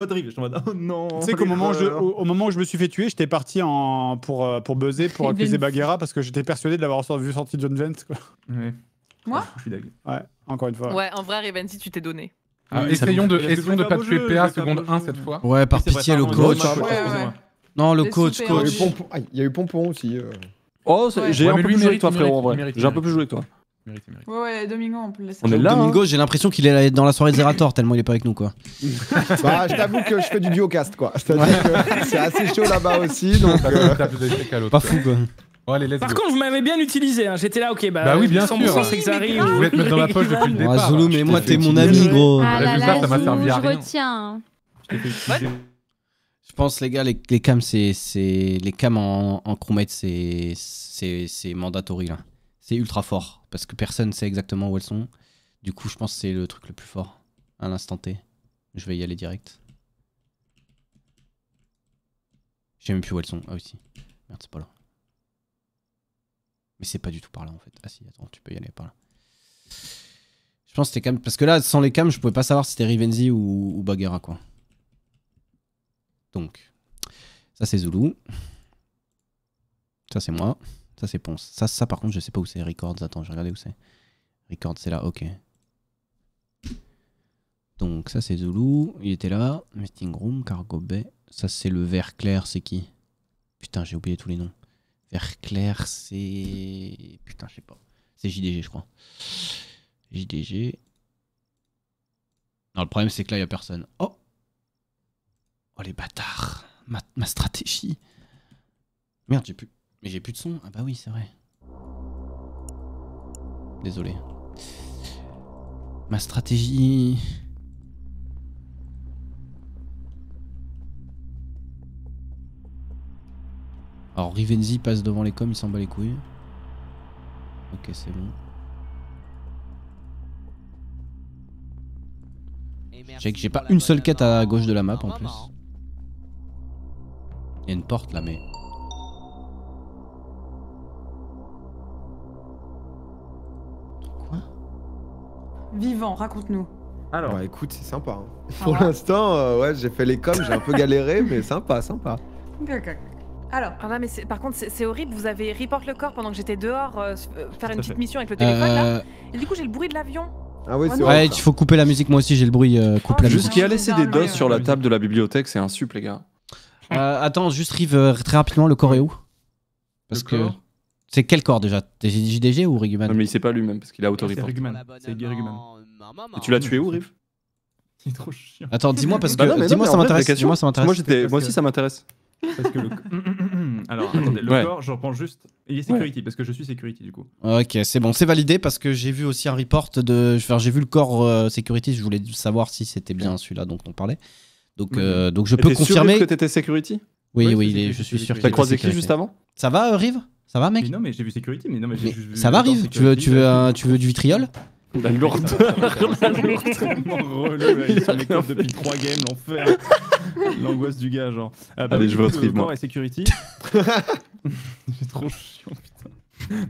Rodrigue. Je suis en mode, oh non. Tu sais qu'au moment, où je- au, au moment où je me suis fait tuer, j'étais parti en, pour, euh, pour buzzer, pour accuser. Bagheera parce que j'étais persuadé de l'avoir vu sortir John Vance. Quoi. Ouais. Moi Je suis d'accord. Ouais, encore une fois. Ouais, en vrai, Rivenzi, tu t'es donné. Ah, Oui, essayons de, essayons de pas tuer PA seconde beau 1 jeu. cette fois. Ouais, par pitié, le coach. Non, le coach, super Il y a eu coach. ah, il y a eu Pompon aussi. euh. Oh, j'ai un peu plus joué que toi, frérot, en vrai. J'ai un peu plus joué que toi. Mérite, mérite. Ouais, ouais, Domingo, on peut le laisser. On est là. hein. Domingo, j'ai l'impression qu'il est dans la soirée de Zerator tellement il est pas avec nous quoi. Bah, je t'avoue que je fais du duocast, quoi. C'est-à-dire que c'est assez chaud là-bas aussi, donc. euh. Pas fou quoi. Bon, allez, let's Par go. contre, vous m'avez bien utilisé. hein. J'étais là, ok, bah. Bah oui, bien 100% sûr. Je voulais te mettre dans la poche depuis le départ. Ouais, Zulu, mais moi t'es mon ami gros. Ah là là, ça m'a servi à je rien. retiens. Je pense les gars, les, les cams c'est c'est les cams en, en c'est c'est c'est mandatory là. C'est ultra fort parce que personne sait exactement où elles sont. Du coup, je pense que c'est le truc le plus fort à l'instant T. Je vais y aller direct. Je sais même plus où elles sont. Ah oui, si. Merde, c'est pas là. Mais c'est pas du tout par là en fait. Ah si, attends, tu peux y aller par là. Je pense que c'était cam. Parce que là, sans les cams, je pouvais pas savoir si c'était Rivenzi ou, ou Bagheera quoi. Donc, ça c'est Zulu. Ça c'est moi. Ça c'est Ponce. Ça, ça par contre, je sais pas où c'est. Records. Attends, je vais regarder où c'est. Records, c'est là. Ok. Donc, ça c'est Zulu. Il était là. Meeting Room, Cargo Bay. Ça c'est le vert clair. C'est qui? Putain, j'ai oublié tous les noms. Vert clair, c'est. Putain, je sais pas. C'est JDG, je crois. JDG. Non, le problème c'est que là, il a personne. Oh Oh les bâtards ma, ma stratégie Merde, j'ai plus... Mais j'ai plus de son Ah bah oui, c'est vrai. Désolé. Ma stratégie... Alors Rivenzi passe devant les coms, il s'en bat les couilles. Ok, c'est bon. J'ai j'ai pas une seule quête à gauche de la map en plus. Il y a une porte là, mais. Vivant, raconte-nous. Alors, Bah écoute, c'est sympa. hein. Ah Pour ouais l'instant, euh, ouais, j'ai fait les coms, j'ai un peu galéré, mais sympa, sympa. Ok, ok. Alors, Ah là, mais c'est- par contre, c'est c'est horrible. Vous avez report le corps pendant que j'étais dehors euh, s- euh, faire à une petite fait. mission avec le téléphone là. Euh, Et du coup, j'ai le bruit de l'avion. Ah oui, Ouais, c'est vrai. Ouais, il faut couper la musique, moi aussi j'ai le bruit. euh, coupe Oh, la juste musique. Juste qui a laissé des doses sur la table de la bibliothèque, c'est un sup, les gars. Euh, attends, juste Rive, euh, très rapidement, le corps est où? Parce Le que. corps C'est quel corps déjà T'es JDG ou Riguman Non, mais il sait pas lui-même parce qu'il a c'est autorité. C'est Guy Rugman. Et tu l'as tué où, Riff Il est trop chiant. Attends, dis-moi parce que. Bah non, dis-moi, ça m'intéresse. ça. Moi, que- aussi, ça m'intéresse. Parce que le. Alors, attendez, le Ouais. corps, je reprends juste. Il est security, parce que je suis security du coup. Ok, c'est bon, c'est validé parce que j'ai vu aussi un report de. Enfin, j'ai vu le corps euh, security, je voulais savoir si c'était bien celui-là dont on parlait. Donc, Oui. euh, donc je Et peux confirmer. Que t'étais security? Oui, oui, c'est il est- security, je suis c'est sûr. qu'il T'as croisé qui juste avant? Ça va, euh, Rive Ça va, mec Mais non, mais j'ai vu security, mais non, mais j'ai Mais vu. Ça va, le corps Rive tu veux, tu, veux, tu veux du vitriol La lourdeur. tellement relou, il se make-up depuis 3 games, l'enfer. L'angoisse du gars, genre. Ah, Allez, oui, je coup, Rive, Le moi. corps est security. c'est trop chiant, putain.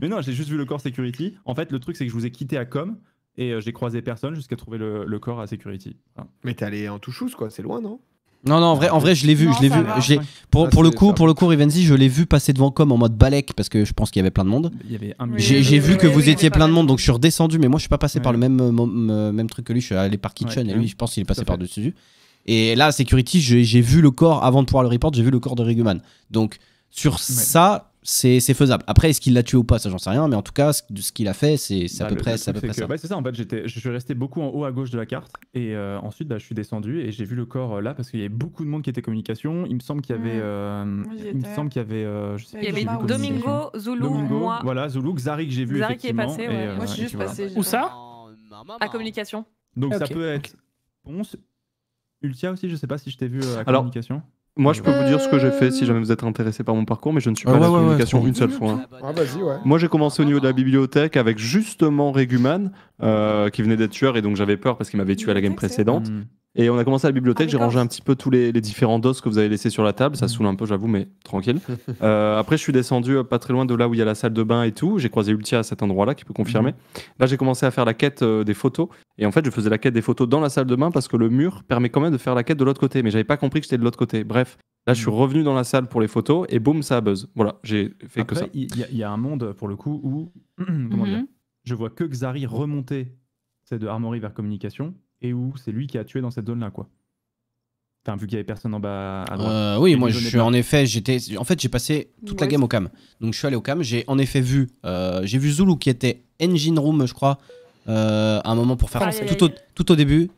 Mais non, j'ai juste vu le corps security. En fait, le truc, c'est que je vous ai quitté à com et euh, j'ai croisé personne jusqu'à trouver le, le corps à security. Mais t'es allé en touchous, quoi, c'est loin, non? Non, non, en vrai, en vrai je l'ai vu. Non, je l'ai ça vu. va. je l'ai- Pour, Ah, pour le c'est- coup, ça pour le coup, Rivenzi, je l'ai vu passer devant com en mode balek parce que je pense qu'il y avait plein de monde. Il y avait un Oui, million. J'ai oui, j'ai oui, vu oui, que oui, vous oui, étiez plein de monde, donc je suis redescendu, mais moi je suis pas passé par le même, euh, euh, même truc que lui, je suis allé par Kitchen Ouais, et lui, je pense qu'il est passé à par dessus. Et là, Security, j'ai j'ai vu le corps avant de pouvoir le report, j'ai vu le corps de Riguman. Donc sur ça, c'est c'est faisable. Après, est-ce qu'il l'a tué ou pas, ça j'en sais rien, mais en tout cas, ce, de ce qu'il a fait, c'est à Bah, peu le- près, le c'est à peu près que- ça. bah, c'est ça, en fait, j'étais, je suis resté beaucoup en haut à gauche de la carte. Et euh, ensuite, bah, je suis descendu et j'ai vu le corps euh, là parce qu'il y avait beaucoup de monde qui était communication. Il me semble qu'il y avait. Euh, il me semble qu'il y avait. euh, je sais Il y avait Domingo Zulu, Domingo, moi, voilà, Zulu, Xari que j'ai vu. Xari qui est effectivement, passé, ouais. euh, Moi, je suis juste voilà. passée. Où ça à communication. Donc ça peut être Ponce, Ultia aussi, je sais pas si je t'ai vu à Alors, communication. Moi, je peux vous dire ce que j'ai fait si jamais vous êtes intéressé par mon parcours, mais je ne suis Ah pas à ouais, la communication une seule fois. hein. Ah, vas-y, ouais. Moi, j'ai commencé au niveau de la bibliothèque avec justement Reguman, euh, qui venait d'être tueur, et donc j'avais peur parce qu'il m'avait tué à la game précédente. Et on a commencé à la bibliothèque, Ah, j'ai rangé un petit peu tous les, les différents dos que vous avez laissés sur la table. Ça saoule un peu, j'avoue, mais tranquille. Euh, après, je suis descendu euh, pas très loin de là où il y a la salle de bain et tout. J'ai croisé Ultia à cet endroit-là qui peut confirmer. Là, j'ai commencé à faire la quête euh, des photos. Et en fait, je faisais la quête des photos dans la salle de bain parce que le mur permet quand même de faire la quête de l'autre côté. Mais j'avais pas compris que j'étais de l'autre côté. Bref, là, je suis revenu dans la salle pour les photos et boum, ça a buzz. Voilà, j'ai fait que ça. Après, il y, a- il y a un monde, pour le coup, où comment dire, je vois que Xari remonter c'est de Armory vers communication et où c'est lui qui a tué dans cette zone-là, quoi. Enfin, vu qu'il y avait personne en bas à droite. Euh, oui, Et moi je suis en effet, j'étais, en fait j'ai passé toute la game au cam. Donc je suis allé au cam, j'ai en effet vu, euh, j'ai vu Zulu qui était engine room, je crois, euh, à un moment pour faire au, tout au début.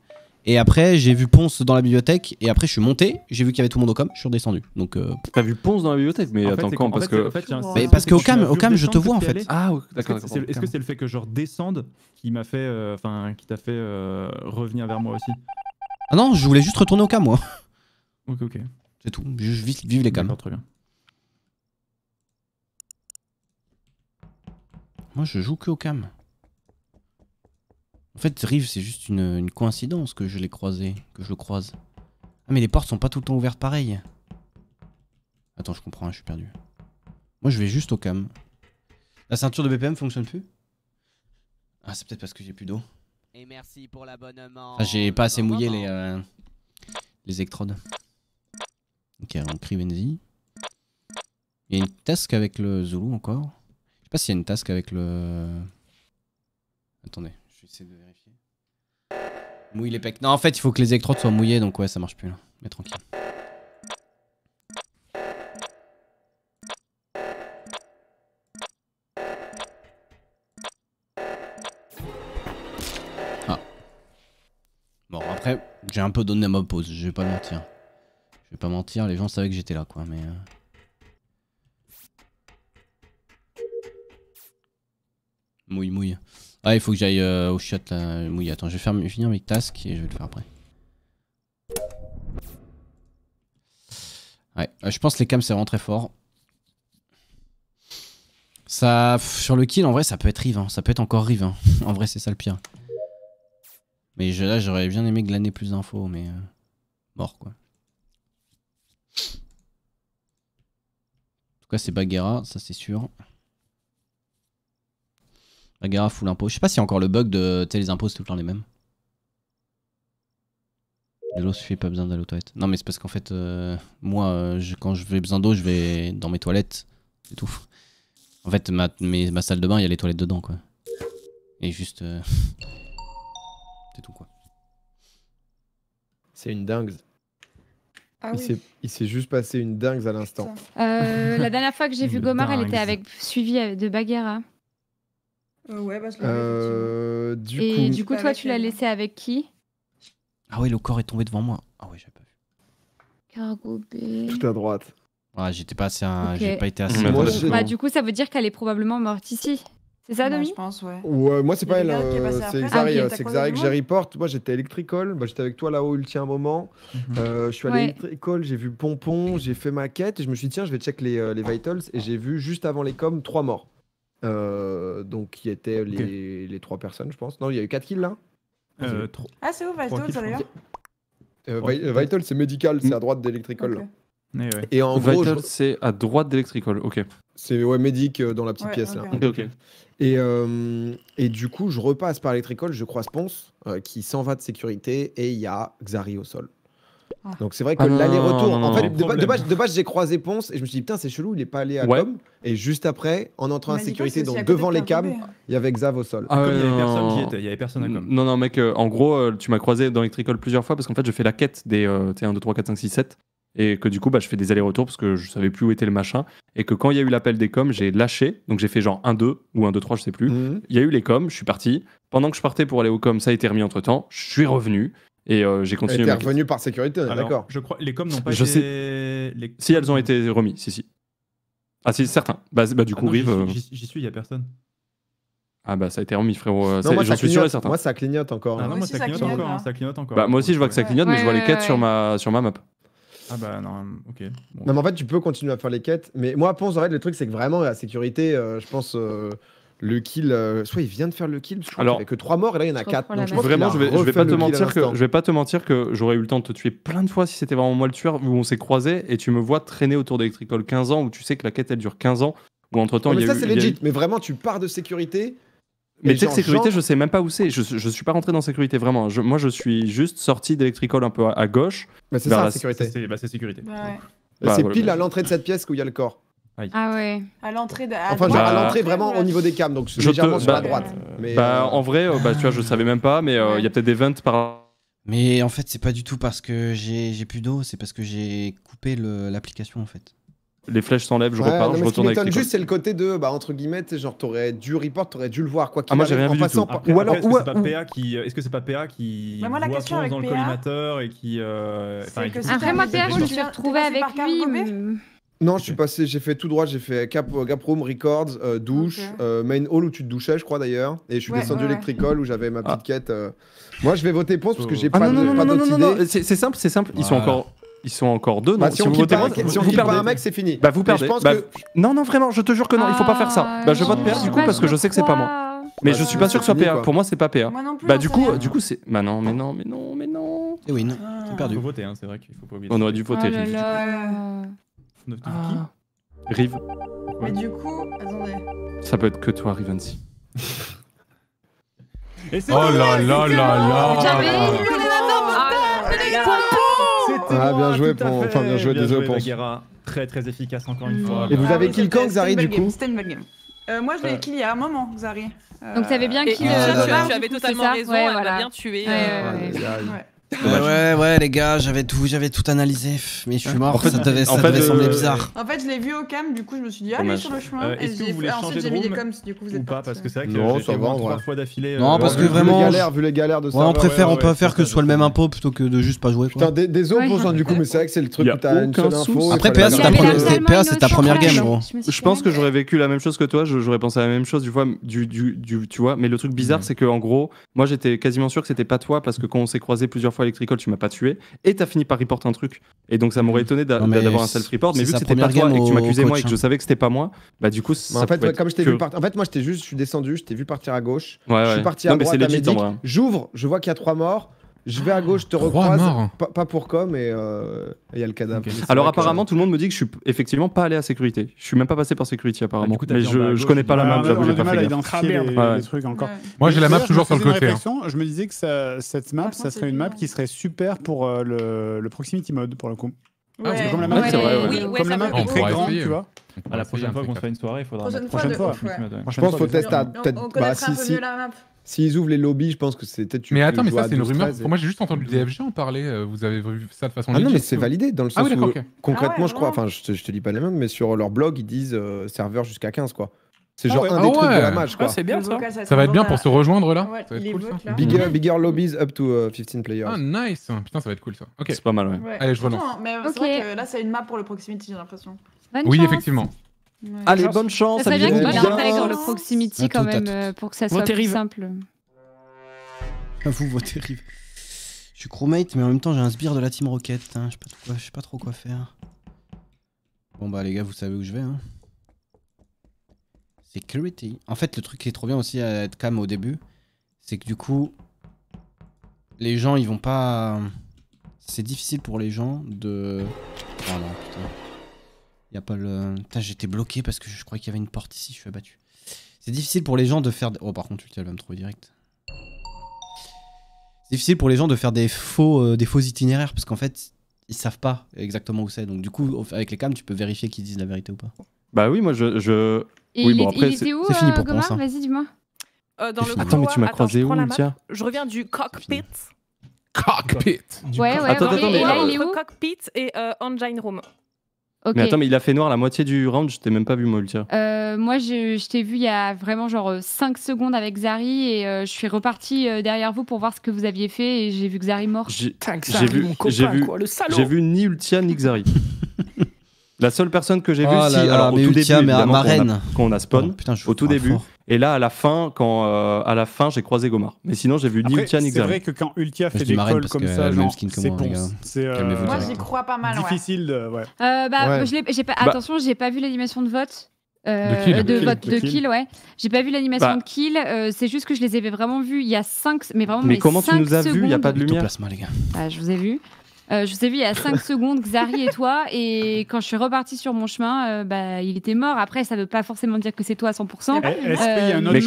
Et après j'ai vu Ponce dans la bibliothèque et après je suis monté, j'ai vu qu'il y avait tout le monde au cam, je suis redescendu. Donc euh, T'as vu Ponce dans la bibliothèque Mais En fait, attends, c'est quand Parce fait, que. en fait, un- Mais parce qu'au cam- au cam, je te vois, en fait. Ah, ouais, Est-ce d'accord. que c'est est-ce que c'est le fait que je redescende qui m'a fait, euh, enfin, qui t'a fait euh, revenir vers moi aussi? Ah non, je voulais juste retourner au cam moi. Ok, ok. C'est tout, juste vive, vive les cams. Très bien. Moi je joue que au cam. En fait Rive c'est juste une, une coïncidence que je l'ai croisé, que je le croise. Ah mais les portes sont pas tout le temps ouvertes pareil. Attends je comprends, je suis perdu. Moi je vais juste au cam. La ceinture de BPM fonctionne plus? Ah c'est peut-être parce que j'ai plus d'eau. Et merci pour l'abonnement. Ah j'ai pas assez mouillé les, euh, les électrodes. Ok on crie Venzi. Il y a une task avec le Zulu encore. Je sais pas s'il y a une task avec le... Attendez, je vais essayer de vérifier. Mouille les pecs. Non, en fait, il faut que les électrodes soient mouillées, donc ouais, ça marche plus là. Mais tranquille. Ah. Bon, après, j'ai un peu donné ma pause, je vais pas mentir. Je vais pas mentir, les gens savaient que j'étais là, quoi, mais... euh, Mouille, mouille. Ah, il faut que j'aille euh, au shot là. Mouille, attends, je vais faire, finir mes tasks et je vais le faire après. Ouais, euh, je pense que les cams c'est vraiment très fort. Ça, sur le kill, en vrai, ça peut être Rive. hein. Ça peut être encore Rive. hein. en vrai, c'est ça le pire. Mais là, j'aurais bien aimé glaner plus d'infos, mais. euh, mort quoi. En tout cas, c'est Baguera, ça c'est sûr. Baguera full impôt. Je sais pas s'il y a encore le bug de. Tu sais, les impôts, c'est tout le temps les mêmes. De l'eau suffit, pas besoin d'aller aux toilettes. Non, mais c'est parce qu'en fait, euh, moi, euh, je- quand je vais besoin d'eau, je vais dans mes toilettes. C'est tout. En fait, ma, mes- ma salle de bain, il y a les toilettes dedans, quoi. Et juste. euh, C'est tout, quoi. C'est une dingue. Ah Il oui. s'est- Il s'est juste passé une dingue à l'instant. Euh, la dernière fois que j'ai vu Gomar, elle était avec suivie de Baguera. Euh, ouais, bah je l'ai Euh, du Et coup, du coup, toi, tu l'as laissé avec qui? Ah ouais, le corps est tombé devant moi. Ah ouais, j'avais pas vu. Cargo B. tout à droite. Ah, j'étais pas assez. un- Ok. J'ai pas été assez. Moi, j'ai- Bah, du coup, ça veut dire qu'elle est probablement morte ici. C'est ça, Ouais, Domi? Je pense, ouais. Ouais, moi c'est Il y a pas elle, quelqu'un qui est euh, c'est. Xari, Ah, ok. euh, T'as c'est croisé Xari du que j'ai monde report. Moi j'étais Electricol, bah, j'étais avec toi là-haut il tient un moment. Mhm. Euh, je suis allé à Ouais. Electricol, j'ai vu Pompon, j'ai fait ma quête et je me suis dit tiens je vais check les, euh, les vitals et j'ai vu juste avant les coms trois morts. Euh, donc qui étaient les, les trois personnes je pense. Non il y a eu quatre kills là. Euh, trop- Ah, c'est où, Trois Vital, d'ailleurs Euh, Vital c'est médical, c'est à droite d'Electricol. Ok. là. Mais ouais. Et en gros Vital, je- c'est à droite d'Electrical. Ok. c'est ouais médic euh, dans la petite Ouais, pièce là. Ok, ok. Et, euh, et du coup, je repasse par Electricol, je croise Ponce, euh, qui s'en va de sécurité, et il y a Xari au sol. Ah. Donc c'est vrai que Ah l'aller-retour, en fait, de, base, de base, j'ai croisé Ponce, et je me suis dit, putain, c'est chelou, il est pas allé à Ouais. com. Et juste après, en entrant à Medical, sécurité, donc devant de les B. il y avait Xav au sol. Ah il y avait non. personne qui y était, il y avait personne à com. Non, non, mec, euh, en gros, euh, tu m'as croisé dans Electrical plusieurs fois parce qu'en fait, je fais la quête des euh, tu sais, 1, 2, 3, 4, 5, 6, 7. Et que du coup, bah, je fais des allers-retours parce que je savais plus où était le machin. Et que quand il y a eu l'appel des coms, j'ai lâché. Donc j'ai fait genre 1, 2 ou 1, 2, 3, je sais plus. Mhm. Il y a eu les coms, je suis parti. Pendant que je partais pour aller au com, ça a été remis entre temps. Je suis revenu et euh, j'ai continué. t'es ma quête. revenu par sécurité, on est Alors, d'accord. je crois les coms n'ont pas Je été. Les... Si elles ont été remis, si, si. Ah, si, certains. Bah, c'est- bah, du Ah coup, j'y Rive. euh, suis- J'y suis, il y a personne. Ah, bah, ça a été remis, frérot. euh, Non, ça- moi, J'en suis sûr et certain. moi, ça clignote encore. Ah non, Moi moi ça ça clignote clignote, encore, hein, ça clignote encore. Bah, moi aussi, je vois que ça Ouais. clignote, mais je vois Ouais, les quêtes ouais, sur ma, sur ma map. Ah bah non, ok. Bon. Non, mais en fait, tu peux continuer à faire les quêtes. Mais moi, Ponce, en fait, le truc, c'est que vraiment, la sécurité, euh, je pense, euh, le kill, euh, soit il vient de faire le kill, soit Alors, il que 3 morts et là il y en a 4. Donc, je vraiment, je vais, vais pas te mentir que je vais pas te mentir que j'aurais eu le temps de te tuer plein de fois si c'était vraiment moi le tueur où on s'est croisés et tu me vois traîner autour d'Electricol 15 ans où tu sais que la quête elle dure 15 ans ou entre temps mais il y a ça c'est legit, mais vraiment tu pars de sécurité. Mais tu sais que sécurité, genre... je sais même pas où c'est. Je, je suis pas rentré dans sécurité vraiment. Moi, je suis juste sorti d'Electricol un peu à, gauche. Bah, c'est ça, la sécurité. C'est bah, sécurité. C'est bah, pile à l'entrée de cette pièce où il y a le corps. Aïe. Ah ouais. À l'entrée de. À enfin, droite, à l'entrée vraiment au niveau des cams, donc je légèrement te, sur bah, la droite. Euh, mais bah, euh, en vrai, euh, bah, tu vois, je savais même pas, mais il y a peut-être des vents par. Mais en fait, c'est pas du tout parce que j'ai plus d'eau, c'est parce que j'ai coupé l'application en fait. Les flèches s'enlèvent, je ouais, repars, non, je retourne ce qui avec. juste, c'est le côté de, bah, entre guillemets, genre, t'aurais dû report, t'aurais dû le voir, quoi qu'il ah, moi, j'ai rien en vu passant. Du tout. Après, ou alors, est-ce que c'est pas qui, est-ce que pas PA qui bah, moi, la voit dans le collimateur et qui. Euh... Enfin, après, moi, PA, je me suis retrouvé avec lui. Non, je suis passé, j'ai fait tout droit, j'ai fait Cap, euh, Room, Records, euh, douche, euh, Main Hall où tu te douchais, je crois d'ailleurs, et je suis descendu ouais. Où j'avais ma ah. petite quête. Moi, je vais voter Ponce parce que oh. j'ai ah pas d'autres idées. Non, non, non, non, non. c'est simple, c'est simple. Ils sont encore ils sont encore deux. Non, bah, si, si, on vous si vous, un mec, c'est fini. Bah vous perdez. Bah, non, non, vraiment, je te jure que non, il faut pas faire ça. Bah je vote PA du coup parce que je sais que c'est pas moi. Mais je suis pas sûr que ce soit PA. Pour moi, c'est pas PA. Bah du coup, du coup, c'est. Bah non, mais non, mais non, mais non. Et oui, non. Ah, c'est perdu. Faut voter, hein, c'est vrai qu'il faut pas oublier. On aurait dû voter. Oh là là. 9 ah. qui Rive. Ouais. Mais du coup, attendez. Ça peut être que toi, Rivency. Et c'est oh là là là là C'était ah, bien joué, pour... enfin bien joué, désolé pour Très très efficace encore une mm. fois. Et vous avez ah, kill quand, Zari, du coup C'était une belle game. Euh, moi, je l'ai kill il y a un moment, Zari. Donc, euh, euh, tu avais bien kill. Tu avais totalement raison, elle m'a bien tué. Ah Dommage. ouais, ouais, les gars, j'avais tout, j'avais tout analysé, mais je suis mort. En fait, ça devait, ça devait euh, sembler bizarre. En fait, je l'ai vu au cam, du coup, je me suis dit, ah, allez sur le chemin. Et euh, que vous voulez ah, ensuite, j'ai mis des coms, du coup, vous êtes pas, parce que c'est vrai que non, ça va, trois fois d'affilée. Non, euh, parce que vu vraiment, les galères, vu les galères de ouais, on préfère, ouais, ouais, on préfère que ce soit le même impôt plutôt que de juste pas jouer. Quoi. Putain, pour du coup, mais c'est vrai que c'est le truc où t'as une seule info. Après, PA, c'est ta première game, gros. Je pense que j'aurais vécu la même chose que toi. J'aurais pensé à la même chose, du tu vois. Mais le truc bizarre, mm. c'est que en gros, moi, j'étais quasiment sûr que c'était pas toi, parce que quand on s'est croisé plusieurs fois fois tu m'as pas tué, et t'as fini par report un truc. Et donc ça m'aurait étonné d'avoir un self-report, mais vu que c'était pas toi et que tu m'accusais moi et que je savais que c'était pas moi, bah du coup, ça en fait, comme je t'ai vu part... En fait, moi, je t'ai juste, je suis descendu, je t'ai vu partir à gauche, ouais, je suis parti à non, droite, j'ouvre, je vois qu'il y a trois morts. Je vais à ah, gauche, je te recroise. Pas, pas pour quoi, mais euh, il y a le cadavre. Alors apparemment, tout le monde me dit que je suis effectivement pas allé à sécurité. Je suis même pas passé par sécurité ah, apparemment. Mais je, je connais pas la map, j'ai pas fait. Les, ouais. les trucs encore. Moi, j'ai la map toujours sur le côté. Hein. Je me disais que cette map, ça serait une map qui serait super pour euh, le, proximity mode pour le coup. Comme la map, est très grande, tu vois. À la prochaine fois qu'on se fait une soirée, il faudra. Prochaine fois. Je pense qu'il faut tester. On bah, connaîtra un peu mieux la map. S'ils ouvrent les lobbies, je pense que c'est peut-être. une Mais attends, mais ça, c'est une rumeur. Et... Moi, j'ai juste entendu DFG en parler. Euh, vous avez vu ça de façon. Ah non, mais c'est validé dans le sens ah, oui, où, concrètement, ah je crois, enfin, je, je, te dis pas les mêmes, mais sur leur blog, ils disent euh, serveur jusqu'à 15, quoi. C'est ah genre un des ouais. trucs de la match, c'est bien ça. Ça, va être bien pour se rejoindre là. Bigger, lobbies up to euh, 15 players. Ah, nice. Putain, ça va être cool ça. Ok. C'est pas mal, ouais. Allez, je relance. Mais c'est vrai que là, c'est une map pour le proximity, j'ai l'impression. Oui, effectivement. Allez, bonne chance. Ça serait bien qu'on dans le proximity ah, quand même euh, pour que ça soit simple. Ah, J'avoue, votez rive. Je suis crewmate, mais en même temps, j'ai un sbire de la Team Rocket. Hein. Je, sais pas trop quoi faire. Bon, bah, les gars, vous savez où je vais. Hein. Security. En fait, le truc qui est trop bien aussi à être cam au début, c'est que du coup, les gens, ils vont pas. Euh, c'est difficile pour les gens de. Oh non, putain. Il y a pas le. J'étais bloqué parce que je croyais qu'il y avait une porte ici, je suis abattu. C'est difficile pour les gens de faire. Oh, par contre, elle va me trouver direct. C'est difficile pour les gens de faire des faux, euh, des faux itinéraires parce qu'en fait, ils savent pas exactement où c'est. Donc, du coup, avec les cams, tu peux vérifier qu'ils disent la vérité ou pas. Bah oui, moi je. je... Et il est, après, c'est fini pour euh, hein. Vas-y, dis-moi. Euh, attends, mais tu m'as croisé où, Lucia Je reviens du cockpit. Cockpit Ouais, ouais, attends, ouais, attends, mais... et il est où Cockpit et engine room. Mais attends, mais il a fait noir la moitié du round, je t'ai même pas vu moi le tir. Euh, moi, je, t'ai vu il y a vraiment genre euh, 5 secondes avec Zari et euh, je suis reparti euh, derrière vous pour voir ce que vous aviez fait et j'ai vu que Zari mort. J'ai vu, copain, quoi, le salaud. J'ai vu ni Ultia ni Xari. La seule personne que j'ai vue, si, alors au tout début, ma reine. quand on a spawn, au tout début. Et là, à la fin, quand euh, à la fin, j'ai croisé Gomar. Mais sinon, j'ai vu ni Ultia ni C'est vrai que quand Ultia fait des calls comme ça, genre, c'est bon. Euh, moi, j'y crois pas mal. Difficile, ouais. Euh. Bah, je pas, bah attention, j'ai pas vu l'animation de vote. Euh, de, kill, de, kill, vote, de kill. ouais. J'ai pas vu l'animation bah. de kill, euh, c'est juste que je les avais vraiment vus il y a 5 mais vraiment Mais, mais comment tu nous as vus? Il y a pas de lumière. je vous ai vu. Euh, je vous ai vu il y a 5 secondes, Xari et toi, et quand je suis repartie sur mon chemin, euh, bah, il était mort. Après, ça veut pas forcément dire que c'est toi à 100%. Mais Est-ce qu'il y a un Euh, autre Mais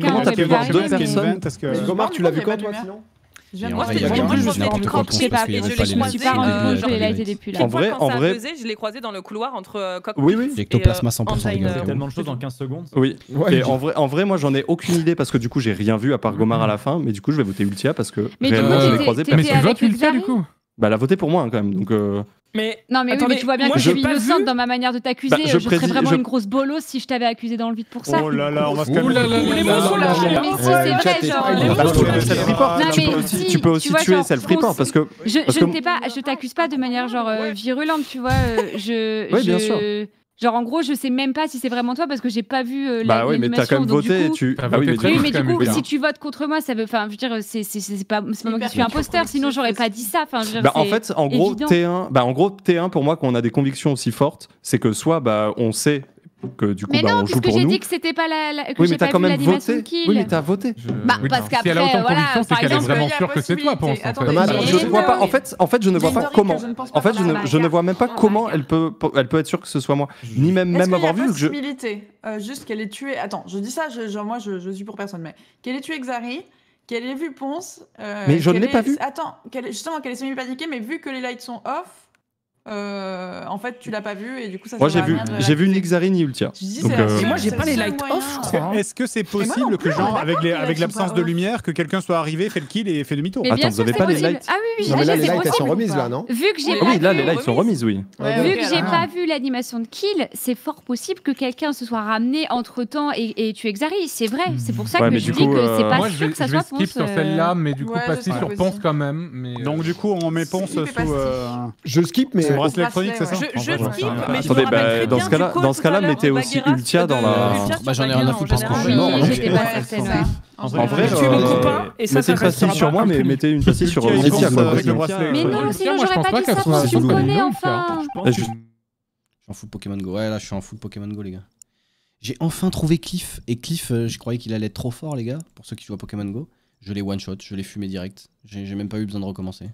comment t'as pu voir une personnes event, parce que- Mais je me Gomar, suis tu l'as vu quand toi sinon Je moi, je. J'ai pas, y je Euh, qu'il a les été lunettes. depuis là. En vrai, en vrai- je l'ai croisé dans le couloir entre euh, Oui, oui. et, Ectoplasma euh, 100%, les Engine, gars. euh, Tellement de choses en 15 secondes. Oui. Et en vrai, en vrai, moi, j'en ai aucune idée parce que du coup, j'ai rien vu à part Gomar à la fin. Mais du coup, je vais voter Ultia parce que Mais du réellement, coup, je l'ai croisé. Mais tu votes Ultia du coup Bah, elle a voté pour moi hein, quand même. Donc, euh, Mais Non, mais oui, mais tu vois bien que je suis pas innocente vu. dans ma manière de t'accuser. Bah, je serais vraiment je- une grosse bolosse si je t'avais accusé dans le vide pour ça. Oh là là, on va se calmer. Les mots sont lâchés. Mais si, c'est vrai, genre. Tu peux aussi, tuer genre, self-report parce que Je, t'accuse pas de manière genre euh, virulente, tu vois. euh, je, Oui, bien je- sûr. Genre en gros, je sais même pas si c'est vraiment toi parce que j'ai pas vu euh, la bah oui, mais t'as quand même voté. et coup- Tu bah oui, mais Oui, du mais coup, si tu votes contre moi, ça veut, enfin, je veux dire, c'est c'est c'est pas, c'est pas moi qui suis imposteur, sinon j'aurais pas dit ça. Enfin, dire, Bah, en fait, en gros, évident. T1, bah, en gros, T1, pour moi, quand on a des convictions aussi fortes, c'est que soit bah, on sait que du coup, Mais bah, non, on joue puisque pour j'ai nous. dit que c'était pas la, la- que Oui, j'ai mais t'as quand même voté. kill. Oui, mais t'as voté. Je- Bah, Oui, parce si qu'après, elle a autant de voilà, conviction, c'est qu'elle est vraiment sûre que c'est toi, pense. en fait. possibilité. Non, mais Attendez, attends, Je ne vois pas. mais- En fait, en fait, je ne vois J'ai pas comment. que En fait, je ne, vois même pas comment elle peut, elle peut être sûre que ce soit moi, ni même même avoir vu que je. possibilité, euh, juste qu'elle ait tué. Attends, je dis ça, moi je, je suis pour personne, mais qu'elle ait tué Xari, qu'elle ait vu Ponce. euh, Mais je ne l'ai pas ait- vu. Attends, ait- justement qu'elle est semi-paniquée, mais vu que les lights sont off, euh, en fait tu l'as pas vu et du coup ça Moi, j'ai vu, j'ai vu l'accuser. ni Ultia. Donc, euh, Et moi, j'ai pas le les lights off, je crois. Est-ce que c'est possible que plus, genre avec les- l'absence de lumière que quelqu'un soit arrivé, fait le kill et fait demi-tour? Attends, vous avez pas les lights Ah oui, oui, Non, mais là, j'ai- les lights, elles sont possible. remises là, non? Vu que j'ai pas Oui, là, vu- les lights sont remises, oui. Vu que j'ai pas vu l'animation de kill, c'est fort possible que quelqu'un se soit ramené entre temps et, et tué Xari. C'est vrai. C'est pour ça que mais je dis que c'est euh, pas Moi, je sûr que ça soit skip Ponce. sur euh, celle-là, mais du coup, passer sur. Ponce quand même. Donc du coup, on met Ponce sous. euh, Je skip, mais. Bracelet électronique, c'est ça Je, skip, mais Attendez, bah, dans ce cas-là- dans ce mettez de aussi Ultia dans la- Bah, j'en ai rien à foutre en parce que je suis mort. En vrai, euh, copain et ça, Mettez une pastille sur moi, mais mettez une pastille sur Ultia. Mais non, sinon j'aurais pense pas dit ça parce que tu me sous connais le enfin. Je suis en full Pokémon Go. Ouais, là, je suis en full Pokémon Go, les gars. J'ai enfin trouvé Cliff. Et Cliff, euh, je croyais qu'il allait être trop fort, les gars. Pour ceux qui jouent à Pokémon Go. Je l'ai one shot, je l'ai fumé direct. J'ai même pas eu besoin de recommencer.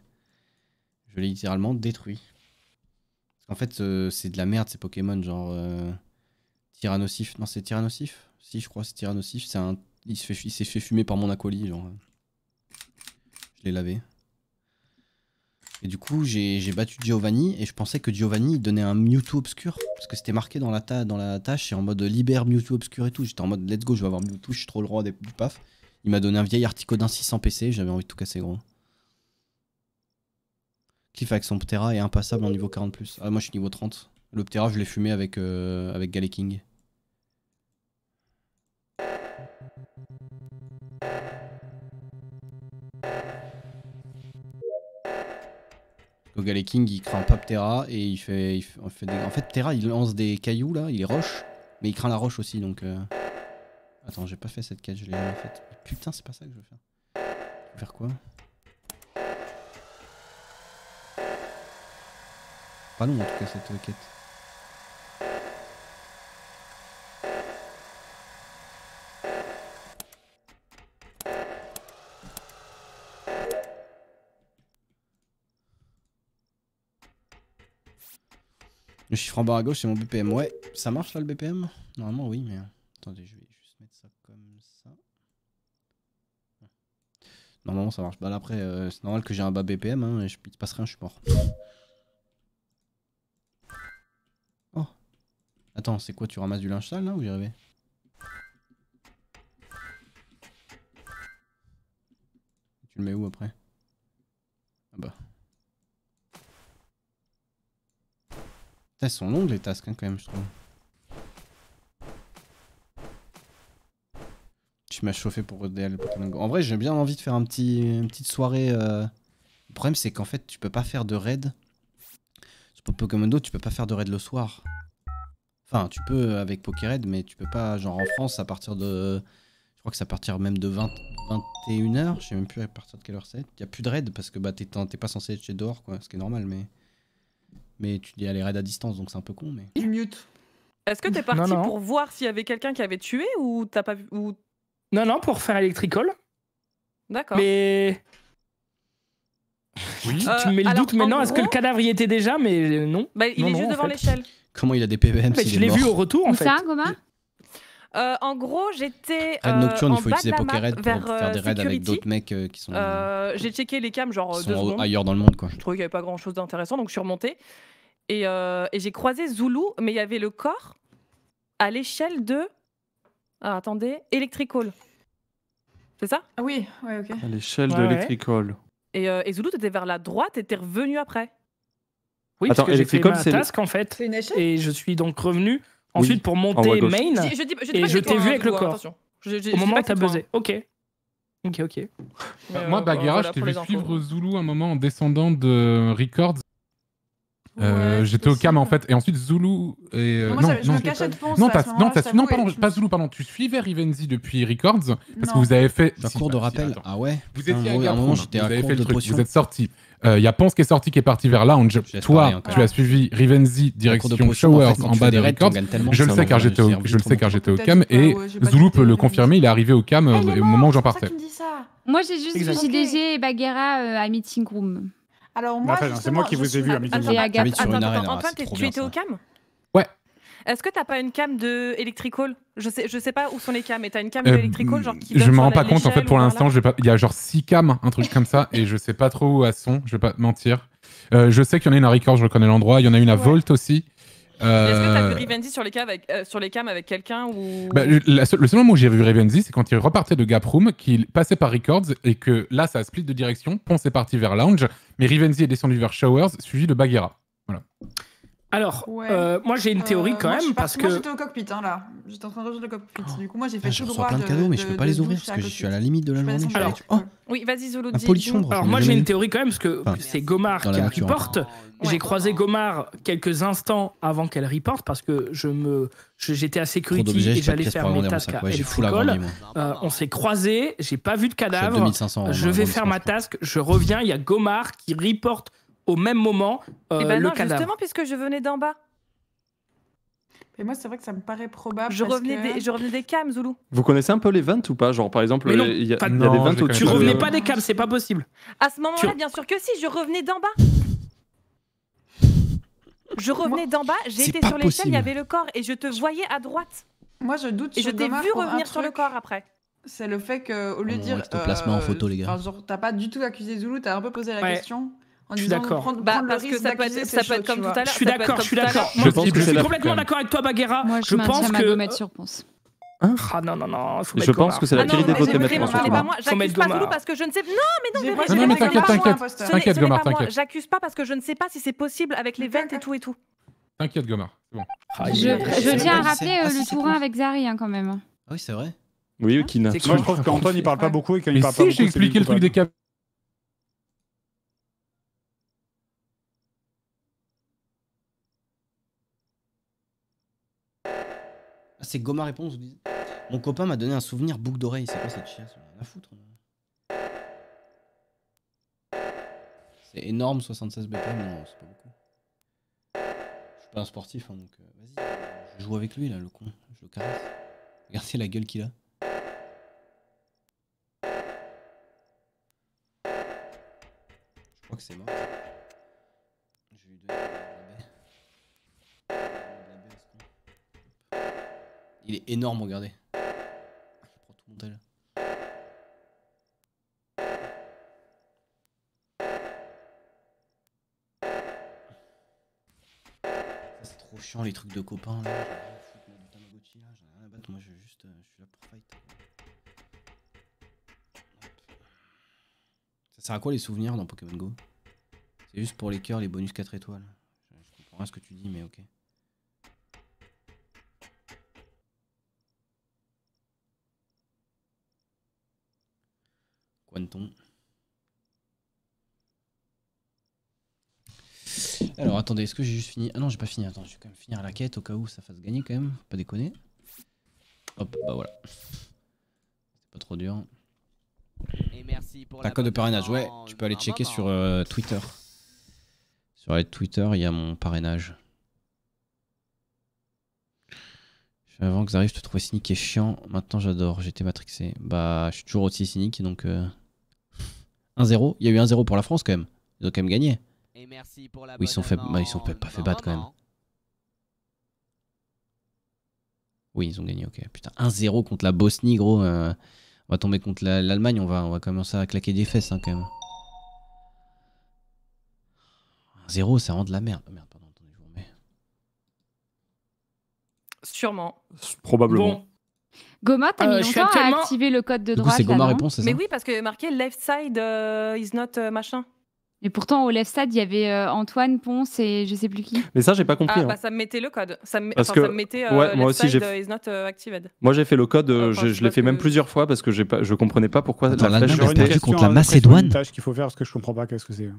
Je l'ai littéralement détruit. Qu'en fait, euh, c'est de la merde ces Pokémon, genre. Euh... Tyrannosif. Non, c'est Tyrannosif? Si, je crois, c'est Tyrannosif. Un. Il s'est fait fumer par mon acolyte, genre. Je l'ai lavé. Et du coup, j'ai battu Giovanni et je pensais que Giovanni donnait un Mewtwo obscur parce que c'était marqué dans la, ta- dans la tâche et en mode libère Mewtwo obscur et tout. J'étais en mode let's go, je vais avoir Mewtwo, je suis trop le roi des, du paf. Il m'a donné un vieil Articodin 600 PC, j'avais envie de tout casser gros. Cliff avec son Ptera est impassable en niveau 40+. Ah, moi je suis niveau 30. Le Ptera, je l'ai fumé avec, euh, avec Galeking. Au Galeking, il craint pas Ptera et il fait. En fait, Ptera, il lance des cailloux là, il est roche, mais il craint la roche aussi donc. euh, Attends, j'ai pas fait cette quête, je l'ai jamais faite. Putain, c'est pas ça que je veux faire. Je veux faire quoi? Pas long en tout cas cette quête. Le chiffre en bas à gauche, c'est mon BPM. Ouais, ça marche là le BPM Normalement, oui, mais. Attendez, je vais juste mettre ça comme ça. Normalement, ça marche. Bah là, après, euh, c'est normal que j'ai un bas BPM, hein, et je, passe rien, je suis mort. Attends, c'est quoi Tu ramasses du linge sale là ou j'y rêvé Tu le mets où après? Ah bah. Putain, elles sont longues les tasks hein, quand même, je trouve. Je m'as chauffé pour DL Pokémon Go. En vrai, j'ai bien envie de faire une petite soirée. euh. Le problème, c'est qu'en fait, tu peux pas faire de raid. Sur Pokémon Go, tu peux pas faire de raid le soir. Enfin, tu peux avec Pokéraid, mais tu peux pas. Genre en France, à partir de. Je crois que c'est à partir même de 20, 21h. Je sais même plus à partir de quelle heure c'est. Il y a plus de raid parce que bah, t'es t'es pas censé être chez dehors, quoi. Ce qui est normal, mais. Mais tu dis aller raid à distance, donc c'est un peu con, mais. Tu mute. Est-ce que t'es parti non. pour voir s'il y avait quelqu'un qui avait tué ou t'as pas vu ou... Non, non, pour faire Electrical. D'accord. Mais. Oui. Tu Euh, me mets le alors, doute maintenant. en Est-ce que le cadavre y était déjà Mais euh, non. Bah, il Non, est non, juste devant l'échelle. Comment il a des PVM je l'ai vu au retour en Où fait. ça, Goma Euh, en gros, j'étais Raid euh, nocturne, en il faut bas utiliser Pokéred pour vers faire des euh, raids avec d'autres mecs euh, qui sont, Euh, J'ai checké les cams genre deux secondes. ailleurs dans le monde quoi. Je trouvais qu'il n'y avait pas grand chose d'intéressant, donc je suis remontée. Et, euh, et j'ai croisé Zulu, mais il y avait le corps à l'échelle de. Ah, attendez, Electrical. C'est ça? Ah oui, ouais, ok. À l'échelle Ouais, de ouais. Electrical. et, euh, et Zulu, t'étais vers la droite et t'es revenu après. Oui, Attends, parce que j'ai fait ma task en fait. C'est une échelle Et je suis donc revenu ensuite pour monter main Je, je dis, je dis et je t'ai vu avec le Zulu, corps. au moment où t'as buzzé. Ok. Ok, ok. Mais, Moi, euh, Bagheera, voilà je t'ai vu suivre Zulu un moment en descendant de Records. Euh, Ouais, J'étais au cam en fait, et ensuite Zulu et. euh, Moi, non, je non, me cachais de à ce pardon, pas suis- Zulu, pardon, tu suivais Rivenzi depuis Records parce que vous avez fait. La si, cour de bah, rappel. Ah ouais. Vous étiez à un moment j'étais vous à avez court fait de le truc, potions. vous êtes sortis. Il y a Ponce qui est sorti, qui est parti vers Lounge. Toi, tu as suivi Rivenzi, direction potions, en fait, Showers en bas des Records. Je le sais car j'étais au, je le sais car j'étais au cam et Zulu peut le confirmer, il est arrivé au cam Ah, euh, au moment où j'en partais. que tu me dis ça. Moi, j'ai juste vu JDG et Bagheera euh, à Meeting Room. Alors moi, c'est moi qui je vous ai suis- vu à arène, ah, Antoine, tu étais au cam. Est-ce que t'as pas une cam de Electrical je sais, je sais pas où sont les cams, mais t'as une cam Euh, de Electrical genre qui je me rends pas compte en fait pour l'instant il y a genre 6 cams un truc comme ça et je sais pas trop où elles sont je vais pas te mentir. Euh, je sais qu'il y en a une à Record je reconnais l'endroit il y en a une à Ouais. Volt aussi. Est-ce que t'as Euh, vu Rivenzi sur les cams avec, euh, sur les cams avec quelqu'un ou bah, le- la le seul moment où j'ai vu Revenzi c'est quand il repartait de Gaproom qu'il passait par Records et que là ça a split de direction Ponce est parti vers Lounge mais Rivenzi est descendu vers Showers suivi de Bagheera Alors, Ouais. euh, moi j'ai une théorie Euh, quand moi, je suis même parce Moi, que. j'étais au cockpit, hein, là. J'étais en train de rejoindre le cockpit. Du coup, moi, j'ai fait tout reçois droit plein de de- cadeaux, mais je peux pas les ouvrir parce que je suis à la limite de la journée. Alors, Oh, Oui, vas-y Zolo, la dis- police dis-nous. chambre. Alors moi j'ai une théorie quand même parce que Enfin, c'est Gomar dans qui la a nature. report. J'ai Ouais. croisé Gomar quelques instants avant qu'elle reporte parce que je me j'étais à d'objets, et j'allais faire mes Ouais, j'ai fou la moi. Euh, on s'est croisés, j'ai pas vu de cadavre. 2500 en Je vais faire ma task, je reviens, il y a Gomar qui reporte au même moment euh, Eh ben le non, cadavre. justement, puisque je venais d'en bas. Et moi, c'est vrai que ça me paraît probable. Je parce revenais, que- des, je revenais des cams, Zulu. Vous connaissez un peu les vents ou pas? Genre par exemple, Mais non, il y a, y des vents au-dessus Tu de- revenais pas des câbles, c'est pas possible. À ce moment-là, Tu- bien sûr que si, je revenais d'en bas. Je revenais d'en bas, j'étais sur l'échelle, il y avait le corps et je te voyais à droite. Moi, je doute Et sur je t'ai vu revenir sur le corps après. C'est le fait qu'au lieu de On dire. ectoplasma en photo, les gars. genre, t'as pas du tout accusé Zulu, t'as un peu posé la Ouais. question. Je suis d'accord. Bah, parce que ça peut être, ça peut être comme tout à l'heure. Je suis d'accord, je suis d'accord. Je je suis complètement d'accord avec toi, Bagheera. Moi, je je, pense que. sur Ponce. Ah non, non, non, faut Je pense que c'est la Ah pire idée de. Faut mettre J'accuse pas. Zulu parce que je ne sais. Non, mais non, mais Non, mais t'inquiète, t'inquiète, t'inquiète, ce n'est Gomar, pas moi. t'inquiète. J'accuse pas parce que je ne sais pas si c'est possible avec les ventes et tout et tout. t'inquiète Gomar c'est bon Ah, Je, tiens à bon. rappeler Ah, euh, si, le tourin avec Zari hein, quand même. Ah oui, c'est vrai. Oui, Kina. C'est Moi, je trouve qu'Antoine, il parle pas beaucoup et quand il parle pas si beaucoup. j'ai expliqué le truc des câbles c'est Goma réponse. Mon copain m'a donné un souvenir boucle d'oreille. C'est quoi cette chiasse On a foutre. C'est énorme, 76 BPM. Non, c'est pas beaucoup. Je suis pas un sportif, hein, donc euh, vas-y. Je joue avec lui, là, le con. Je le caresse. Regardez la gueule qu'il a. Je crois que c'est mort. Il est énorme, regardez. Il prend tout mon tel. C'est trop chiant les trucs de copains là. Tamagotchi là. J'en ai rien à battre. Moi je juste. euh, je suis là pour fight. Ça sert à quoi les souvenirs dans Pokémon Go? C'est juste pour les cœurs, les bonus 4 étoiles. Je, je comprends rien ce que tu dis, mais ok. attendez, est-ce que j'ai juste fini? Ah non, j'ai pas fini. Attends, je vais quand même finir la quête au cas où ça fasse gagner quand même. Faut pas déconner. Hop, bah voilà. C'est pas trop dur. Et merci code de parrainage, ouais, tu peux aller checker sur euh, Twitter. Sur les Twitter, il y a mon parrainage. Avant que j'arrive, je te trouvais cynique et chiant. Maintenant, j'adore. J'étais matrixé. Bah, je suis toujours aussi cynique, donc. Euh, 1-0. Il y a eu 1-0 pour la France quand même. Ils ont quand même gagné. Oui, ils sont bah, sont pas fait battre quand même. Oui, ils ont gagné, ok. Putain, 1-0 contre la Bosnie, gros. Euh, on va tomber contre l'Allemagne, on, va, on va commencer à claquer des fesses, hein, quand même. 1-0, ça rend de la merde. Sûrement. Probablement. Goma, t'as euh, mis longtemps à activer le code de droite. C'est Goma réponse, c'est ça Mais oui, parce que marqué left side euh, is not euh, machin. Et pourtant, au Lefstad, il y avait euh, Antoine, Ponce et je sais plus qui. Mais ça, j'ai pas compris. Ah, hein. bah, ça me mettait le code. Ça me, parce que, ça me mettait euh, ouais, moi aussi, j'ai euh, f... Euh, moi, j'ai fait le code, euh, enfin, je, je l'ai fait que... même plusieurs fois parce que j'ai pas, je comprenais pas pourquoi Dans la flèche était question, contre la Macédoine. C'est une qu'il faut faire parce que je comprends pas qu'est-ce que c'est.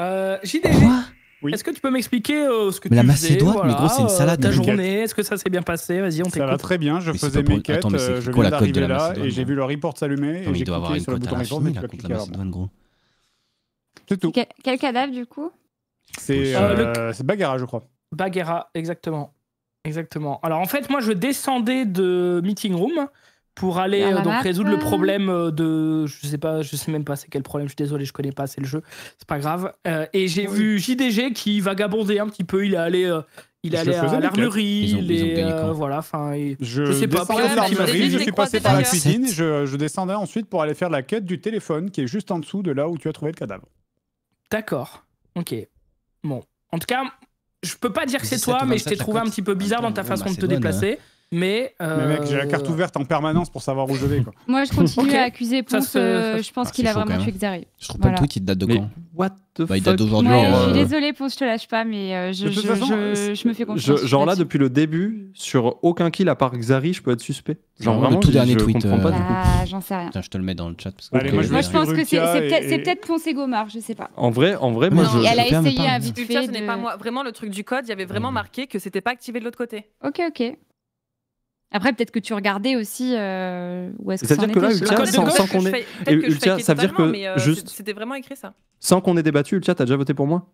Euh, JDG. Quoi? Oui. Est-ce que tu peux m'expliquer euh, ce que mais tu la Macédoine, voilà, mais gros, c'est une salade. Euh, ta hein. journée, est-ce que ça s'est bien passé? Vas-y, on t'écoute. Ça va très bien, je mais faisais mes quêtes, Attends, mais je viens d'arriver là, et j'ai vu le report s'allumer, et j'ai cliqué sur le bouton report, mais tu la Macédoine, gros. C'est tout. Quel, cadavre du coup? C'est euh. euh Bagheera, je crois. Bagheera, exactement. Exactement. Alors en fait, moi je descendais de Meeting Room pour aller euh, donc résoudre le hmm. problème euh, de je sais pas je sais même pas c'est quel problème je suis désolé je connais pas c'est le jeu c'est pas grave et j'ai vu JDG qui vagabondait un petit peu il est allé euh, il est allé à l'armurerie voilà enfin je, je, sais pas je suis passé par la cuisine je, je descendais ensuite pour aller faire la quête du téléphone qui est juste en dessous de là où tu as trouvé le cadavre D'accord. Ok. Bon. En tout cas, je peux pas dire que c'est toi, mais je t'ai trouvé un petit peu bizarre dans ta façon de te déplacer. Mais, mec, j'ai la euh, carte ouverte en permanence pour savoir où je vais. Moi, je continue à accuser Ponce. Ça euh, je pense ah, qu'il a vraiment tué Xari. Je trouve pas le tweet, il date de quand mais What the bah, Il date d'aujourd'hui. Je hein. suis désolé, Ponce, je te lâche pas, mais euh, je, me fais confiance. genre là, depuis le début, sur aucun kill à part Xari, je peux être suspect. Genre vraiment, le tout dernier tweet. Ah, j'en sais rien. Putain, je te le mets dans le chat. Parce que moi, je pense que c'est peut-être Ponce et Gomard, je sais pas. En vrai, en vrai, moi, je. Elle a essayé à vite fait. Vraiment le truc du code, il y avait vraiment marqué que c'était pas activé de l'autre côté. Ok, ok. Après, peut-être que tu regardais aussi euh, où est-ce que ça en que était. Là, Ultia, sans, sans qu'on ait. Fais, Ultia, ça veut dire que euh. C'était vraiment écrit ça. Sans qu'on ait débattu, Ultia, t'as déjà voté pour moi?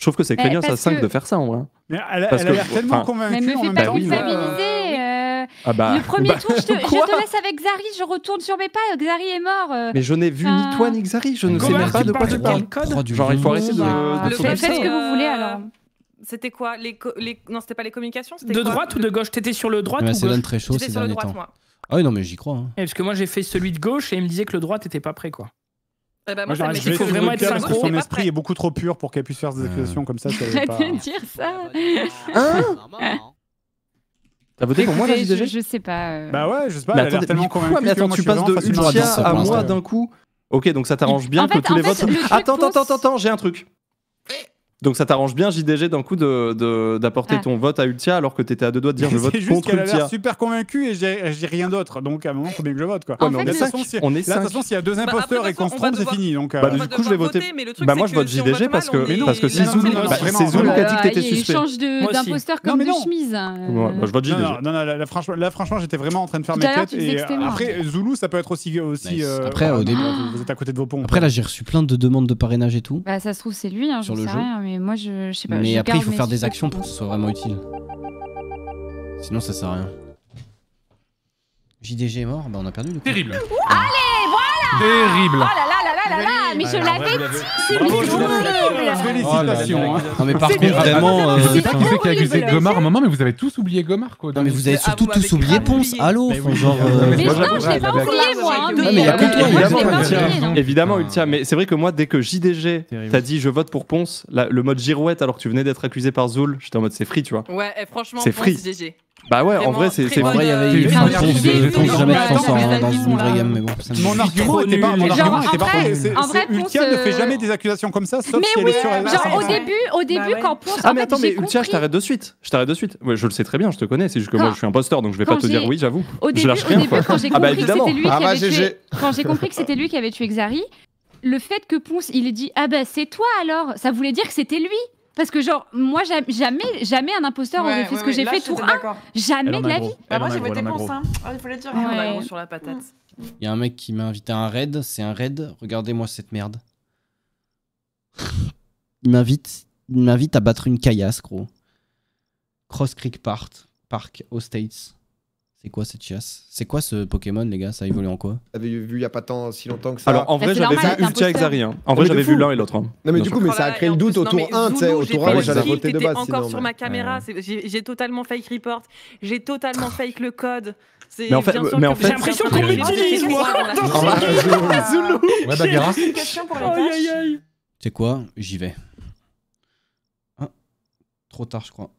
Je trouve que c'est craignos à 5 que... de faire ça en vrai. Mais elle, a l'air tellement convaincue. Mais me fais pas bah culpabiliser. Euh. Ah bah, le premier bah, tour, je te, je te, laisse avec Xari, je retourne sur mes pas, Xari est mort. Euh, mais je n'ai vu ni toi ni Xari, je ne sais même pas de quoi tu parles. Genre, il faut arrêter de. Le faites ce que vous voulez alors. C'était quoi les, Non, c'était pas les communications. De droite ou de gauche? T'étais sur le droite ou ça gauche? Donne très chaud sur le droite, moi. Ah oui, non, mais j'y crois. Hein. Et parce que moi, j'ai fait celui de gauche et il me disait que le droite était pas prêt, quoi. Eh ben moi, moi il faut vraiment être synchro. Son esprit est beaucoup trop pur pour qu'elle puisse faire des euh. accusations comme ça. ça pas... dire ça. Ah, bah, hein bah, bah, T'as voté pour moi, la je, je sais pas. Euh. Bah ouais, je sais pas. Mais elle a l'air tellement attends, tu passes de Lucia à moi d'un coup. Ok, donc ça t'arrange bien que tous les votes. Attends, attends, attends, j'ai un truc. Donc ça t'arrange bien, JDG, d'un coup, d'apporter ton vote à Ultia alors que t'étais à deux doigts de dire je vote contre Ultia. a l'air super convaincu et j'ai rien d'autre. Donc à un moment, faut bien que je vote. Quoi. Ouais, mais on, est on, est 5. De toute façon, s'il y a deux imposteurs et qu'on se trompe, c'est fini. Donc, bah, euh. du coup, je vais voter. Bah, moi, je vote JDG parce que parce que c'est Zoulou qui a dit que t'étais suspect. change d'imposteur comme de chemise. Bah, je vote JDG. Non, non, là, franchement, j'étais vraiment en train de faire mes quêtes. Euh, après, Zoulou, ça peut être aussi. Euh, après, au début. Vous êtes à côté de vos ponts. Après, là, j'ai reçu plein de demandes de parrainage et tout. Ça se trouve, c'est lui, sur le jeu mais moi, je, sais pas. Mais après, il faut faire des actions pour que ce soit vraiment utile. Sinon, ça sert à rien. JDG est mort, bah on a perdu le coup. Terrible. Allez, voilà Terrible. Oh là là, mais je ah, l'avais dit C'est horrible. Oh hein. Non mais par contre, vraiment... Je sais pas qui c'est qui a accusé Gomard à un moment, mais vous avez tous oublié Gomard, quoi. Mais ah, vous avez surtout tous oublié Ponce, allô. Mais non, je l'ai euh, pas oublié, moi hein, Non mais il y a que toi, hein. Évidemment, Ultia, mais c'est vrai que moi, dès que JDG t'as dit « je vote pour Ponce », le mode girouette alors que tu venais d'être accusé par Zoul, j'étais en mode « c'est free », tu vois. Ouais, franchement, c'est free. Bah ouais, en vrai, c'est vrai. il y avait euh, une réponse de jamais de s'en sort dans une vraie gamme, mais bon. Mon argument était pas, Ultia ne fait euh, jamais des accusations comme ça, sauf si elle est sur. Euh, genre au bah début, au début, bah quand Ponce. Ah mais attends, mais Ultia, je t'arrête de suite. Je t'arrête de suite. Je le sais très bien, je te connais. C'est juste que moi, je suis imposteur, donc je vais pas te dire oui, j'avoue. Au début, quand j'ai ah bah, compris que ah, quand j'ai compris que c'était lui qui avait tué Xari, le fait que Ponce, il ait dit ah bah c'est toi alors, ça voulait dire que c'était lui. Parce que genre moi jam- jamais jamais un imposteur Ouais, aurait fait ouais, ce que ouais, j'ai fait tour 1. d'accord. Jamais de la vie. Bah, moi j'ai voté gros. hein. Ah, il faut le dire. Ouais. On a gros sur la patate. Il y a un mec qui m'a invité à un raid, c'est un raid, regardez-moi cette merde. Il m'invite, il m'invite à battre une caillasse, gros. Cross Creek Part. Park aux States. C'est quoi cette chasse C'est quoi ce Pokémon, les gars? Ça évolue en quoi? T'avais vu il y a pas tant si longtemps que ça? Alors en Bah, vrai, j'avais vu Ultia et imposteur. Xari. hein. En Non, vrai, j'avais vu l'un et l'autre. hein. Non mais du coup, mais Oh ça a créé le doute autour mais 1, tu sais, autour j'ai 1, fait moi le j'avais voté de base. encore sinon, sur ma caméra, j'ai totalement fake report, j'ai totalement fake le code. Mais en fait- mais en J'ai l'impression qu'on faire moi. Zoulou Ouais, aïe C'est quoi? J'y vais. Ah, trop tard, je crois.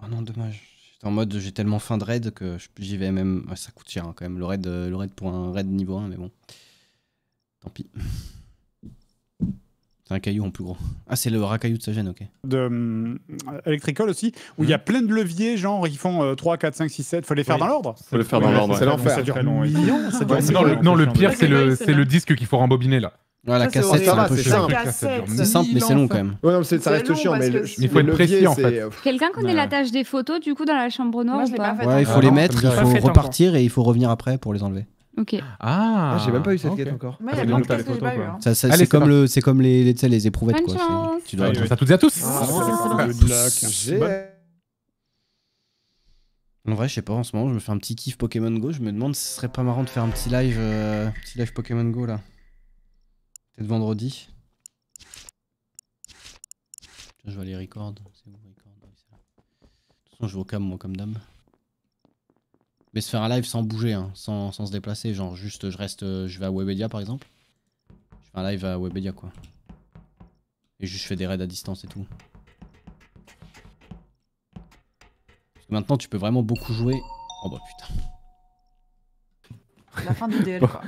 Ah non, dommage. J'étais en mode, j'ai tellement faim de raid que j'y vais même. ouais, ça coûte cher hein, quand même, le raid, le raid pour un raid niveau 1, mais bon. Tant pis. C'est un caillou en plus gros. Ah, c'est le racaillou de Sagen, ok. de euh, Electrical aussi, où il Hmm. y a plein de leviers, genre ils font euh, 3, 4, 5, 6, 7. Faut les faire Oui. dans l'ordre. Faut le faire dans Ouais, l'ordre. C'est l'enfer. Ça dure millions, ça dure Ouais, c'est Non, le, millions. non, le pire, c'est le, le disque qu'il faut rembobiner là. Ouais, la Ça, c'est cassette, c'est Ça un peu chiant. C'est simple, mais c'est long quand même. Ouais, non, ça reste long chiant, mais Il faut être précis, en fait. c'est- Quelqu'un connaît Ouais. la tâche des photos du coup dans la chambre noire Moi, ou je l'ai pas. Ouais, il faut Ah les non, mettre, ça me il faut repartir et il faut revenir après pour les enlever. Ok. Ah, Ah, j'ai même pas eu cette quête encore. Ça, ça- c'est comme, le, c'est comme les, les, éprouvettes quoi. Tu dois à toutes et à tous. En vrai, je sais pas, en ce moment, je me fais un petit kiff Pokémon Go. Je me demande si ce serait pas marrant de faire un petit live, euh, petit live Pokémon Go là. Peut-être vendredi. Je vais aller record. C'est où record. De toute façon, je vais au cam, moi, comme dame. Mais se faire un live sans bouger, hein, sans, sans se déplacer. Genre, juste, je reste, euh, je vais à Webedia par exemple. Je fais un live à Webedia quoi. Et juste, je fais des raids à distance et tout. Parce que maintenant, tu peux vraiment beaucoup jouer. Oh bah putain. La fin du DL, quoi.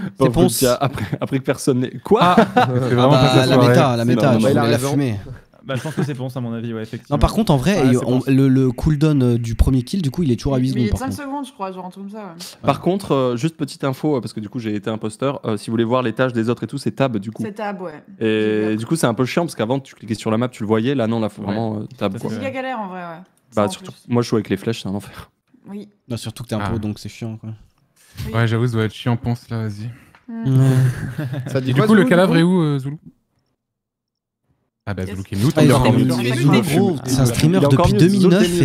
Après, après que personne n'est. Quoi Ah, c'est Ah vraiment bah, la méta, la méta, je Bah, la fumer. Bah, je pense que c'est Ponce, à mon avis, ouais, effectivement. Non, par contre, en vrai, on- le, le cooldown euh, du premier kill, du coup, il est toujours à 8 Mais il secondes. est de Par 5 contre. secondes, je crois, genre un truc comme ça. ouais. Par contre, euh, juste petite info, euh, parce que du coup j'ai été imposteur. euh, si vous voulez voir les tâches des autres et tout, c'est tab du coup. C'est tab, ouais. Et du coup, c'est un peu chiant parce qu'avant tu cliquais sur la map, tu le voyais. Là, non, là, faut vraiment euh, tab. C'est giga galère en vrai, ouais. Bah, surtout, moi je joue avec les flèches, c'est un enfer. Oui. Non, surtout que t'es un Ah. pro, donc c'est chiant. Quoi. Ouais, j'avoue, ça doit être chiant, pense là, vas-y. Ça dit Et du quoi, coup, le cadavre est où, euh, Zoulou? Ah bah. Zoulou qui est mute, Ah, il est encore mute. fumes. c'est un streamer depuis mute, 2009 Zoulou,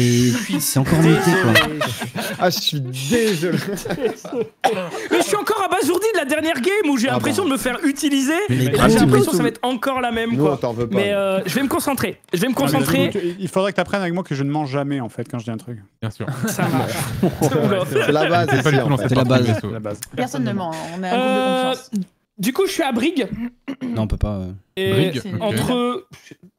et c'est encore muté quoi. Ah, je suis désolé. Mais encore abasourdi de la dernière game où j'ai Ah l'impression bah. de me faire utiliser. J'ai l'impression que ça va être encore la même quoi. Mais euh, je vais me concentrer. Je vais me concentrer. Il faudrait que tu apprennes avec moi que je ne mange jamais en fait quand je dis un truc. Bien sûr. Ça marche. C'est la base C'est la. Personne ne ment, on est un groupe de Euh, confiance. du coup, je suis à Brigue. Non, on peut pas. euh. Et Brigue, entre.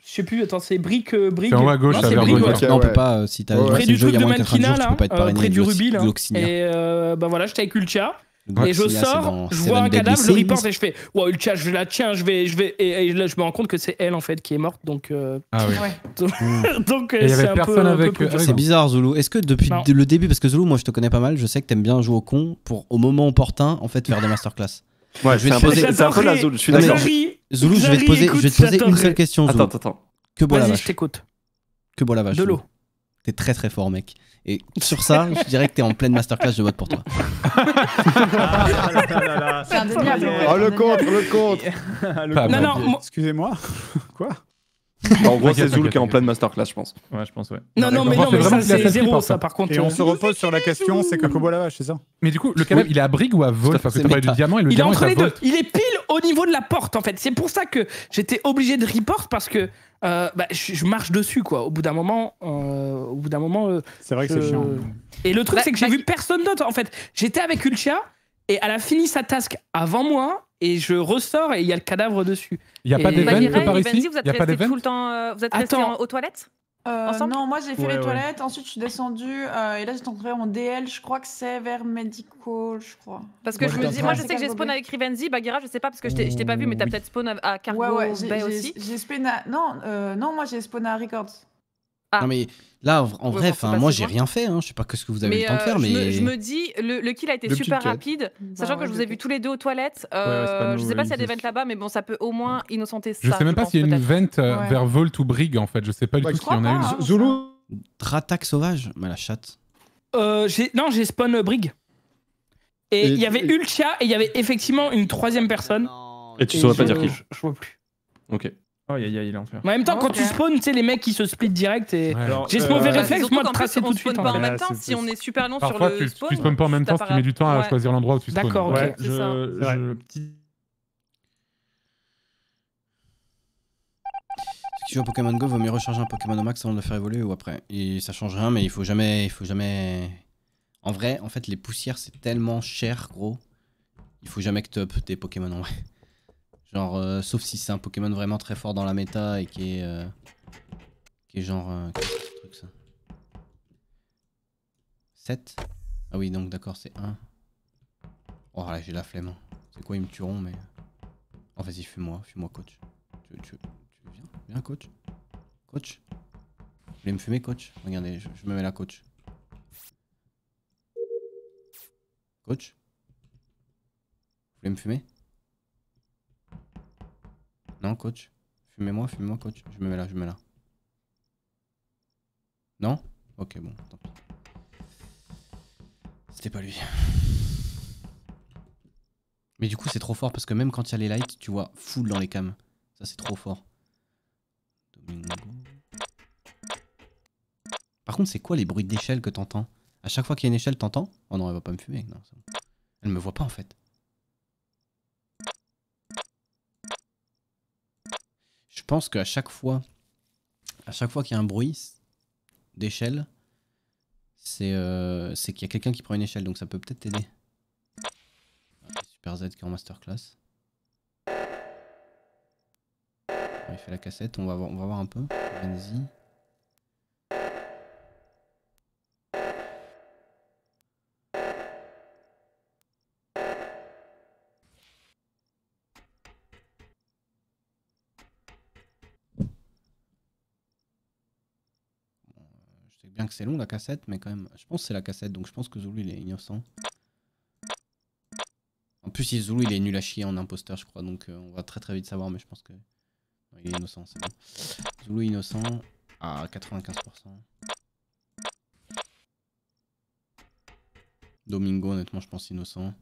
Je sais plus, attends, c'est Brique. euh, Brigue. C'est en haut à gauche, Non, vers Brigue, ouais. Non, on peut pas euh, si t'as Ouais, Près du truc a de moins de 90 Mankina, là, peux pas être parrainé. près du rubis, là. Et euh, bah voilà, j'étais avec Ultia. Le Et je sors, je vois un cadavre, je Sins. reporte et je fais Wow, Ultia, je la tiens, je vais. Je vais et, et là, je me rends compte que c'est elle, en fait, qui est morte. Donc, euh, Ah oui. Ouais. donc Et il y c'est avait un personne peu, un peu avec, euh, C'est bizarre, Zoulou. Est-ce que depuis Non. d- le début, parce que Zoulou, moi je te connais pas mal, je sais que t'aimes bien jouer au con pour au moment opportun, en fait, faire des masterclass. Ouais, Je vais te poser- c'est un peu la zone, je suis d'accord. Zoulou, je vais te poser, écoute, je vais te poser une seule question, Attends, Zoulou. attends, attends. Que boit la Vas-y, je vache t'écoute. Que boit la vache De l'eau. T'es très très fort, mec. Et sur ça, je dirais que t'es en pleine masterclass, je vote pour toi. Oh, le contre, le contre. Non, non, moi- Excusez-moi. Quoi? Bah, en gros, c'est Zoul qui est en pleine masterclass, je pense. Ouais, je pense, ouais. non, non, mais non, mais ça, c'est zéro, ça, par contre. Et on se repose sur la question, c'est boit la vache, c'est ça? Mais du coup, le cadavre, il est à Brigue ou à Volt Parce que C'est t'as parlé du méta. diamant et le Il est diamant entre les deux. Il est pile au niveau de la porte, en fait. C'est pour ça que j'étais obligé de report parce que euh, bah, je, je marche dessus, quoi. Au bout d'un moment, euh, au bout d'un moment. euh, C'est vrai que c'est chiant. Et le truc, Bah, c'est que j'ai bah, vu personne d'autre. En fait, j'étais avec Ultia et elle a fini sa task avant moi et je ressors et il y a le cadavre dessus. Il n'y a pas d'événement par ici vous Il êtes d'événement tout le temps, euh, vous êtes en- aux toilettes Euh, Ensemble non, moi j'ai fait Ouais, les ouais. toilettes, ensuite je suis descendue euh, et là j'étais entrée en DL, je crois que c'est vers Medical, je crois. Parce que Moi, je me dis, moi je sais que j'ai spawn avec Rivenzi, Bagheera, je sais pas parce que je t'ai pas vu, mais t'as Oui. peut-être spawn à- à Cargo ouais, ouais, j'ai- Bay j'ai aussi. j'ai spawn à... Non, euh, non, moi j'ai spawn à Records. Ah. Non mais là, en en Ouais, moi j'ai rien fait. Hein. Je sais pas ce que vous avez eu Mais, le temps de euh, faire, je, mais me, je me dis, le, le kill a été super rapide, sachant Bah que ouais, je vous ai vu tous les deux aux toilettes. Euh, je sais pas s'il y a des ventes là-bas, mais bon, ça peut au moins innocenter ça. Je sais même pas s'il y a une vente euh, Ouais. vers Volt ou Brigue en fait. Je sais pas du Ouais, tout je s'il y en a une. hein. Zoulou, Dratak sauvage, bah la chatte. Euh, non, j'ai spawn euh, Brig. Et il y avait Ultia et il y avait effectivement une troisième personne. Et tu saurais pas je- dire qui. Je, je vois plus. Ok. Oh, aïe, aïe, aïe, l'enfer. En même temps, quand tu spawns, tu sais, les mecs qui se split direct et. J'ai ce euh, mauvais réflexe, moi, de tracer on tout de spawn suite. pas en fait. même temps. Si on est super long sur le tu, spawn. tu spawns pas en même temps, t'as tu mets du temps à choisir l'endroit où tu spawns. D'accord, ok. C'est ça. Si tu joues à Pokémon Go, vaut mieux recharger un Pokémon au max avant de le faire évoluer ou après. Et ça change rien, mais il faut jamais, il faut jamais. En vrai, en fait, les poussières c'est tellement cher, gros. Il faut jamais que tu up tes Pokémon en vrai. Genre, euh, sauf si c'est un Pokémon vraiment très fort dans la méta et qui est, euh, qui est genre, euh, ce truc ça 7 Ah oui, donc d'accord, c'est 1. Oh là, j'ai la flemme. C'est quoi, ils me tueront, mais. Oh, vas-y, fuis-moi, fuis-moi, coach. Tu, tu, tu viens Viens, coach. Coach Vous voulez me fumer, coach Regardez, je, je me mets là, coach. Coach Vous voulez me fumer? Non, coach Fumez-moi, fumez-moi, coach. Je me mets là, je me mets là. Non? Ok, bon, tant pis. C'était pas lui. Mais du coup, c'est trop fort parce que même quand il y a les lights, tu vois full dans les cams. Ça, c'est trop fort. Domingo. Par contre, c'est quoi les bruits d'échelle que t'entends? À chaque fois qu'il y a une échelle, t'entends? Oh non, elle va pas me fumer. Non. Elle me voit pas en fait. Je pense qu'à chaque fois, à chaque fois qu'il y a un bruit d'échelle, c'est euh, c'est qu'il y a quelqu'un qui prend une échelle, donc ça peut peut-être t'aider. Super Z qui est en masterclass. Il fait la cassette, on va voir, on va voir un peu. Renzi. C'est long la cassette, mais quand même, je pense que c'est la cassette, donc je pense que Zulu il est innocent. En plus, si Zulu il est nul à chier en imposteur, je crois, donc euh, on va très très vite savoir, mais je pense que. Non, il est innocent, c'est bon. Zulu innocent à 95%. Domingo, honnêtement, je pense innocent.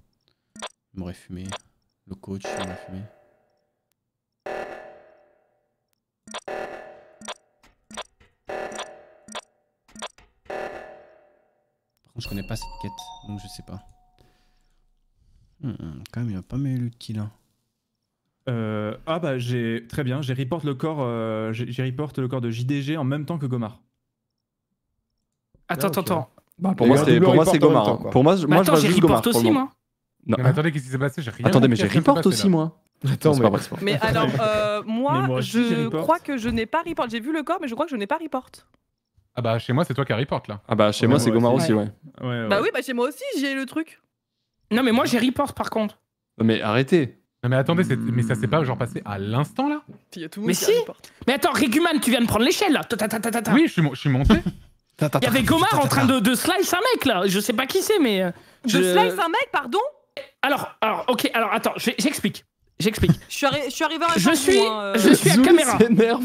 Il m'aurait fumé. Le coach, il m'aurait fumé. Je connais pas cette quête, donc je sais pas. Hmm, quand même, il a pas mal de kill. hein. Euh, ah bah j'ai très bien, j'ai report le corps, euh, j'ai j'ai report le corps de JDG en même temps que Gomar. Attends, Ah, ok. attends, attends. Bah, pour moi, double pour moi, c'est en même Gomar. temps. Pour moi, attends, j'ai juste Gomar. report pour le aussi, moi. Non. Mais attendez, qu'est-ce qui s'est passé? J'ai rien Attendez, mais j'ai report aussi, là? moi. Attends, Non, mais- pas vrai. Mais alors, euh, moi, Mais moi aussi, j'ai je crois que je n'ai pas report. J'ai vu le corps, mais je crois que je n'ai pas report. Ah bah chez moi, c'est toi qui report là. Ah bah chez Ouais, moi, c'est Gomar aussi. ouais. Ouais, Bah oui, bah chez moi aussi, j'ai le truc. Non, mais moi j'ai report par contre. Mais arrêtez. Non, mais attendez, c'est- mais ça s'est pas genre passé à l'instant là? Il y a tout le Mais si. Mais attends, Réguman, tu viens de prendre l'échelle là. Ta, ta, ta, ta, ta, ta. Oui, je suis, je suis monté. Il y avait Gomar en train de, de slice un mec là. Je sais pas qui c'est, mais. euh, Je je- slice un mec, pardon? Alors, alors, ok, alors attends, je- j'explique. J'explique. je suis, arri- je suis arrivé même Je suis, hein, euh. je suis à caméra. s'énerve.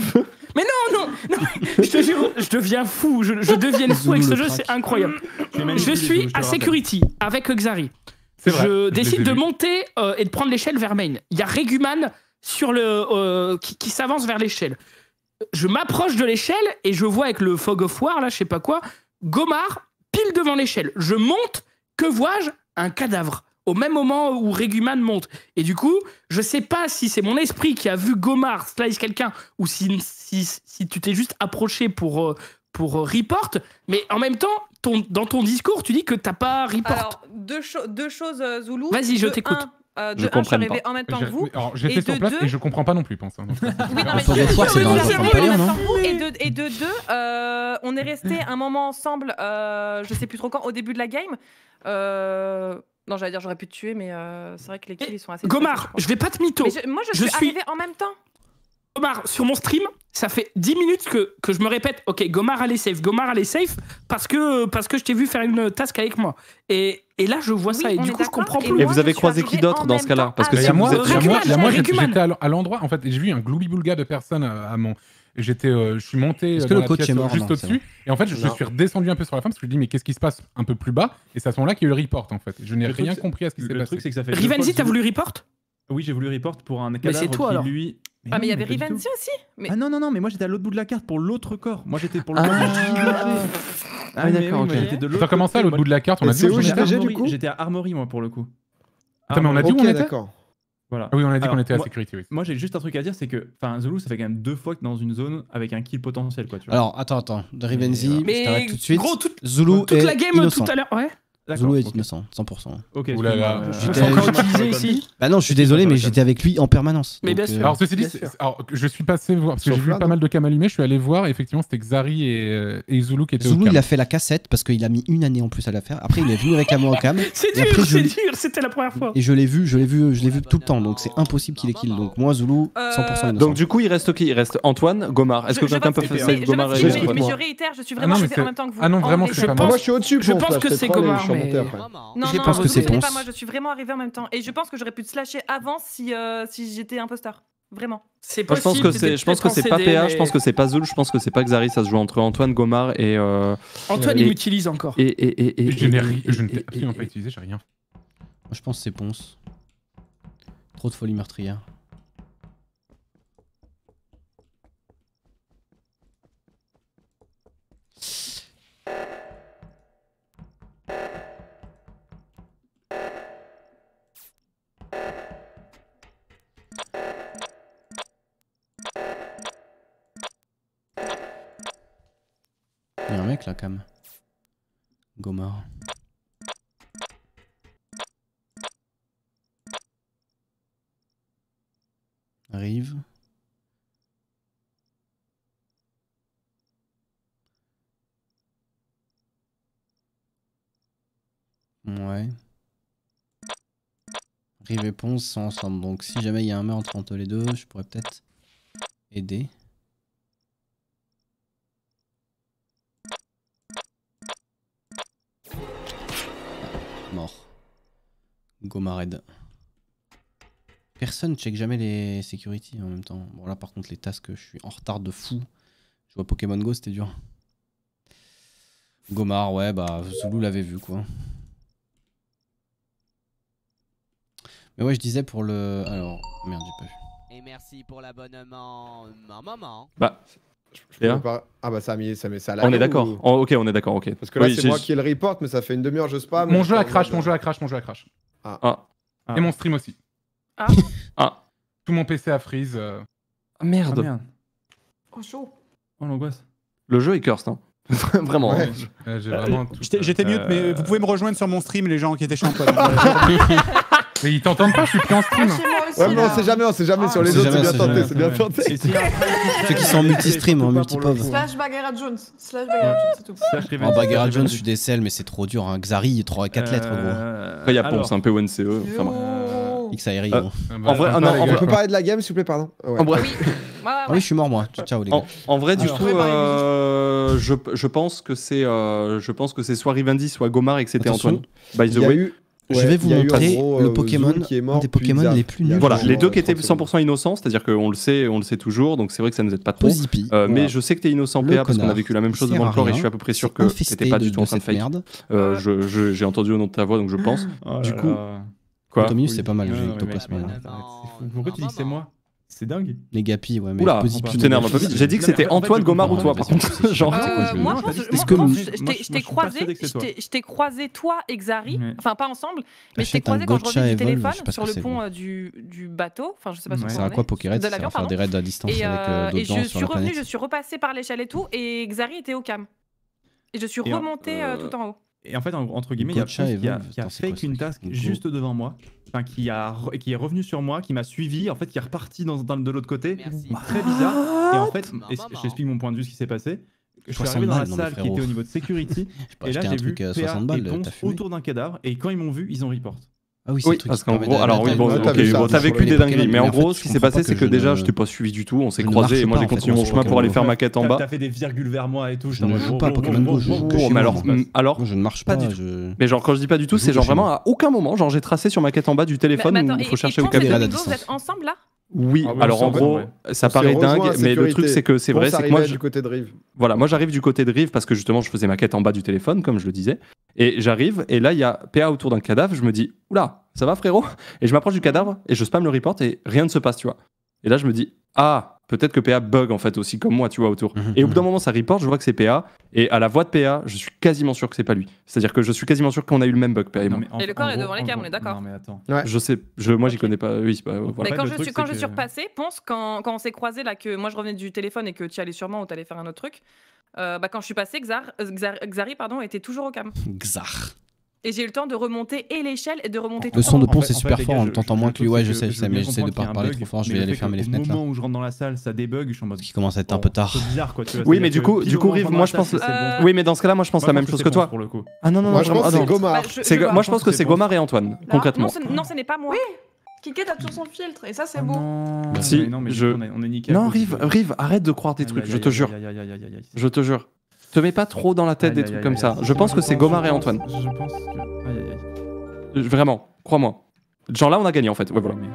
Mais non, non, non, je te jure, je deviens fou, je, je deviens fou avec ce jeu, c'est incroyable. Je suis à. Security avec Xari. C'est vrai. Je décide de monter euh, et de prendre l'échelle vers Main. Il y a Réguman sur le, euh, qui, qui s'avance vers l'échelle. Je m'approche de l'échelle et je vois avec le Fog of War, là, je sais pas quoi, Gomar pile devant l'échelle. Je monte, que vois-je? Un cadavre. Au même moment où Réguman monte. Et du coup, je sais pas si c'est mon esprit qui a vu Gomar slice quelqu'un ou si, si, si tu t'es juste approché pour, euh, pour euh, report. Mais en même temps, ton, dans ton discours, tu dis que t'as pas report. Alors, deux, cho- deux choses, euh, Zoulou. Vas-y, je t'écoute. euh, Je suis arrivé pas. en même temps J'ai- que vous. Alors Et j'étais sur de place deux- et je comprends pas non plus, pense. hein, Oui, non, mais et de deux, euh, on est resté un moment ensemble, euh, je sais plus trop quand, au début de la game. Euh, non, j'allais dire j'aurais pu te tuer, mais euh, c'est vrai que les kills ils sont assez. Gomar, difficiles, je vais pas te mytho. je- moi je, je suis, suis- arrivé en même temps. Gomar, sur mon stream, ça fait 10 minutes que, que je me répète, ok, Gomar allez safe, Gomar allez safe, parce que, parce que je t'ai vu faire une task avec moi. Et, et là, je vois Oui, ça, et du coup, je comprends plus. Et vous avez croisé qui d'autre dans ce cas-là? Parce que Bah, si y a vous moi, êtes moi, y a moi, j'étais à l'endroit en fait et j'ai vu un Glooby Boulga de personnes à, à J'étais, euh, je suis monté Est-ce euh, que dans le la coach pièce est mort juste Non, c'est au-dessus et en fait je, suis redescendu un peu sur la fin parce que je me dis mais qu'est-ce qui se passe un peu plus bas? Et c'est à ce moment-là qu'il y a eu le report en fait. Je n'ai Le rien c'est- compris à ce qui s'est Le passé. truc c'est que ça fait. Rivenzi, t'as voulu report? Oui, j'ai voulu report pour un c'est cadavre toi, qui alors. lui Ah, mais il y avait. Rivenzi aussi mais... Ah non, non, non, mais moi j'étais à l'autre bout de la carte pour l'autre corps. Moi j'étais pour le Ah. Ah oui, mais d'accord, j'étais de l'autre Attends, comment ça, à l'autre bout de la carte On a dit c'est où J'étais J'étais à Armory moi pour le coup. Attends, mais on a dit où on était? d'accord. Voilà. Ah oui, on a dit qu'on était à moi- sécurité, oui. Moi j'ai juste un truc à dire, c'est que, enfin, Zulu, ça fait quand même deux fois que dans une zone avec un kill potentiel, quoi. Tu vois. Alors, attends, attends. De Rivenzi, je Mais t'arrête tout de suite. gros, toute, Zulu toute est la game innocent. tout à l'heure. Ouais. Zulu est innocent, 100%. Ok. Là Je euh, sens encore utilisé ici. Bah non, je suis désolé, mais j'étais avec lui en permanence. Mais bien sûr. euh, Alors ceci dit, alors, je suis passé voir, parce que j'ai vu pas mal de cam allumés, je suis allé voir, et effectivement c'était Xari et, euh, et Zulu qui étaient au Zulu, cam. il a fait la cassette parce qu'il a mis une année en plus à la faire. Après, il est venu réclamer en cam. C'est dur, je- c'est dur, c'était la première fois. Et je l'ai vu, je l'ai vu, je l'ai vu tout le temps. Donc c'est impossible qu'il ait kill. Donc moi, Zulu, 100% innocent. Donc du coup, il reste qui? Il reste Antoine, Gomard. Est-ce que quelqu'un peut faire vote et mais, moi. je réitère, je suis Ah vraiment en même temps que vous. ah non, En vraiment, je pas pense- Moi, je suis au-dessus. Je pense que c'est crois, Après. Non, Je non, pense que c'est pas, moi je suis vraiment arrivée en même temps. Et je pense que j'aurais pu te slasher avant si, euh, si j'étais imposteur. Vraiment. C'est Moi, je pense que c'est, t'étais je pense que c'est peut-être pas PA, je pense que c'est pas Zul, je pense que c'est pas Xari, ça se joue entre Antoine, Gomard et euh, Antoine, et- il m'utilise encore. et et et et. Je n'ai absolument pas utilisé, j'ai rien. Moi, je pense que c'est Ponce. Trop de folie meurtrière. Mec là. Gomard. Arrive. Ouais. Rive et Ponce sont ensemble. Donc si jamais il y a un meurtre entre les deux, je pourrais peut-être aider. Gomared. Personne check jamais les security en même temps. Bon là par contre les tasks, je suis en retard de fou. Je vois Pokémon Go, c'était dur. Gomar, ouais, bah Zulu l'avait vu quoi. Mais ouais, je disais pour le. Alors, merde, j'ai pas vu. Et merci pour l'abonnement. Maman. Bah, Je pas- Ah bah ça a mis, ça met ça. a On est d'accord. ou- Oh, ok, on est d'accord. Ok. Parce que là, Oui, c'est moi qui ai le report, mais ça fait une demi-heure je spam. Mon jeu a j'étais en crash, mon jeu a crash, mon jeu a crash. Ah. Ah. Et mon stream aussi. Ah. Ah. Tout mon PC a freeze. euh. Ah, merde. Ah, merde. Oh, chaud. Oh l'angoisse. Le jeu est cursed. Hein. Vraiment. Ouais. hein. J'étais mute, mais vous pouvez me rejoindre sur mon stream, les gens qui étaient chiants. quoi. Mais ils t'entendent pas, je suis plus en stream. Aussi, Ouais, mais on sait jamais, on sait jamais Ah, sur les autres, c'est bien tenté, c'est bien tenté. Ceux qui sont en multi-stream, en multipov. coup. Slash Bagheera Jones. Slash Bagheera Jones, c'est tout. Slash En Bagheera Jones, je décel, mais c'est trop dur. Hein. Xari, 3 4 lettres, gros. Euh, Après, il y a Ponce, un peu ONCE. Enfin, bref. Yo. XARI, Euh, gros. Ah En vrai, non, On peut parler de la game, s'il vous plaît, pardon Ouais. En vrai, Ouais, ouais, Ah oui, je suis mort, moi. Ciao, les gars. en, en vrai, du Alors, coup, euh, je, je pense que c'est, euh, je pense que c'est soit Rivendi, soit Gomard et que c'était. Antoine. By the Il y a way. Eu. Je vais vous eu, montrer gros, le euh, Pokémon, Zul qui est mort, un des Pokémon les plus nuls. Voilà, les deux qui étaient 30 secondes. 100% innocents, c'est-à-dire qu'on le sait, on le sait toujours, donc c'est vrai que ça nous aide pas trop. Posipi. Euh, Mais Voilà. je sais que t'es innocent Le PA parce qu'on a vécu la même chose devant le corps et je suis à peu près sûr que t'étais pas du tout en train de fake. merde. Euh, J'ai entendu au nom de ta voix donc je pense. Oh Du coup, là. Quoi c'est pas mal, j'ai c'est fou. Pourquoi tu dis que c'est moi? C'est dingue. Les Gapi, ouais, mais Oula, tu t'énerves un peu vite. J'ai dit que c'était Antoine je Gomard ou toi, par contre. c'est- Genre. Euh, je- moi, je du je je t'ai- je- je je suis croisé, c'est je toi. t'ai- je t'ai croisé toi, Exari. Ouais. Enfin, pas ensemble, mais je t'ai croisé quand je revenais du Evolve, téléphone je sur le c'est, pont euh, du, du bateau. Enfin, je sais pas Ouais. ce que Ça ça à quoi est. Pokéred De l'avion, va faire des raids à distance Et, avec euh, euh, et d'autres gens je sur suis la revenue, planète. je suis repassée par l'échelle et tout, et Xari était au cam. Et je suis Et euh, euh, tout en haut. Et en fait, en- entre guillemets, il y a Ponce qui a, qui ce une task juste devant moi. Enfin, qui, a, re- qui est revenu sur moi, qui m'a suivi, en fait, qui est reparti dans, dans- de l'autre côté. Merci. Très bizarre. Et en fait, et je t'explique mon point de vue, ce qui s'est passé. Je suis 60 arrivé dans la balles, salle qui était au niveau de security. Et là, j'ai vu PA 60 et balles, fumé autour d'un cadavre. Et quand ils m'ont vu, ils ont report. Ah oui, c'est Oui, le truc parce qu'en gros, alors oui, bon, Ouais, bon, t'as vécu des dingueries, mais en en gros, fait, ce je qui s'est passé, pas c'est que déjà, ne- je t'ai pas suivi du tout, on s'est je ne croisés et moi pas, j'ai continué mon sur chemin pour aller faire ma quête en bas. T'as fait des virgules vers moi et tout. Je ne joue pas à Pokémon Go, mais alors, je ne marche pas du tout. mais genre quand je dis pas du tout, c'est genre vraiment à aucun moment, genre j'ai tracé sur ma quête en bas du téléphone où il faut chercher au distance. vous êtes ensemble là Oui, Ah alors en gros, vrai, ça On paraît dingue, mais le truc c'est que c'est vrai, c'est que moi, je- du côté de Rive. voilà, moi j'arrive du côté de Rive parce que justement je faisais ma quête en bas du téléphone, comme je le disais, et j'arrive et là il y a PA autour d'un cadavre, je me dis oula, ça va frérot? Et je m'approche du cadavre et je spam le report et rien ne se passe, tu vois. Et là je me dis ah, peut-être que PA bug en fait aussi comme moi, tu vois, autour. Mhm, Et au bout mhm. d'un moment, ça reporte, je vois que c'est PA. Et à la voix de PA, je suis quasiment sûr que c'est pas lui. C'est-à-dire que je suis quasiment sûr qu'on a eu le même bug, PA et Non, moi. mais en- Et le corps est gros- devant les cams, on est d'accord. Non, mais attends. Ouais. Je sais, je, moi j'y connais pas. Oui, bah, voilà. Mais quand, je truc, suis, quand suis repassée, pense, quand, quand on s'est croisé là, que moi je revenais du téléphone et que tu allais sûrement ou t'allais faire un autre truc, euh, bah, quand je suis passée, Xar, euh, Xar- Xari pardon, était toujours au cam. Xar. Et j'ai eu le temps de remonter et l'échelle et de remonter tout Le son de pont, c'est super fort, on je- t'entend moins que lui. Ouais, je sais, je sais, mais j'essaie de pas parler trop fort, je vais le aller fermer les fenêtres là. moment où je rentre dans la salle, ça débug, je suis en mode. Qui commence à être un oh, peu tard. C'est bizarre quoi, tu vois. Oui, mais du coup- du au coup, Rive, moi, je pense-. Oui, mais dans ce cas-là, moi je pense la même chose que toi. Ponce, pour le coup. Ah non, non, non, Moi, je pense ah, que c'est non. Gomar. Bah, je- C'est je Go- vois. Moi je pense que C'est c'est Ponce. Gomar et Antoine, concrètement. Non, ce n'est pas moi. Kiket a toujours son filtre et ça c'est Oh beau. Si, non, mais on, est, nickel. Non, Rive, Rive, arrête de croire des Aïe, trucs, je te jure. aïe, aïe, aïe, aïe, aïe, aïe. Je te jure. Te mets pas trop dans la tête Aïe, des aïe, trucs aïe, comme aïe, ça. aïe. Je pense que c'est Gomar et Antoine. Je pense que. Aïe, aïe, aïe. Vraiment, crois-moi. Genre là, on a gagné en fait. Ouais, voilà. Mais-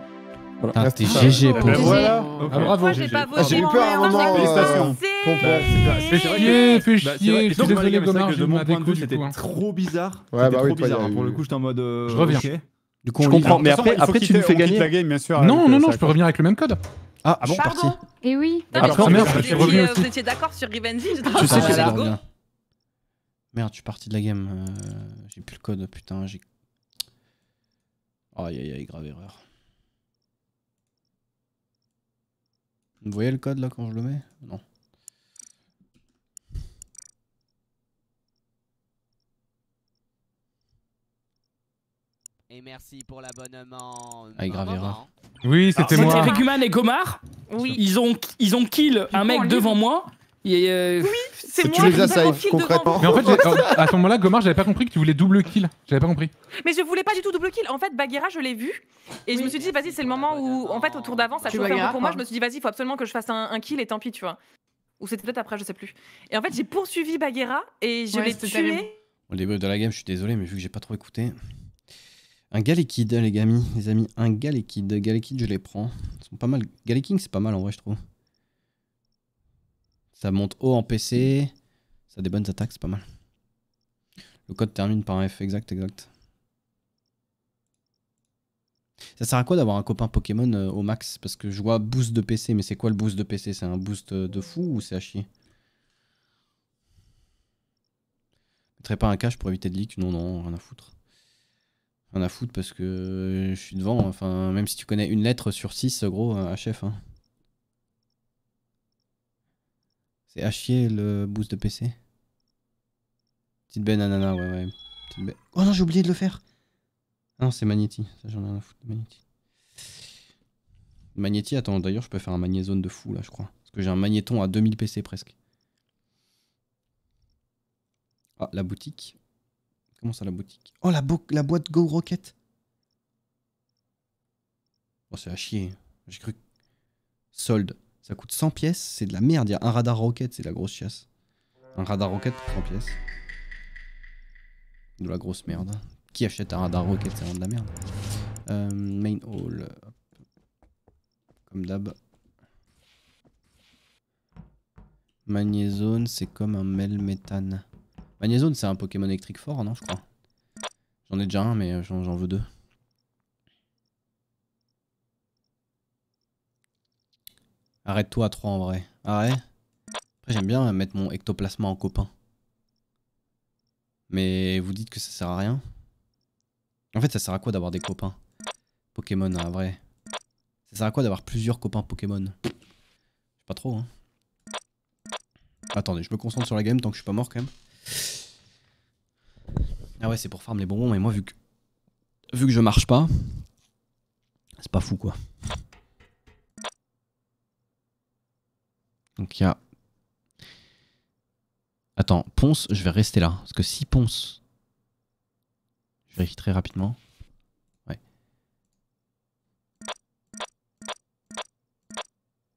Putain, t'es Ah, GG, ben Ponce. voilà. Ok. Ah, bravo. J'ai Ah, j'ai eu peur à un moment, Félicitations. Bah, Fais chier, fais Bah, chier. Je suis désolé, Gomard, que j'ai de mon point de vue, c'était hein. trop bizarre. Ouais, C'était bah trop oui, bizarre. Pour le coup, j'étais en mode. euh, Je reviens. Du coup, Je on comprends. Mais après- après, tu nous fais gagner. Non, non, non, je peux revenir avec le même code. Ah, je suis Pardon parti. Et oui. Ah, mais bah, je pensais merde, je vous suis revenu étiez, aussi. vous étiez d'accord sur Rivenzi. en sais que c'est bien. Merde, je suis parti de la game. euh, J'ai plus le code, putain. J'ai. Aïe aïe aïe, grave erreur. Vous voyez le code là quand je le mets? Non. Et merci pour l'abonnement. Ah, grave Maman. erreur. Oui, c'était C'était moi. Reguman et Gomar. Oui, Ils ont, ils ont kill un mec devant moi. Et, euh, c'est Tu moi les as devant concrètement. Mais en fait, à ce moment-là, Gomard, j'avais pas compris que tu voulais double kill. J'avais pas compris. Mais je voulais pas du tout double kill. En fait, Bagheera, je l'ai vu. Et je me suis dit, vas-y, c'est le moment où, en fait, au tour d'avant, ça Tu chauffait un peu pour moi. Je me suis dit, vas-y, il faut absolument que je fasse un, un kill et tant pis, tu vois. Ou c'était peut-être après, je sais plus. Et en fait, j'ai poursuivi Bagheera et je Ouais, l'ai c'était tué. terrible. Au début de la game, je suis désolé, mais vu que j'ai pas trop écouté. Un Galekid, les amis, les amis, un Galekid. Galekid, je les prends. Ils sont pas mal. Galeking, c'est pas mal en vrai, je trouve. Ça monte haut en PC. Ça a des bonnes attaques, c'est pas mal. Le code termine par un F, exact, exact. Ça sert à quoi d'avoir un copain Pokémon euh, au max? Parce que je vois boost de PC, mais c'est quoi le boost de PC C'est un boost euh, de fou ou c'est à chier? Je mettrais pas un cache pour éviter de leak? Non, non, rien à foutre. Rien à foutre parce que je suis devant. Enfin, même si tu connais une lettre sur 6, gros, HF. Hein. C'est à chier le boost de PC. Petite baie nanana, ouais, ouais. Oh non, j'ai oublié de le faire. Ah non, c'est Magnéti. Ça, j'en ai rien à foutre. Magnéti, attends, d'ailleurs, je peux faire un magnézone de fou là, je crois. Parce que j'ai un magnéton à 2000 PC presque. Ah, la boutique. Comment ça, la boutique? Oh, la, bo- la boîte Go Rocket. Oh, c'est à chier. J'ai cru. Solde. Ça coûte 100 pièces, c'est de la merde. Y a un radar Rocket, c'est la grosse chiasse. Un radar Rocket pour 100 pièces. De la grosse merde. Qui achète un radar Rocket? C'est vraiment de la merde. Euh, main hall. Comme d'hab. Magnézone, c'est comme un melméthane. Magnézone, c'est un Pokémon électrique fort, non, je crois. J'en ai déjà un, mais j'en veux deux. Arrête-toi à 3 en vrai. Ah Après, j'aime bien mettre mon ectoplasma en copain. Mais vous dites que ça sert à rien En fait, ça sert à quoi d'avoir des copains Pokémon, en vrai? Ça sert à quoi d'avoir plusieurs copains Pokémon? Je sais pas trop, hein. Attendez, je me concentre sur la game tant que je suis pas mort quand même. Ah ouais, c'est pour farm les bonbons, mais moi, vu que, vu que je marche pas, c'est pas fou quoi. Donc il y a. Attends, Ponce, je vais rester là. Parce que si Ponce. Je vérifie très rapidement. Ouais.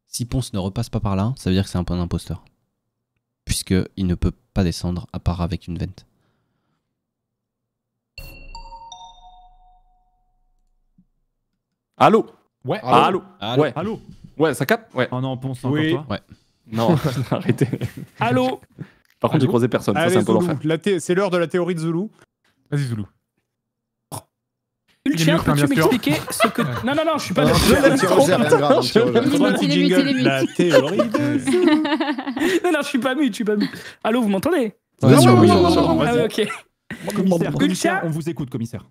Si Ponce ne repasse pas par là, ça veut dire que c'est un point d'imposteur. Puisque il ne peut pas descendre à part avec une vente. Allô Ouais. Allô Allô Ouais. Allô Ouais, ça capte Ouais. Oh non, Ponce, Oui. encore toi Non, arrêtez. Allô Par contre, j'ai croisé personne, ça c'est un peu l'enfer. c'est l'heure de la théorie de Zulu. Vas-y, Zoulou. Ultia, mieux, peux-tu m'expliquer ce que. Non, non, non, je suis pas Non, mute, mute. La théorie de... Non, non, je suis pas mu, je suis pas mu. Allô, vous m'entendez? Bien sûr, oui, bien oui, sûr. oui, Ah ok. Ultia on vous écoute, commissaire.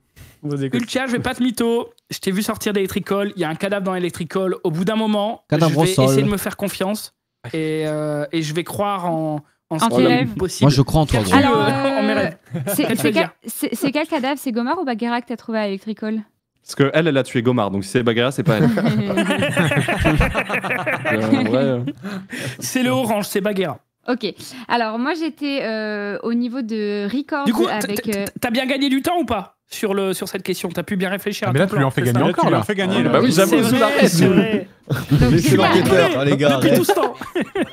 On vous écoute. Ultia, je vais pas te mytho. Je t'ai vu sortir d'Electricol. Il y a un cadavre dans l'Electricol. Au bout d'un moment, Cadavre je vais essayer de me faire confiance. Et, euh, et je vais croire en, en ce possible. Moi, je crois en toi, gros. Alors, euh, C'est quel, cadavre? C'est Gomar ou Bagheera que t'as trouvé à Electricol Parce que elle, elle a tué Gomar, donc si c'est Bagheera, c'est pas elle. Euh, C'est le orange, c'est Bagheera. Ok. Alors, moi, j'étais euh, au niveau de record Du coup, avec. euh, t'as bien gagné du temps ou pas? Sur, le, sur cette question T'as pu bien réfléchir Ah, à mais là, tu lui en fais gagner ça Là, encore, tu lui en fais gagner. là. Bah oui, j'avoue, C'est sous vrai, l'arrêt. Laissez l'enquêteur, les gars. Depuis tout ce temps.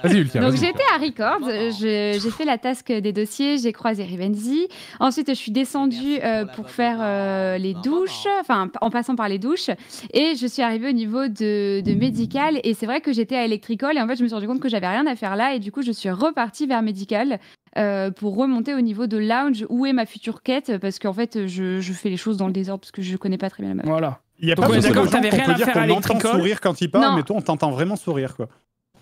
Vas-y, Ultia. Donc j'étais à Records, je- j'ai fait la task des dossiers, j'ai croisé Rivenzi. Ensuite, je suis descendue euh, pour faire euh, les douches, enfin en passant par les douches, et je suis arrivée au niveau de, de médical. Et c'est vrai que j'étais à Electricol et en fait, je me suis rendu compte que j'avais rien à faire là, et du coup, je suis repartie vers médical. Euh, pour remonter au niveau de lounge où est ma future quête? Parce qu'en fait je, je fais les choses dans le désordre parce que je connais pas très bien la map. Voilà. Il y a Donc pas de d'accord, t'avais rien peut à dire faire à qu'on entend Electricol sourire quand il parle, Non. mais toi, on t'entend vraiment sourire, quoi.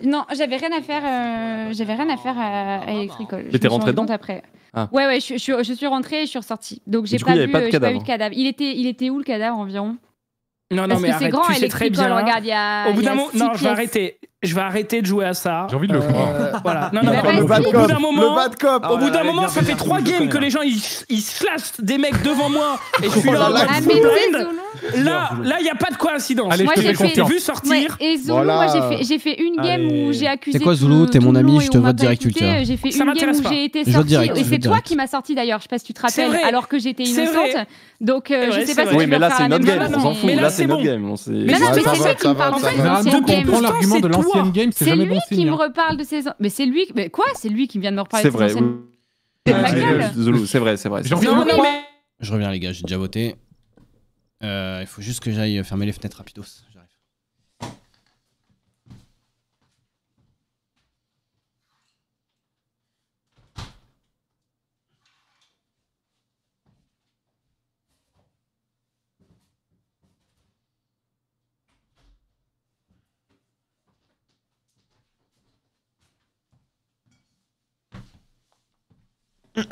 Non, j'avais rien à faire. euh, j'avais rien à faire à, à Electricol. T'es suis rentrée rendu compte dedans après. Ah. Ouais, ouais, je, je- je suis rentrée et je suis ressortie. Donc j'ai pas, vu, pas pas cadavre. vu de cadavre. Il était, il était où le cadavre environ? Non, non, Parce mais que c'est grand tu sais très bien. Regarde, il y a. Au bout d'un moment, non, je vais arrêter. Je vais arrêter de jouer à ça. J'ai envie de le Euh, croire. Voilà. Non, non, bah, au bout d'un cop, moment, le bad cop. au bout d'un ouais, moment, bien, ça fait trois games que là. les gens ils, ils slashent des mecs devant moi et je suis Oh là. là là, Ah. Là, là, il y a pas de coïncidence. Allez, Moi, j'ai fait- vu Ouais, sortir. et Zulu, Voilà. moi j'ai fait, j'ai fait une game Allez. où j'ai accusé. C'est quoi, Zulu T'es mon ami, je te on vote direct. J'ai fait Ça une game m'intéresse où j'ai été direct, et c'est toi qui m'as sorti d'ailleurs. Je sais pas si tu te rappelles, alors que j'étais innocente. Donc euh, je sais pas si Oui, tu mais là, c'est notre game, on s'en mais- fout. là, Là, c'est notre game. on s'est- Mais non, ça c'est lui qui me parle. En fait. Généralement, c'est une quand c'est lui qui me hein. reparle de ses. Mais c'est lui. Mais quoi C'est lui qui vient de me reparler C'est de ses vrai. anciennes. oui. C'est. Zulu, c'est vrai, c'est vrai. Je reviens, les gars, j'ai déjà voté. Euh, Il faut juste que j'aille fermer les fenêtres rapidos. J'arrive.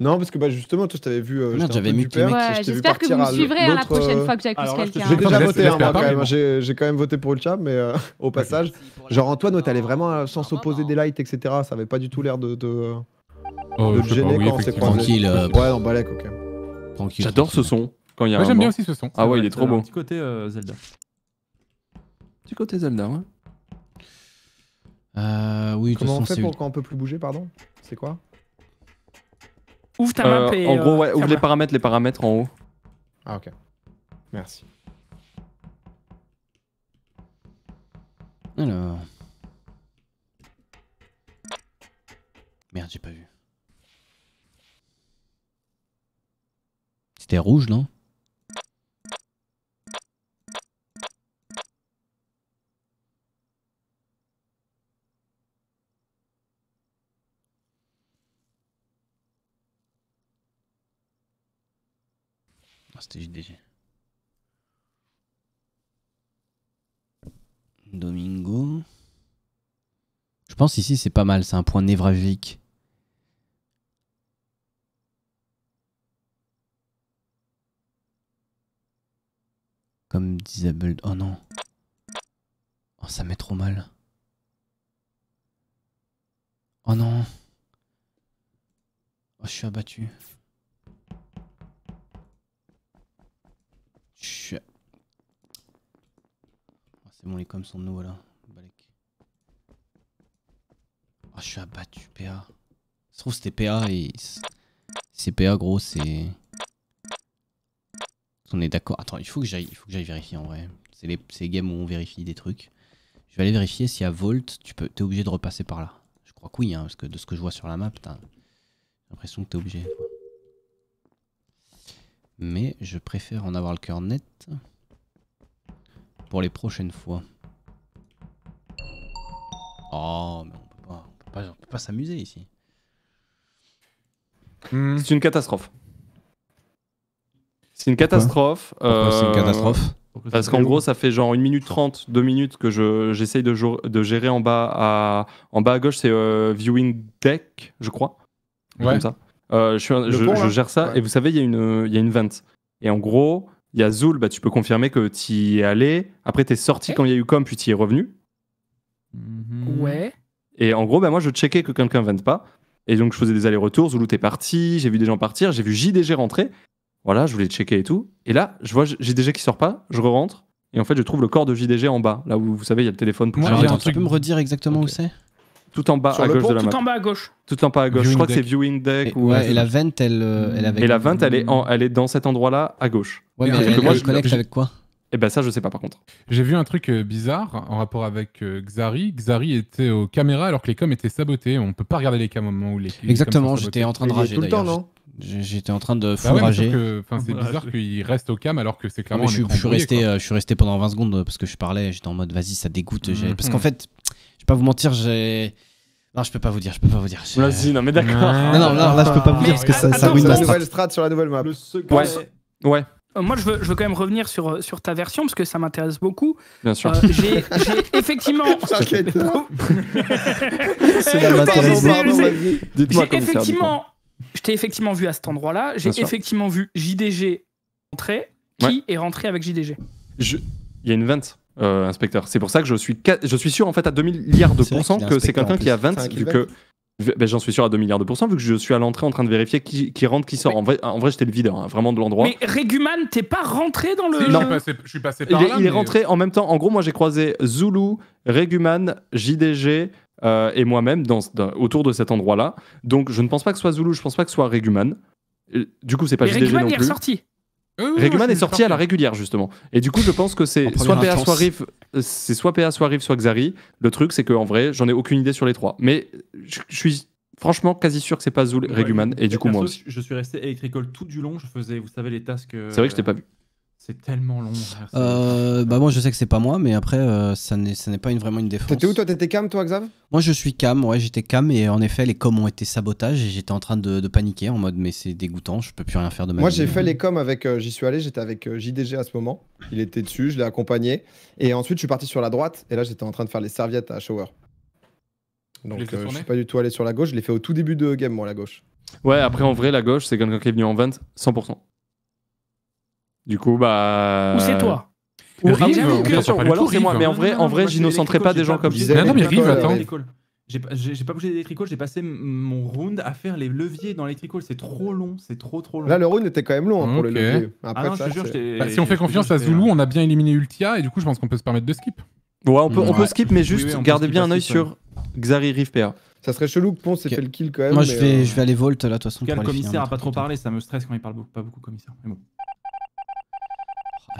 Non, parce que bah, justement, toi, je t'avais vu. euh, Merde, j'étais un j'avais peu mute duper, les mecs. Ouais, et je t'ai vu J'espère que vous partir me à suivrez hein, la l'autre, prochaine euh, fois que j'accuse alors quelqu'un. J'ai déjà voté, hein, quand même. moi. J'ai j'ai quand même voté pour Ulcha, mais euh, au passage. Genre, Antoine, ouais, t'allais vraiment euh, sans s'opposer des lights, etc. Ça avait pas du tout l'air de, de, Oh, de je te sais pas, gêner oui, quand on s'est effectivement. croisés. Tranquille, euh, Ouais, non, balèque, ok. Tranquille. J'adore ce son quand il y a Moi, un j'aime bien mort. aussi ce son. Ah ouais, il est trop beau. Petit côté euh, Zelda. Petit côté Zelda, ouais. Euh, oui, de Comment on façon, fait pour quand on peut plus bouger, pardon? C'est quoi? Ouvre ta Euh, map et. en gros, ouais, euh, ouvre les paramètres, les paramètres en haut. Ah, ok. Merci. Alors. Merde, j'ai pas vu. C'était rouge, non? Ah, C'était JDG. Domingo. Je pense ici c'est pas mal, c'est un point névralgique. Comme Disabled. Oh non. Oh, ça met trop mal. Oh non. Oh, je suis abattu. Je suis. Oh, c'est bon, les coms sont de nous là. Oh, je suis abattu, PA. Se trouve, c'était PA et. C'est PA, gros, c'est. On est d'accord. Attends, il faut que j'aille, il faut que j'aille vérifier en vrai. C'est les, les games où on vérifie des trucs. Je vais aller vérifier y a Volt. Tu peux, t'es obligé de repasser par là. Je crois que oui, hein, parce que de ce que je vois sur la map, t'as l'impression que t'es obligé. Mais je préfère en avoir le cœur net pour les prochaines fois. Oh, mais on peut pas, on peut pas, on peut pas s'amuser ici. Hmm. C'est une catastrophe. C'est une catastrophe. Pourquoi c'est une euh, catastrophe Parce qu'en gros, ça fait genre 1 minute 30, 2 minutes que je- j'essaye de, jour- de gérer en bas à, en bas à gauche, c'est euh, Viewing Deck, je crois. Ouais. Comme ça. Euh, je, suis un- je- pont, je là gère ça Ouais. et vous savez, il y, a une- il y a une vente. Et en gros, il y a Zool, bah, tu peux confirmer que tu y es allé. Après, tu es sorti quand il y a eu com, puis tu y es revenu. Mhm. Ouais. Et en gros, bah, moi, je checkais que quelqu'un ne vente pas. Et donc, je faisais des allers-retours. Zoulou, t'es parti. J'ai vu des gens partir. J'ai vu JDG rentrer. Voilà, je voulais checker et tout. Et là, je vois JDG qui sort pas. Je re-rentre. Et en fait, je trouve le corps de JDG en bas. Là où, vous savez, il y a le téléphone pour j'ai un tu peux me redire exactement où c'est? Tout en bas Sur à gauche pont, de la Tout map. en bas à gauche. Tout en bas à gauche. je crois que c'est. Viewing Deck. et, ou ouais, et la vente, elle, euh, elle avait. Et la vente, elle est, en- elle est dans cet endroit-là à gauche. Ouais, Et mais elle, moi, elle je- connecte avec quoi? Et ben ça, je sais pas par contre. J'ai vu un truc euh, bizarre en rapport avec euh, Xari. Xari était aux caméras alors que les coms étaient sabotés. On peut pas regarder les cams au moment où les. cams Exactement, j'étais en train de est rager tout le temps, d'ailleurs. non J'étais en train de Bah ouais, rager. c'est bizarre qu'il reste au cam alors que c'est clairement. un je, suis- je resté, euh, je suis resté pendant 20 secondes parce que je parlais, j'étais en mode vas-y, ça dégoûte. j'ai- Parce qu'en fait, je vais pas vous mentir, j'ai. Non, je peux pas vous dire, je peux pas vous dire. Vas-y, non mais d'accord. Ouais. Non, non, là, là, je peux pas vous Mais dire parce que ça, ça ruine la strat. nouvelle strat, sur la nouvelle map. Ouais. Ouais, Euh, moi, je veux, je veux quand même revenir sur, euh, sur ta version parce que ça m'intéresse beaucoup. bien sûr. Euh, j'ai j'ai effectivement. Dites-moi J'ai effectivement, je t'ai effectivement vu à cet endroit-là. J'ai Bien sûr. effectivement vu JDG rentrer. Qui est rentré avec JDG Je- Il y a une vente, euh, inspecteur. C'est pour ça que je suis, je suis sûr en fait à 2 milliards de pourcents est que c'est quelqu'un qui a plus. 20 C'est un vu que. Ben, J'en suis sûr à 2 milliards de pourcents vu que je suis à l'entrée en train de vérifier qui, qui rentre, qui sort. En vrai, en vrai j'étais le videur, hein, vraiment de l'endroit. Mais Réguman, t'es pas rentré dans le. Je, Non. suis passé, je suis passé Il par est, là. il est rentré en même temps. En gros, moi j'ai croisé Zulu, Reguman, JDG euh, et moi-même dans, dans- autour de cet endroit-là. Donc je ne pense pas que ce soit Zulu, je pense pas que ce soit Reguman. Euh, Du coup, c'est pas Mais JDG Réguman non est plus. ressorti. Je est sorti à la régulière justement. Et du coup, je pense que En c'est soit PA, intense. soit Riff, euh, c'est soit PA, soit Riff, soit Xari. Le truc, c'est qu'en vrai, j'en ai aucune idée sur les trois. Mais je, je suis franchement quasi sûr que c'est pas Zul, Ouais, Reguman. Et du coup, moi aussi. Je suis resté électrical tout du long. Je faisais, vous savez, les tasks. euh, C'est vrai que je t'ai pas vu. C'est tellement long. Euh, bah moi je sais que c'est pas moi, mais après euh, ça n'est ça n'est pas une, vraiment une défense. T'étais où toi? T'étais cam toi, Xav? Moi je suis cam, ouais j'étais cam et en effet les coms ont été sabotage et j'étais en train de, de paniquer en mode mais c'est dégoûtant, je peux plus rien faire de ma Moi j'ai fait les coms avec, euh, j'y suis allé, j'étais avec euh, JDG à ce moment. Il était dessus, je l'ai accompagné. Et ensuite je suis parti sur la droite et là j'étais en train de faire les serviettes à Shower. Donc euh, je suis pas du tout allé sur la gauche, je l'ai fait au tout début de game moi la gauche. Ouais, après, en vrai, la gauche, c'est quelqu'un qui est venu en 20, 100%. Du coup, bah. Ou c'est toi Ou, Rive, ah bien sûr, pas ou alors c'est moi, Rive, mais en vrai, Non, en non, vrai, moi, c'est j'innocenterai pas des gens comme ça. Non, mais Rive, attends. J'ai pas, j'ai- j'ai pas bougé d'électrical, j'ai passé mon round à faire les leviers dans l'électrical. C'est trop long, c'est trop trop long. Là le round était quand même long hein, pour le Ok. levier. ah Après non, ça, je te jure, Bah, si on fait confiance à Zulu, on a bien éliminé Ultia et du coup, je pense qu'on peut se permettre de skip. Ouais, on peut, on peut Ouais. skip, mais juste Oui, gardez bien un œil sur Xari Rive PA. ça serait chelou que Ponce ait fait le kill quand même. Moi je mais, vais, euh, je vais aller Volt là de toute façon. En tout cas, pour le commissaire a pas trop parlé, ça me stresse quand il parle beaucoup- pas beaucoup commissaire. Mais bon.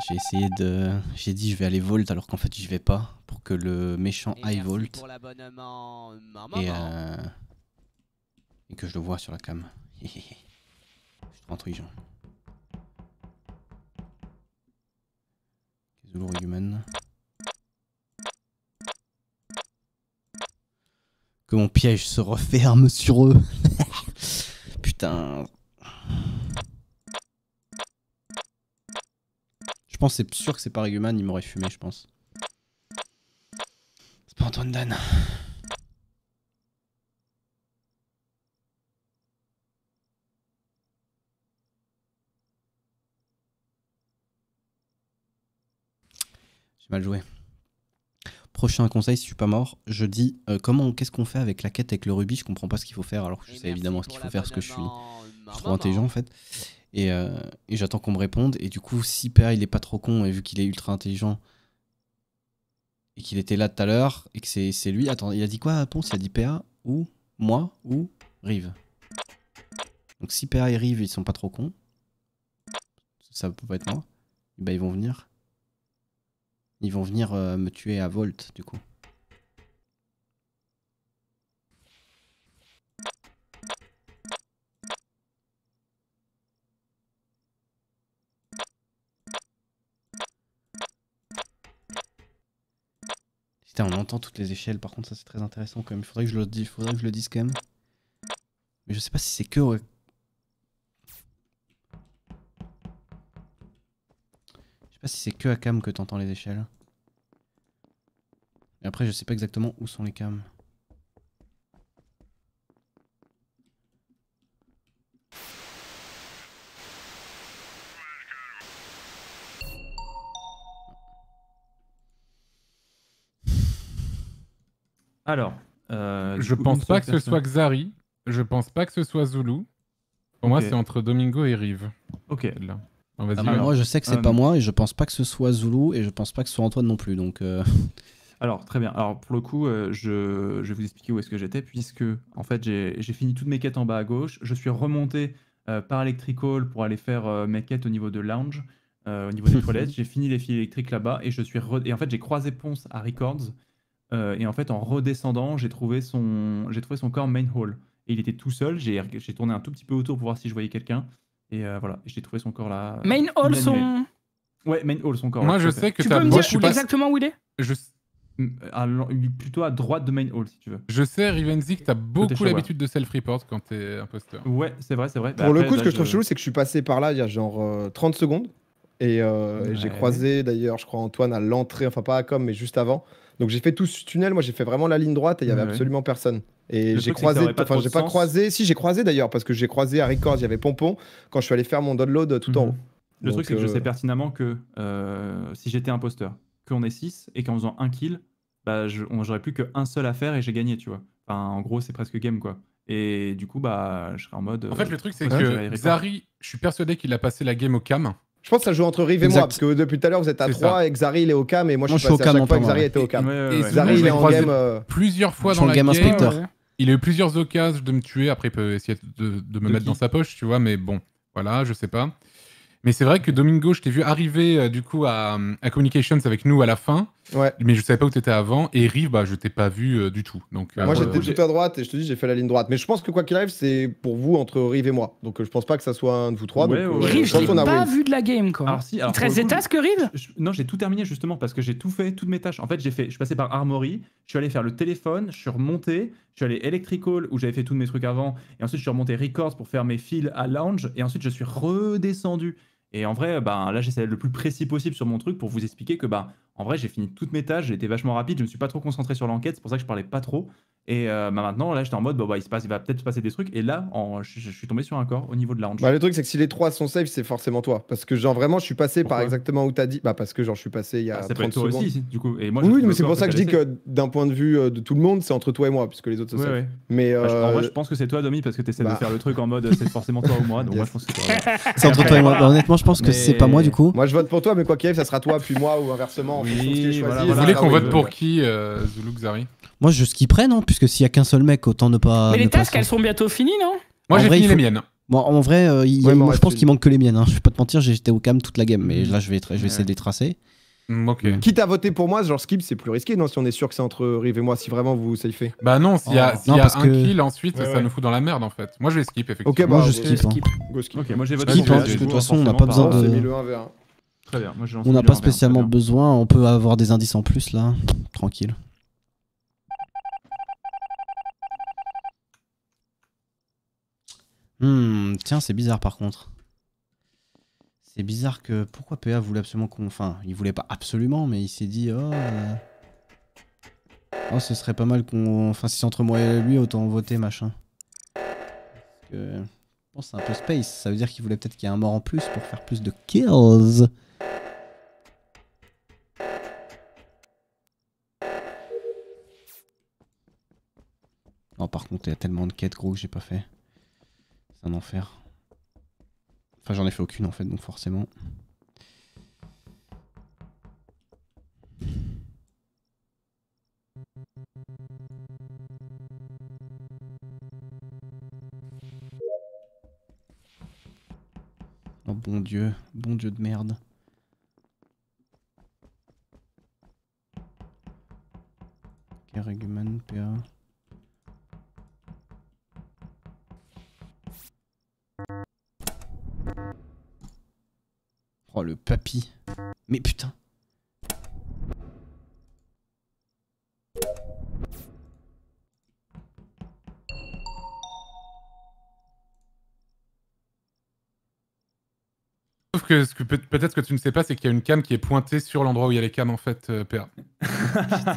J'ai essayé de. J'ai dit je vais aller Volt alors qu'en fait j'y vais pas pour que le méchant Et aille Volt et, euh, et que je le vois sur la cam. je suis trop intelligent. Zulu Human. Que mon piège se referme sur eux. Putain. Je pense que c'est sûr que c'est pas Réguman, il m'aurait fumé, je pense. C'est pas Antoine Dan. J'ai mal joué. Prochain conseil, si je suis pas mort, je dis euh, comment, qu'est-ce qu'on fait avec la quête avec le rubis? Je comprends pas ce qu'il faut faire alors que je Et sais évidemment ce qu'il faut faire parce que je suis, l'abonnement. je suis trop intelligent en fait. Et, euh, et j'attends qu'on me réponde. Et du coup, si PA il est pas trop con et vu qu'il est ultra intelligent et qu'il était là tout à l'heure et que c'est c'est lui. Attends, il a dit quoi Ponce? Il a dit PA ou moi ou Rive. Donc si PA et Rive ils sont pas trop cons, ça peut pas être moi. Bah ils vont venir. Ils vont venir euh, me tuer à Volt du coup. On entend toutes les échelles, par contre, ça c'est très intéressant quand même. Faudrait que je le, dise, faudrait que je le dise quand même. Mais je sais pas si c'est que. Je sais pas si c'est que à cam que t'entends les échelles. Et après, je sais pas exactement où sont les cams. Alors, euh, Je coup, pense pas que ce soit Xari. Je pense pas que ce soit Zulu. Pour moi, c'est entre Domingo et Rive. Ok. Là. Ah, moi, je sais que c'est euh, pas moi et je pense pas que ce soit Zulu et je pense pas que ce soit Antoine non plus. Donc, euh, Alors, très bien. Alors, pour le coup, euh, je, je vais vous expliquer où est-ce que j'étais, puisque, en fait, j'ai j'ai fini toutes mes quêtes en bas à gauche. Je suis remonté euh, par Electrical pour aller faire euh, mes quêtes au niveau de lounge, euh, au niveau des toilettes. J'ai fini les fils électriques là-bas et je suis re- et en fait, j'ai croisé Ponce à Records. Euh, et en fait, en redescendant, j'ai trouvé son, j'ai trouvé son corps main hall. Et il était tout seul. J'ai j'ai tourné un tout petit peu autour pour voir si je voyais quelqu'un. Et euh, voilà, j'ai trouvé son corps là. Main Hall, son. Ouais, main hall, son corps. Moi, ouais, je sais que Tu peux me moi, dire je suis pas- exactement où il est? Je, à plutôt à droite de main hall, si tu veux. je sais, Rivenzi, que t'as beaucoup l'habitude de self-report quand t'es imposteur. Ouais, c'est vrai, c'est vrai. Bah Pour le après, coup, ce que je trouve chelou, c'est que je suis passé par là il y a genre euh, 30 secondes. Et euh, et j'ai Ouais. croisé d'ailleurs, je crois, Antoine à l'entrée, enfin pas à com, mais juste avant. Donc j'ai fait tout ce tunnel, moi j'ai fait vraiment la ligne droite et il y avait Ouais, absolument personne. Et j'ai que croisé, enfin j'ai pas croisé, si j'ai croisé d'ailleurs, parce que j'ai croisé à Records, il y avait Pompon, quand je suis allé faire mon download tout en Mhm. haut. Le Donc, truc, c'est que je euh, sais pertinemment que euh, si j'étais imposteur, qu'on est 6 et qu'en faisant un kill, bah, je- on- j'aurais plus qu'un seul à faire et j'ai gagné, tu vois. Enfin, en gros, c'est presque game, quoi. Et du coup, bah, je serais en mode. En fait, le truc, c'est vais que record. Xari, je suis persuadé qu'il a passé la game au cam. Je pense que ça joue entre Rive et moi, parce que depuis tout à l'heure vous êtes à C'est 3 ça. et Xari il est au cam et moi, Moi, je suis passé à au cam chaque fois peu, que Xari ouais. était au cam. Ouais, ouais, Et ouais. Zulu, Xari je il est en game. euh, plusieurs fois dans la game. Il a eu plusieurs occasions de me tuer. Après, il peut essayer de, de me De mettre dans sa poche, tu vois. Mais bon, voilà, je sais pas. Mais c'est vrai que Domingo, je t'ai vu arriver euh, du coup à, à Communications avec nous à la fin, Ouais. mais je savais pas où t'étais avant. Et Rive, bah, je t'ai pas vu euh, du tout. Donc, Moi euh, j'étais j'ai- tout à droite et je te dis j'ai fait la ligne droite. Mais je pense que quoi qu'il arrive c'est pour vous entre Rive et moi. Donc je pense pas que ça soit un de vous trois. Ouais, donc, ouais, euh, ouais. Rive, je l'ai pas vu de la game, quoi. Alors, si, Il alors, te reste des tasks, Rive? je- non, j'ai tout terminé justement parce que j'ai tout fait, toutes mes tâches. En fait, j'ai fait, je suis passé par Armory, je suis allé faire le téléphone, je suis remonté, je suis allé Electrical où j'avais fait tous mes trucs avant, et ensuite je suis remonté Records pour faire mes fils à Lounge, et ensuite je suis redescendu. Et en vrai, ben, là j'essaie d'être le plus précis possible sur mon truc pour vous expliquer que bah, en vrai j'ai fini toutes mes tâches, été vachement rapide, je me suis pas trop concentré sur l'enquête, c'est pour ça que je parlais pas trop. Et euh, bah, maintenant là j'étais en mode, bah, il, se passe, il va peut-être se passer des trucs, et là en- je, je suis tombé sur un corps au niveau de Lounge. Bah, le truc c'est que si les trois sont safe c'est forcément toi. Parce que genre vraiment je suis passé par exactement où t'as dit. Bah parce que genre je suis passé il y a Ah, ça peut 30 être toi secondes. aussi, du coup. Et moi, je oui mais c'est pour ça que je dis que d'un point de vue euh, de tout le monde c'est entre toi et moi puisque les autres sont Ouais, safe. ouais. Mais Bah, je- en vrai, euh, je pense que c'est toi, Domi, parce que tu essaies bah. de faire le truc en mode c'est forcément toi ou moi. Donc, moi, je pense que c'est toi. C'est entre toi et moi. Honnêtement, je pense que c'est pas moi du coup. moi je vote pour toi mais quoi qu'il arrive ça sera toi puis moi ou inversement. Oui, voilà, voilà. Vous voulez qu'on oui, vote pour qui, euh, Zulu Xari Moi, je skipperais, non Puisque s'il y a qu'un seul mec, autant ne pas. Mais les tasks, elles sont bientôt finies, non? Moi, j'ai fini faut- les miennes. Bon, en vrai, euh, il Ouais, moi, je pense reste- qu'il manque que les miennes. Hein. Je vais pas te mentir, j'étais au cam toute la game, mais Mhm. là, je vais, je vais essayer de les tracer. Mm, ok. Quitte à voter pour moi, genre skip, c'est plus risqué, non Si on est sûr que c'est entre Rive et moi, si vraiment vous safez. Bah non, s'il y a, Oh. s'il y Non, a parce un que- kill ensuite, Ouais, ça ouais. nous fout dans la merde en fait. Moi je vais skip effectivement. Ok, bah, Moi, je euh, skip. skip. hein. Go skip. Ok, moi j'ai voté Skip, pour hein, parce que de toute façon, on n'a pas besoin de- C'est mis le 1v1. Très bien, moi j'ai lancé On n'a pas 1v1, spécialement bien. besoin, on peut avoir des indices en plus là. Tranquille. Hmm, tiens, c'est bizarre par contre. C'est bizarre que. Pourquoi PA voulait absolument qu'on. Enfin, il voulait pas absolument, mais il s'est dit Oh. euh, Oh, ce serait pas mal qu'on. Enfin, si c'est entre moi et lui, autant voter machin. Parce que. Je pense que c'est un peu space. Ça veut dire qu'il voulait peut-être qu'il y ait un mort en plus pour faire plus de kills. Non, par contre, il y a tellement de quêtes gros que j'ai pas fait. C'est un enfer. Enfin, j'en ai fait aucune en fait, donc forcément. Oh bon dieu, bon dieu de merde. Mais putain. Sauf que, peut-être que tu ne sais pas, c'est qu'il y a une cam qui est pointée sur l'endroit où il y a les cams en fait, euh, PA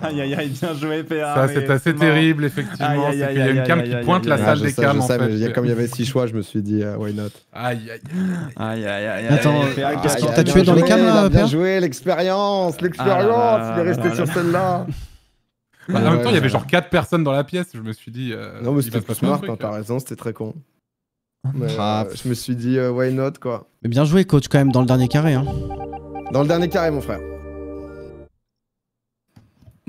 aïe aïe aïe, bien joué PA. Ça c'est assez terrible effectivement. Ah, il y a une cam qui pointe la salle des cams en fait. Comme il y avait six choix, je me suis dit euh, why not? Aïe aïe aïe aïe. Attends, t'as tué dans les cams là Bien joué, l'expérience, l'expérience. Il est resté sur celle-là. Bah, en même temps, il y avait genre 4 personnes dans la pièce. Je me suis dit. Euh, non, mais c'était pas smart, hein, t'as euh. raison, c'était très con. Ah, je me suis dit, why not, quoi. Mais bien joué, coach, quand même, dans le dernier carré. Hein. Dans le dernier carré, mon frère.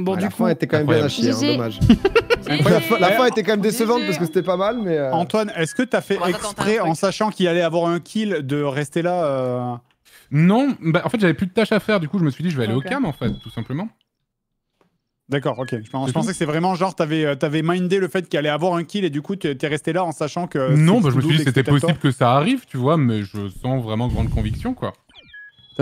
Bon, du la coup, fin était quand même bien chier, hein, dommage. la, fin, était quand même décevante parce que c'était pas mal, mais. Euh, Antoine, est-ce que t'as fait exprès en sachant qu'il allait avoir un kill de rester là. Euh non, bah, en fait j'avais plus de tâches à faire, du coup je me suis dit je vais aller au cam en fait, tout simplement. D'accord, ok. Je, pensais que c'est vraiment genre, euh, t'avais, mindé le fait qu'il allait avoir un kill et du coup, t'es resté là en sachant que. Non, bah, je me suis dit c'était possible que ça arrive, tu vois, mais je sens vraiment grande conviction, quoi.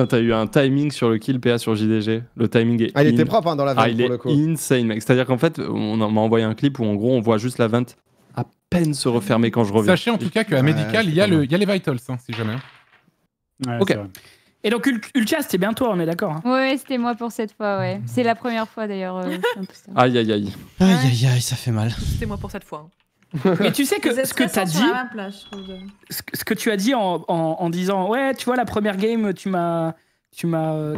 T'as eu un timing sur le kill PA sur JDG. Le timing est. Ah, il était propre hein, dans la vente ah, il est le. Insane, mec. C'est-à-dire qu'en fait, on m'a envoyé un clip où en gros, on voit juste la vente à peine se refermer quand je reviens. Sachez en tout cas qu'à Medical, il y, a les Vitals, hein, si jamais. Ok. Et donc Ulchas, c'est bien toi, on est d'accord. Hein. Ouais, c'était moi pour cette fois, ouais. C'est la première fois d'ailleurs. Euh, aïe aïe aïe. Aïe aïe aïe, ça fait mal. C'était moi pour cette fois. Hein. Mais tu sais que ce que tu as dit, ce, que, tu as dit en, en, disant ouais, tu vois la première game, tu m'as tu m'as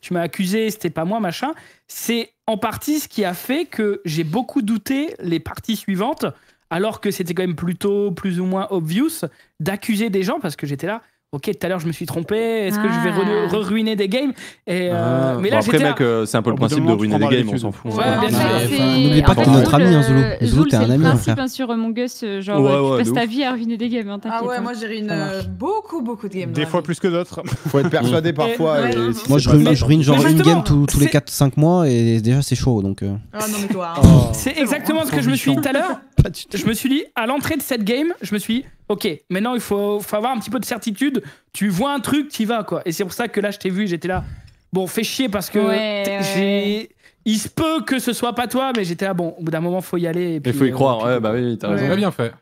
tu m'as accusé, c'était pas moi machin, c'est en partie ce qui a fait que j'ai beaucoup douté les parties suivantes alors que c'était quand même plutôt plus ou moins obvious d'accuser des gens parce que j'étais là ok, tout à l'heure je me suis trompé, est-ce que je vais ah. re-ruiner des games et, euh, ah. Mais là, après, mec, euh, c'est un peu le principe de ruiner des games, on s'en fout. Ouais, bien sûr. N'oublie pas que t'es notre ami, hein, Zulu. Zulu, t'es un ami. C'est le hein, principe hein, sur Among Us, euh, genre, tu passes euh, ta vie à ruiner des games, hein, Ah ouais, moi j'ai ruiné beaucoup, beaucoup de games. Des fois plus que d'autres. Faut être persuadé parfois. Moi, je ruine genre une game tous les 4-5 mois et déjà c'est chaud, donc. Ah, c'est exactement ce que je me suis dit tout à l'heure. Je me suis dit, à l'entrée de cette game, je me suis dit, ok, maintenant il faut, avoir un petit peu de certitude. Tu vois un truc, tu y vas, quoi. Et c'est pour ça que là, je t'ai vu, j'étais là. Bon, fais chier parce que ouais, Il se peut que ce soit pas toi, mais j'étais là, bon, au bout d'un moment, faut y aller. Il faut y euh, croire, puis, ouais, bah oui, t'as raison. Très bien fait.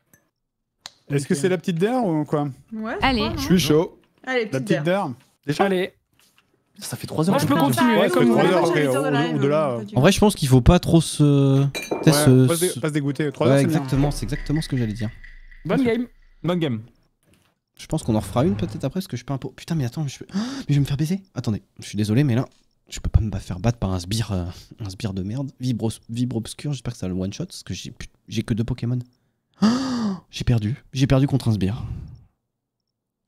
Est-ce que c'est la petite der ou quoi? Ouais. Allez. Hein. Je suis chaud. Allez, petite la petite Allez. Ça fait 3 heures. Moi, je peux continuer. Comme En vrai, je pense qu'il faut pas trop se. Dégoûter. exactement, c'est exactement ce que j'allais dire. Bonne game. Bonne game. Je pense qu'on en refera une peut-être après, parce que je suis pas un peu. Putain, mais attends, je... Oh, mais je vais me faire baiser. Attendez, je suis désolé, mais là, je peux pas me faire battre par un sbire, euh, un sbire de merde. Vibre, vibre obscur, j'espère que ça le one shot, parce que j'ai que deux Pokémon. Oh, j'ai perdu, j'ai perdu contre un sbire.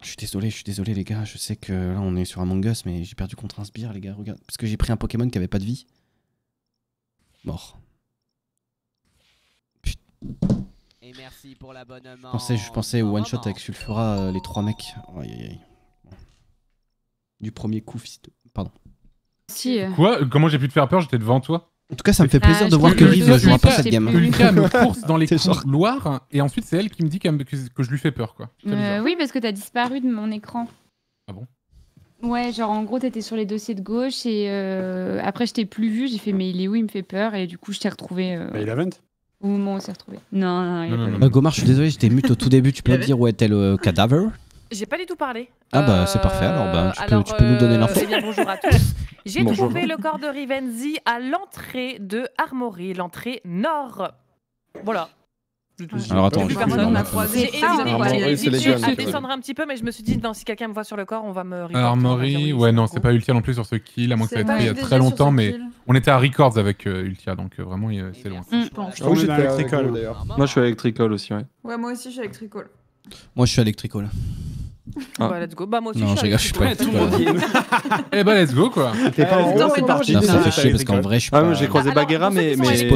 Je suis désolé, je suis désolé les gars, je sais que là on est sur Among Us, mais j'ai perdu contre un sbire les gars, regarde. Parce que j'ai pris un Pokémon qui avait pas de vie. Mort. Et merci pour l'abonnement. Je pensais, je pensais au one shot avec Sulfura, euh, les trois mecs. Aïe aïe aïe. Du premier coup, fils de... Pardon. Si, euh... Quoi? Comment j'ai pu te faire peur? J'étais devant toi en tout cas, ça me fait ah, plaisir de voir que Rive joue pas cette gamme. Lucas me course dans les couloirs hein, et ensuite c'est elle qui me dit que, je lui fais peur quoi. Euh, oui, parce que t'as disparu de mon écran. Ah bon? Ouais, genre en gros t'étais sur les dossiers de gauche et euh... après je t'ai plus vu, j'ai fait mais il est où, il me fait peur et du coup je t'ai retrouvé. Euh... Bah, il Au moment où on s'est retrouvé. Non, non, non. non, Gomar, je suis désolé, j'étais mute au tout début, tu peux me dire où était le euh, cadavre? J'ai pas du tout parlé. Ah bah c'est euh, parfait alors, bah, tu, alors peux, tu, nous donner euh, l'info. Eh bonjour à tous. J'ai trouvé le corps de Rivenzi à l'entrée de Armory, l'entrée nord. Voilà. Alors attends, plus personne n'a croisé. J'ai descendre un petit peu, mais je me suis dit, non, si quelqu'un me voit sur le corps, on va me. Armory, ouais, non, c'est pas Ultia non plus sur ce kill, à moins que ça ait été il y a très longtemps, mais on était à Records avec euh, Ultia, donc vraiment, c'est loin. Mm. Je pense. Moi, j'étais à Electrical. Moi, je suis à Electrical aussi, ouais. Ouais, moi aussi, je suis à Electrical. Moi, je suis à l'électrico là. Ah. Bah, let's go. Bah, moi aussi, non, je, rigole, je suis pas. Ouais, tout le monde. Eh bah, let's go quoi. T'es pas ah, en c'est parti. Non, ça fait chier parce qu'en vrai, je suis ah, pas. Ah, j'ai croisé ah, Bagheera, mais. mais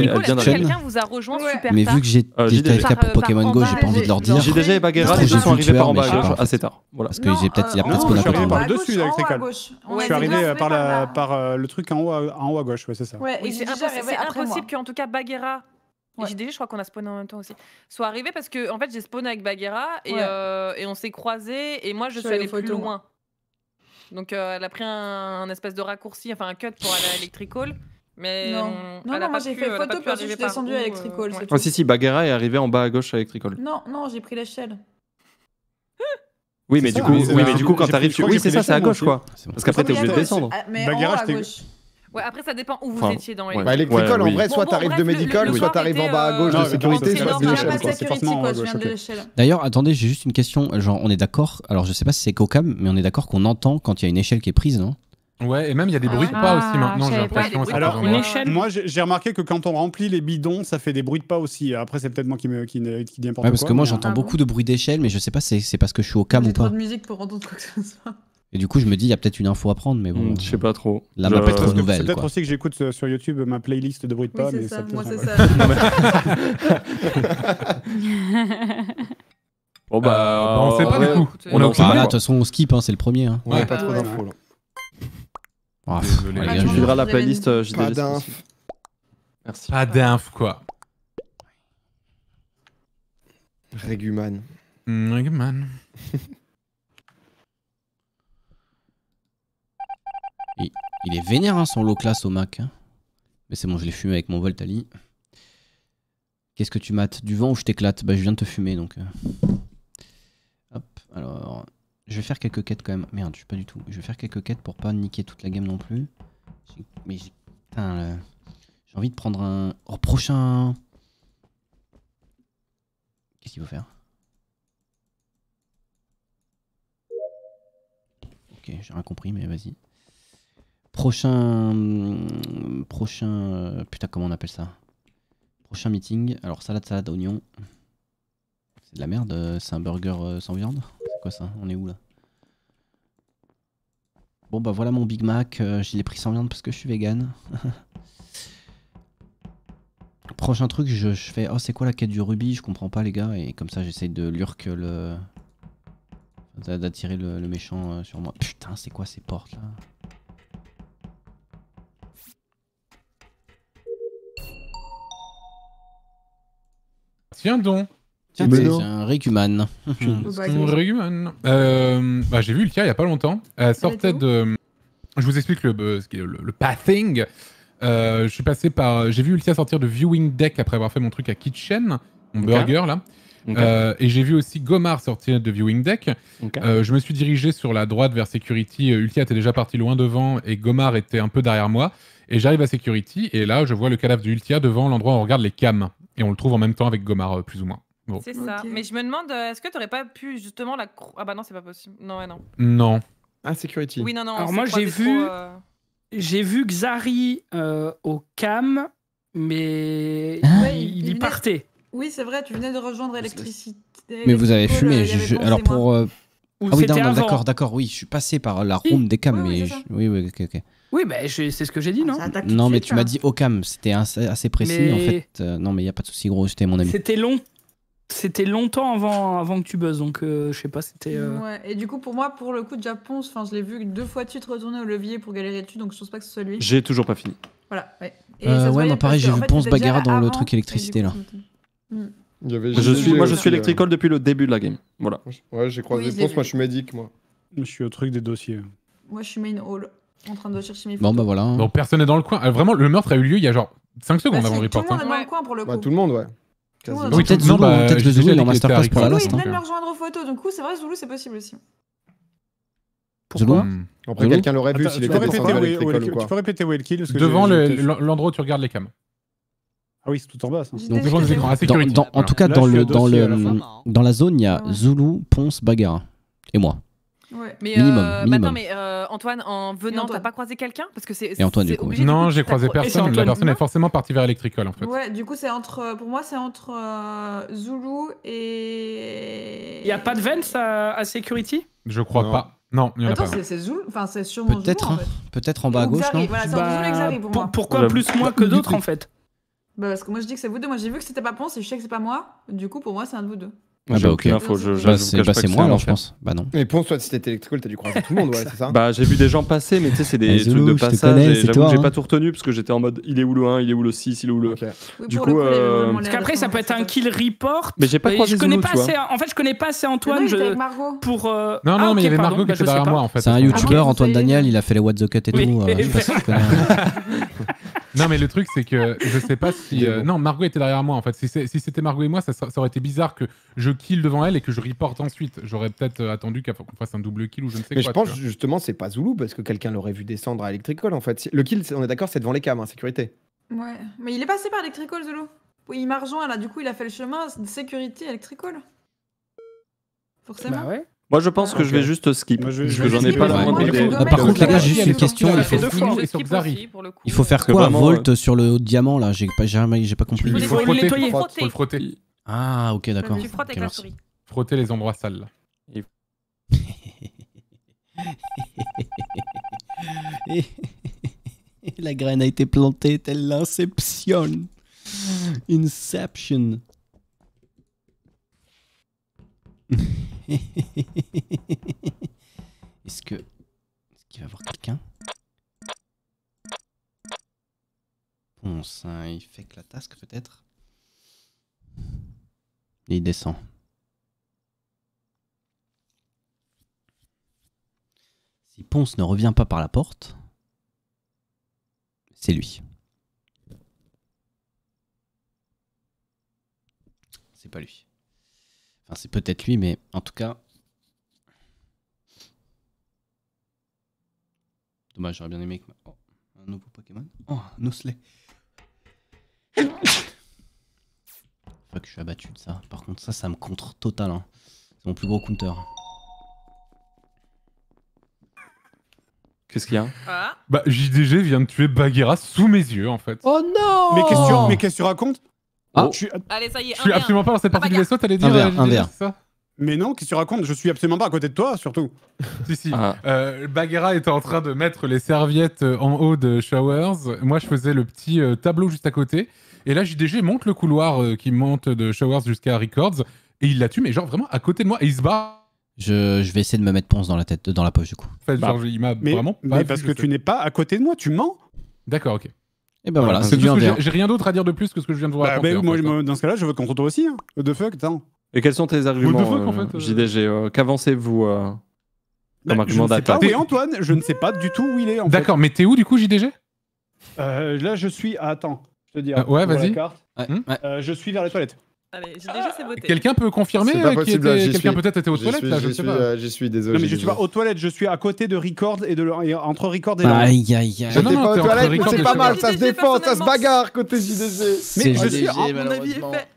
Quelqu'un vous a rejoint super Mais vu que j'ai euh, des TFK euh, pour Pokémon Go, j'ai pas envie de leur dire. J'ai déjà et Bagheera, les deux sont arrivés par en bas à gauche assez tard. Voilà. Parce que j'ai peut-être. Il y a peut-être spawn à côté. par le dessus l'électrical. Je suis arrivé par euh, le truc en haut à gauche, ouais, c'est ça. Ouais, et c'est impossible qu'en tout cas Bagheera Ouais. Et JDG, je crois qu'on a spawné en même temps aussi, soit arrivé parce que en fait j'ai spawné avec Bagheera et, euh, on s'est croisés et moi je, suis allée plus loin. Donc euh, elle a pris un, espèce de raccourci, enfin un cut pour aller à Electrical. Mais non, non, non moi j'ai fait photo parce que je suis descendue à euh, Electrical. Ouais. Oh, si, si, Bagheera est arrivé en bas à gauche à Electrical. Non, non, j'ai pris l'échelle. Oui mais, du coup, oui, mais du coup, quand t'arrives, oui, c'est ça, c'est à gauche, quoi. Parce qu'après, t'es obligé de descendre. Bagheera, je soit énorme, de Non, l'échelle, pas l'échelle. de quoi. C'est sécurité, forcément en quoi, haut, je viens ok. de l'échelle. D'ailleurs, attendez, j'ai juste une question. Genre, on est d'accord. Alors, je sais pas si c'est Kokam, mais on est d'accord qu'on entend quand il y a une échelle qui est prise, non? Ouais, et même il y a des Ah bruits de ouais pas Ah, aussi maintenant, j'ai l'impression. Ouais, Alors. Moi, j'ai remarqué que quand on remplit les bidons, ça fait des bruits de pas aussi. Après, c'est peut-être moi qui, me, qui, dis n'importe Ouais, parce quoi, que moi, j'entends Ah bon beaucoup de bruit d'échelle, mais je sais pas si c'est- c'est parce que je suis au cam J'ai ou trop pas. de musique pour entendre quoi que ce soit. Et du coup, je me dis, il y a peut-être une info à prendre, mais bon. Hmm, Je sais pas trop. La Je- map est trop nouvelle, C'est peut-être quoi. aussi que j'écoute euh, sur YouTube ma playlist de bruit de Oui, pas, c'est mais ça. ça Moi, c'est ça. Bon, Euh, bah. bah, on sait pas ouais. du coup. On est Bah, là, de toute façon, on skip, hein, c'est le premier. hein. Ouais, Ouais. pas trop Ouais. d'infos là. Ah, pff, Désolé. ouais, les je gars, Tu fileras la je- playlist euh, Pas d'inf. Merci. Pas d'inf, quoi. Réguman. Mm, Il est vénère, hein, son low class au Mac. hein. Mais c'est bon, je l'ai fumé avec mon Voltali. Qu'est-ce que tu mates Du vent ou je t'éclate Bah, je viens de te fumer donc. euh. Hop, alors. Je vais faire quelques quêtes quand même. Merde, je suis pas du tout. Je vais faire quelques quêtes pour pas niquer toute la game non plus. Mais j'ai. Putain, le- j'ai envie de prendre un. Oh, prochain. Qu'est-ce qu'il faut faire? Ok, j'ai rien compris, mais vas-y. Prochain. hum, Prochain. euh, Putain, comment on appelle ça? Prochain meeting. Alors, salade, salade, oignon. C'est de la merde, euh, c'est un burger euh, sans viande? C'est quoi ça? On est où là? Bon, bah voilà mon Big Mac. je l'ai pris sans viande parce que je suis vegan. Prochain truc, je, fais. Oh, c'est quoi la quête du rubis? Je comprends pas, les gars. Et comme ça, j'essaye de lurk le. d'a- d'attirer le, méchant sur moi. Putain, c'est quoi ces portes là? Tiens donc. Tiens, c'est un Récuman. Bah, Rayman. Euh, bah, j'ai vu Ultia il y a pas longtemps. Elle sortait de. Je vous explique le, euh, le, le pathing. Euh, je suis passé par. J'ai vu Ultia sortir de Viewing Deck après avoir fait mon truc à Kitchen, mon burger là. Euh, et j'ai vu aussi Gomar sortir de Viewing Deck. Euh, je me suis dirigé sur la droite vers Security. Ultia était déjà parti loin devant et Gomar était un peu derrière moi. Et j'arrive à Security et là je vois le cadavre de Ultia devant l'endroit où on regarde les cams. Et on le trouve en même temps avec Gomar, euh, plus ou moins. Bon. C'est ça. Mais je me demande, euh, est-ce que t'aurais pas pu justement la. cro- Ah bah non, c'est pas possible. Non, ouais, non. Non. Ah, security. Oui, non, non. on Alors moi, j'ai vu- euh, J'ai vu Xari euh, au cam, mais Ouais, il, il y venait- partait. Oui, c'est vrai, tu venais de rejoindre électricité. Mais vous avez fumé. je- je- alors pour. euh, Ou Ah oui, d'accord, d'accord, oui, je suis passé par la Si. room des cams, mais. je- Oui, oui, ok, ok. Oui, mais je- c'est ce que j'ai dit, non tout Non, de mais suite, tu m'as là. dit au cam, c'était assez, assez précis. Mais- En fait, euh, non, mais il n'y a pas de souci, gros, c'était mon ami. C'était long. C'était longtemps avant, avant que tu buzzes, donc euh, je sais pas, c'était. euh, Ouais, et du coup, pour moi, pour le coup de Japon, enfin, je l'ai vu deux fois de suite retourner au levier pour galérer dessus, donc je pense pas que ce soit lui. J'ai toujours pas fini. Voilà, ouais. Et Euh, ouais, moi, pareil, j'ai vu Ponce bagarre dans le truc électricité, là. Hmm. Il y avait Je suis, moi, je suis euh. électricole depuis le début de la game. Voilà. Ouais, j'ai croisé Ponce, moi je suis médic, moi. Je suis au truc des dossiers. Moi, je suis main hall, en train de chercher mes Bon, photos. bah voilà. Donc personne n'est dans le coin. Euh, vraiment, le meurtre a eu lieu il y a genre 5 secondes Bah, avant le tout report. le monde hein. est dans Ouais. le coin pour le coup. Bah, tout le monde, ouais. Tout le Quasiment. dans Oui, le peut-être non, Zulu, bah, peut-être déjà Zulu est en masterclass pour la Zulu, last. il hein. de me rejoindre aux photos, donc c'est vrai, Zulu, c'est possible aussi. Pourquoi. Après, quelqu'un l'aurait vu s'il tu, était descendu à où est- où est l'électricole le- ou tu quoi. peux répéter où est le kill parce que Devant le- l'endroit où tu regardes les cams. Ah oui, c'est tout en bas ça. Donc devant les écrans, à Dans- sécurité. dans- en Voilà. tout cas, Là, dans le, dans, le, la dans la zone, il y a Ouais. Zulu, Ponce, Bagarre. Et moi. Ouais. Mais, Minimum, euh, bah attends, mais euh, Antoine, en venant, t'as pas croisé quelqu'un? Parce que c'est. Et Antoine, du coup, Non, j'ai croisé cro- personne. La personne est forcément partie vers Electrical en fait. Ouais, du coup, c'est entre. Pour moi, c'est entre euh, Zulu et. Il n'y a pas de vents à, à Security? Je crois Non. pas. Non, il y en a Attends, pas. c'est c'est Zulu. Enfin, c'est sûrement. Peut-être, en hein. fait. Peut-être en bas à gauche, non Voilà, Xari pour pour- moi. Pourquoi plus moi que d'autres en fait? Bah, parce que moi, je dis que c'est vous deux. Moi, j'ai vu que c'était pas Ponce et je sais que c'est pas moi. Du coup, pour moi, c'est un de vous deux. Ah bah, ok. info. Je, Bah, j'avoue c'est je bah, c'est moi alors, je pense. Bah non. Mais Ponce, toi, si t'étais électrical, t'as dû croiser tout le monde, ouais, c'est ça Bah, j'ai vu des gens passer, mais tu sais, c'est des Eh, trucs de passage. J'avoue que j'ai hein. pas tout retenu parce que j'étais en mode il est où le 1, il est où le 6, il est où le. Oui, Du pour coup, euh, Parce qu'après, ça peut être un kill report. Mais j'ai pas croisé je connais Zulu, pas tu vois. assez, En fait, je connais pas assez Antoine pour. euh, Non, non, ah, mais il y avait Margot bah, qui je était derrière moi en fait. C'est un youtubeur, Ah oui, Antoine Daniel, il a fait les What the Cut et tout. Non, mais le truc, c'est que je sais pas si. euh, Non, Margot était derrière moi en fait. Si si c'était Margot et moi, ça, ça aurait été bizarre que je kill devant elle et que je reporte ensuite. J'aurais peut-être euh, attendu qu'on fasse un double kill ou je ne sais Mais quoi. je pense justement c'est pas Zulu parce que quelqu'un l'aurait vu descendre à Electrical en fait. Si- Le kill, on est d'accord, c'est devant les cams, hein, sécurité. Ouais, mais il est passé par Electrical, Zulu. Oui, il m'a rejoint là, du coup il a fait le chemin de Security Electrical. Forcément. Bah ouais. Moi, je pense que je vais juste skip. Moi, je- parce je que vais j'en ai pas la moindre Moi, idée. Ah, par contre, les gars, juste une question. Il faut, il faut faire quoi vraiment, Volt sur le haut diamant là? J'ai pas, j'ai pas compris. Il Il faut le frotter, nettoyer. faut faut le frotter. Ah, ok, d'accord. Tu frottes avec la souris. Frotter les endroits sales. La graine a été plantée telle l'inception. Inception. Est-ce que. Est-ce qu'il va y avoir quelqu'un? Ponce, il fait que la tasque peut-être il descend. Si Ponce ne revient pas par la porte, c'est lui. C'est pas lui. Enfin, c'est peut-être lui, mais en tout cas. Dommage, j'aurais bien aimé que. Oh, un nouveau Pokémon. Oh, un Osselet. Fuck, je suis abattu de ça. Par contre, ça, ça me contre total. hein. C'est mon plus gros counter. Qu'est-ce qu'il y a? Ah. Bah, JDG vient de tuer Bagheera sous mes yeux en fait. Oh non mais qu'est-ce que tu racontes? Ah. Je suis- Allez, ça y est, Je suis un. absolument pas dans cette partie du vaisseau, t'allais dire Un verre, ça Mais non, qu'est-ce que tu racontes? Je suis absolument pas à côté de toi, surtout. Si, si. Ah. Euh, Bagheera était en train de mettre les serviettes euh, en haut de Showers. Moi, je faisais le petit euh, tableau juste à côté. Et là, JDG monte le couloir euh, qui monte de Showers jusqu'à Records. Et il la tue, mais genre vraiment à côté de moi. Et il se barre. Je, je vais essayer de me mettre Ponce dans la tête, dans la poche du coup. En fait, Bah, genre, il m'a Mais, vraiment pas mais vu, parce que sais. tu n'es pas à côté de moi, tu mens. D'accord, ok. Et ben voilà, C'est c'est tout du ce que 1v1. j'ai- rien d'autre à dire de plus que ce que je viens de vous Bah, raconter. bah, moi, dans ce cas-là, je vote contre toi aussi. Hein. What the fuck, attends. Et quels sont tes What arguments, the fuck, en euh, fait, euh JDG euh, Qu'avancez-vous euh, Bah, comme je argument ne sais pas d'attaque où est Antoine, je ne sais pas du tout où il est. en fait. D'accord, mais t'es où du coup, JDG Euh, là, je suis. ah, attends, je te dis. Euh, ouais, vas-y. je suis vers les toilettes. Allez, j'ai déjà c'est voté. Quelqu'un peut confirmer C'est pas euh, qui possible, était- j'y Quelqu'un suis. peut-être était aux J'y toilettes suis, là, je j'y ne sais suis, pas. euh, J'y suis, désolé. Non, mais je suis pas aux toilettes, je suis à côté de Record et de le- et entre Record et le- Aïe aïe aïe. J'étais non, non, pas t'es aux entre toilettes, mais Record c'est pas mal, ça se JDG, défend, ça se personnellement, bagarre côté JDG. Mais je JDG, suis en- Mon avis est malheureusement. fait.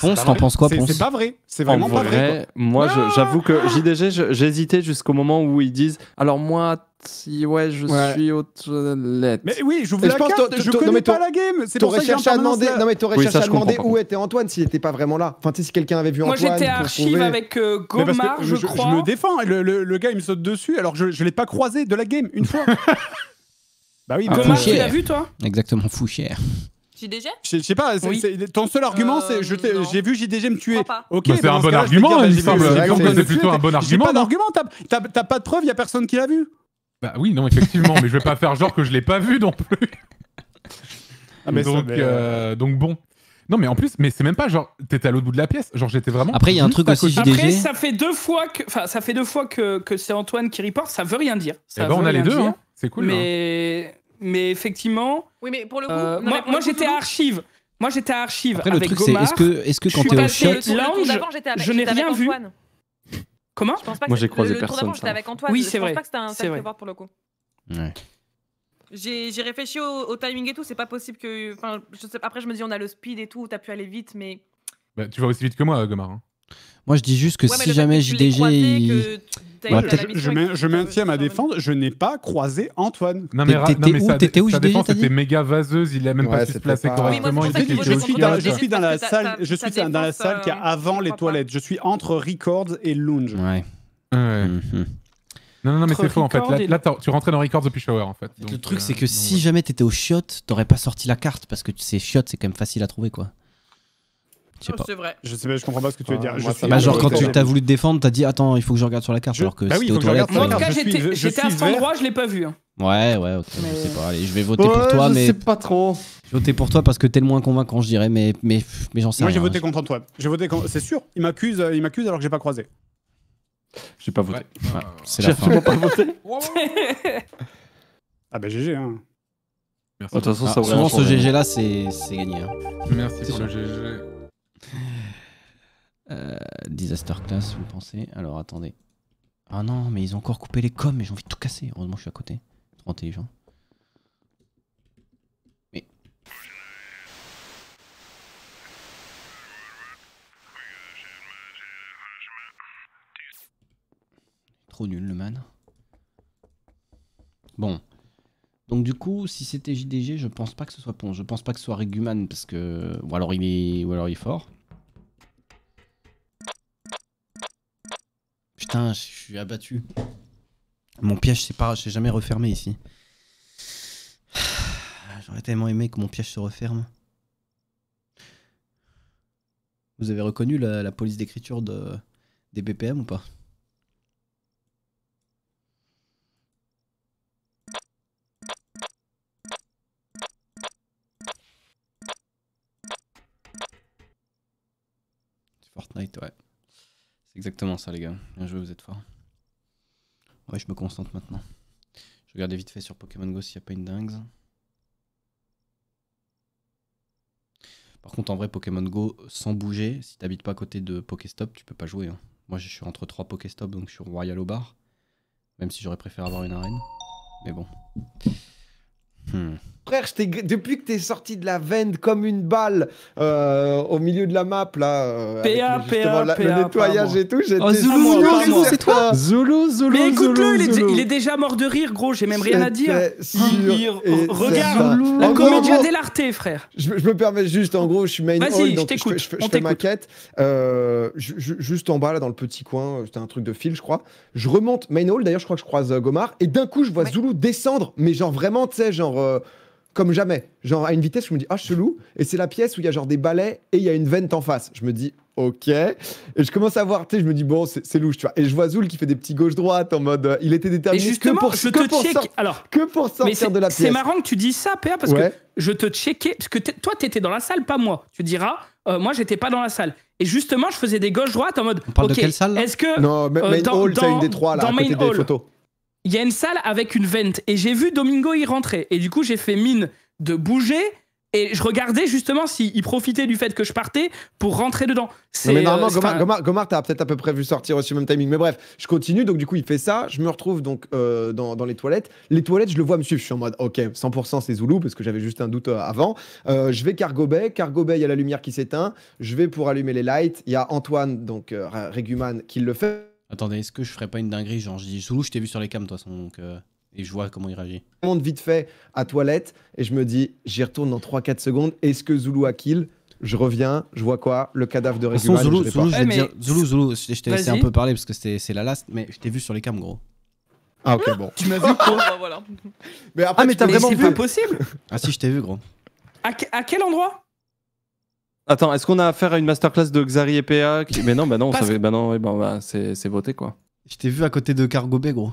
Ponce, t'en penses quoi, C'est- Ponce C'est pas vrai. C'est En vraiment pas vrai. quoi. vrai, moi, je- j'avoue que JDG, je- hésité jusqu'au moment où ils disent Alors, moi, si, ouais, je Ouais. suis aux toilettes. Mais oui, j'ouvre la je pense carte, que- je connais pas la game. C'est pour ça que cherché à demander, non mais t'aurais Oui, cherché à je demander où était Antoine s'il était pas vraiment là. Enfin tu sais si quelqu'un avait vu Moi, Antoine. j'étais à pour archive trouver. avec euh, Mais parce que Gomar, je, je, crois. me défends. Le, le- le gars, il me saute dessus alors que je, je l'ai pas croisé de la game une fois. bah oui, Ah, mais- Gomar, Fouché. tu l'as vu, toi? Exactement fou cher. JDG je, je sais pas, c'est- Oui. c'est- ton seul argument, c'est je Euh, non. j'ai vu JDG me tuer. Je. Ok, Bah, c'est un bon je argument, dire, bah, il me semble. Il c'est plutôt un bon argument, pas non d'argument, t'as- pas de preuve, y a personne qui l'a vu. Bah oui, non, effectivement, mais je vais pas faire genre que je l'ai pas vu non plus. Ah, mais ça, donc, mais, euh, donc bon. Non, mais en plus, mais c'est même pas genre t'étais à l'autre bout de la pièce. Genre j'étais vraiment. Après, il y a un truc à aussi. JDG. Après, ça fait deux fois que, enfin, ça fait deux fois que, que c'est Antoine qui reporte. Ça veut rien dire. Ça Eh ben, on a les deux, hein. C'est cool. hein. Mais, mais effectivement, Oui, mais pour le coup. euh, non, mais moi, j'étais à archive. Moi, j'étais à archive Après, le truc, c'est est-ce que, est-ce que je quand suis t'es au shot. Je n'ai rien vu. Antoine. Comment Je pense pas Moi, que j'ai croisé le, le tour personne, j'étais ça. avec Antoine. Oui, je c'est pense vrai, pas que c'était un vrai. report pour le coup. Ouais. J'ai réfléchi au, au timing et tout, c'est pas possible que. Enfin, je sais, après, je me dis, on a le speed et tout, t'as pu aller vite, mais. Bah, tu vas aussi vite que moi, Gomar. hein. Moi, je dis juste que Ouais, si le jamais JDG. croisé, il- que t'as été à Je, la mission tu- maintiens ma tu- défense, je n'ai pas croisé Antoine. Non, mais, t'étais non, mais où- ça- t'étais où, sa défense était méga vaseuse, il a même Ouais, pas su se placer correctement. Je suis dans, la salle, je suis dans la salle qui est euh, avant les toilettes. Je suis entre Records et Lounge. Ouais. Non, non, non, mais c'est faux en fait. Là, et- là, t'as- tu rentrais dans Records depuis Shower en fait. le truc, euh, c'est que si ouais. jamais t'étais au shot, t'aurais pas sorti la carte parce que c'est shot, c'est quand même facile à trouver quoi. Je sais Oh, pas. C'est vrai. Je sais pas, je comprends pas ce que tu veux Ah, dire. moi, Je suis Bah, genre, quand tu t'as voulu te défendre, t'as dit attends, il faut que je regarde sur la carte Je- alors que bah oui, aux je toilettes. Moi, en tout cas, je j'étais je à cet endroit, je l'ai pas vu. hein. Ouais, ouais, ok, Mais- je sais pas. Allez, je vais voter pour toi, je mais sais pas trop. je vais voter pour toi parce que t'es le moins convaincant, je dirais, mais mais mais j'en sais Moi, rien. j'ai voté contre Antoine. J'ai voté contre. C'est sûr. Il m'accuse, euh, il m'accuse alors que j'ai pas croisé. J'ai pas voté. Ouais. C'est la fin. pas voté. Ah bah GG. Hein. Merci. De toute façon, Ah, ça aurait souvent, ce. GG là, c'est c'est gagné. hein. Merci pour le. GG. Euh, disaster class, vous pensez Alors attendez. Ah non, mais ils ont encore coupé les coms, mais j'ai envie de tout casser. Heureusement, je suis à côté. Trop intelligent. Mais. Trop nul le man. Bon. Donc du coup, si c'était JDG, je pense pas que ce soit Ponce. Je pense pas que ce soit Reguman parce que ou alors il est ou alors il est fort. Putain, je suis abattu. Mon piège, c'est pas, j'ai jamais refermé ici. J'aurais tellement aimé que mon piège se referme. Vous avez reconnu la, police d'écriture de, des BPM ou pas? Ouais. C'est exactement ça, les gars. Bien joué, vous êtes forts. Ouais, je me concentre maintenant. Je regardais vite fait sur Pokémon Go s'il n'y a pas une dingue. Par contre, en vrai, Pokémon Go, sans bouger, si t'habites pas à côté de Pokéstop, tu peux pas jouer. hein. Moi, je suis entre trois Pokéstop, donc je suis Royal au bar. Même si j'aurais préféré avoir une arène. Mais bon. Hmm. Frère, je depuis que t'es sorti de la veine comme une balle euh, au milieu de la map, là, euh, avec PA, le- justement, la- PA, le nettoyage et tout, j'étais Oh, Zoulou, Zoulou, Zoulou, c'est toi Zulu, Zulu, Mais écoute-le, il, il est déjà mort de rire, gros. J'ai même rien à dire. Sûr et regarde, certain. la comédia dell'arte, frère. Je, je me permets juste, en gros, je suis main Vas-y, hall, je donc je, je je fais ma t'écoute. quête. Euh, ju- ju- juste en bas, là, dans le petit coin, euh, c'était un truc de fil, je crois. Je remonte main hall, d'ailleurs, je crois que je croise euh, Gomar, et d'un coup, je vois Zulu descendre, mais genre vraiment, tu sais, genre. Euh, comme jamais, genre à une vitesse, je me dis, ah, chelou, et c'est la pièce où il y a genre des balais et il y a une vente en face. Je me dis, ok, et je commence à voir, tu sais, je me dis, bon, c'est c'est louche, tu vois. Et je vois Zul qui fait des petits gauche-droite en mode, euh, il était Et déterminé justement, que pour, je que te pour check. sor- Alors, que pour mais sortir c'est de la c'est pièce. marrant que tu dises ça, PA, parce Ouais. que je te checkais. Parce que toi, t'étais dans la salle, pas moi. Tu diras, euh, moi, j'étais pas dans la salle. Et justement, je faisais des gauche-droite en mode. On parle de ok, quelle salle, là? Est-ce que. Non, euh, dans- hall, c'est dans- une des trois, là, dans à côté main des hall. photos. Il y a une salle avec une vente et j'ai vu Domingo y rentrer et du coup j'ai fait mine de bouger et je regardais justement s'il profitait du fait que je partais pour rentrer dedans. C'est, Non, mais normalement, euh, Gomar, enfin, Gomar, Gomar, t'as peut-être à peu près vu sortir aussi au même timing. Mais bref, je continue. Donc, du coup, il fait ça. Je me retrouve donc euh, dans, dans les toilettes. Les toilettes, je le vois me suivre. Je suis en mode, ok, 100% c'est Zulu parce que j'avais juste un doute euh, avant. Euh, je vais Cargo Bay. Cargo Bay, il y a la lumière qui s'éteint. Je vais pour allumer les lights. Il y a Antoine, donc euh, Réguman, qui le fait. Attendez, est-ce que je ferais pas une dinguerie Genre, je dis Zoulou, je t'ai vu sur les cams, de toute façon, donc, euh, et je vois comment il réagit. Je monte vite fait à toilette et je me dis, j'y retourne dans 3-4 secondes. Est-ce que Zulu a kill? Je reviens, je vois quoi? Le cadavre de Réguman. Zoulou, je l'ai je pas. vais te dire, Zoulou, Zoulou, je t'ai laissé un peu parler parce que c'était- c'est la last, mais je t'ai vu sur les cams, gros. Ah, ok, bon. Tu m'as vu quoi Bah, voilà. Mais après, Ah, mais t'as vraiment c'est vu pas possible. Ah si, je t'ai vu, gros. À quel endroit? Attends, est-ce qu'on a affaire à une masterclass de Xari et PA qui- Mais non, bah non, on Parce- savait- bah non, ouais, bah, bah, c'est voté quoi. Je t'ai vu à côté de Cargo Bay, gros.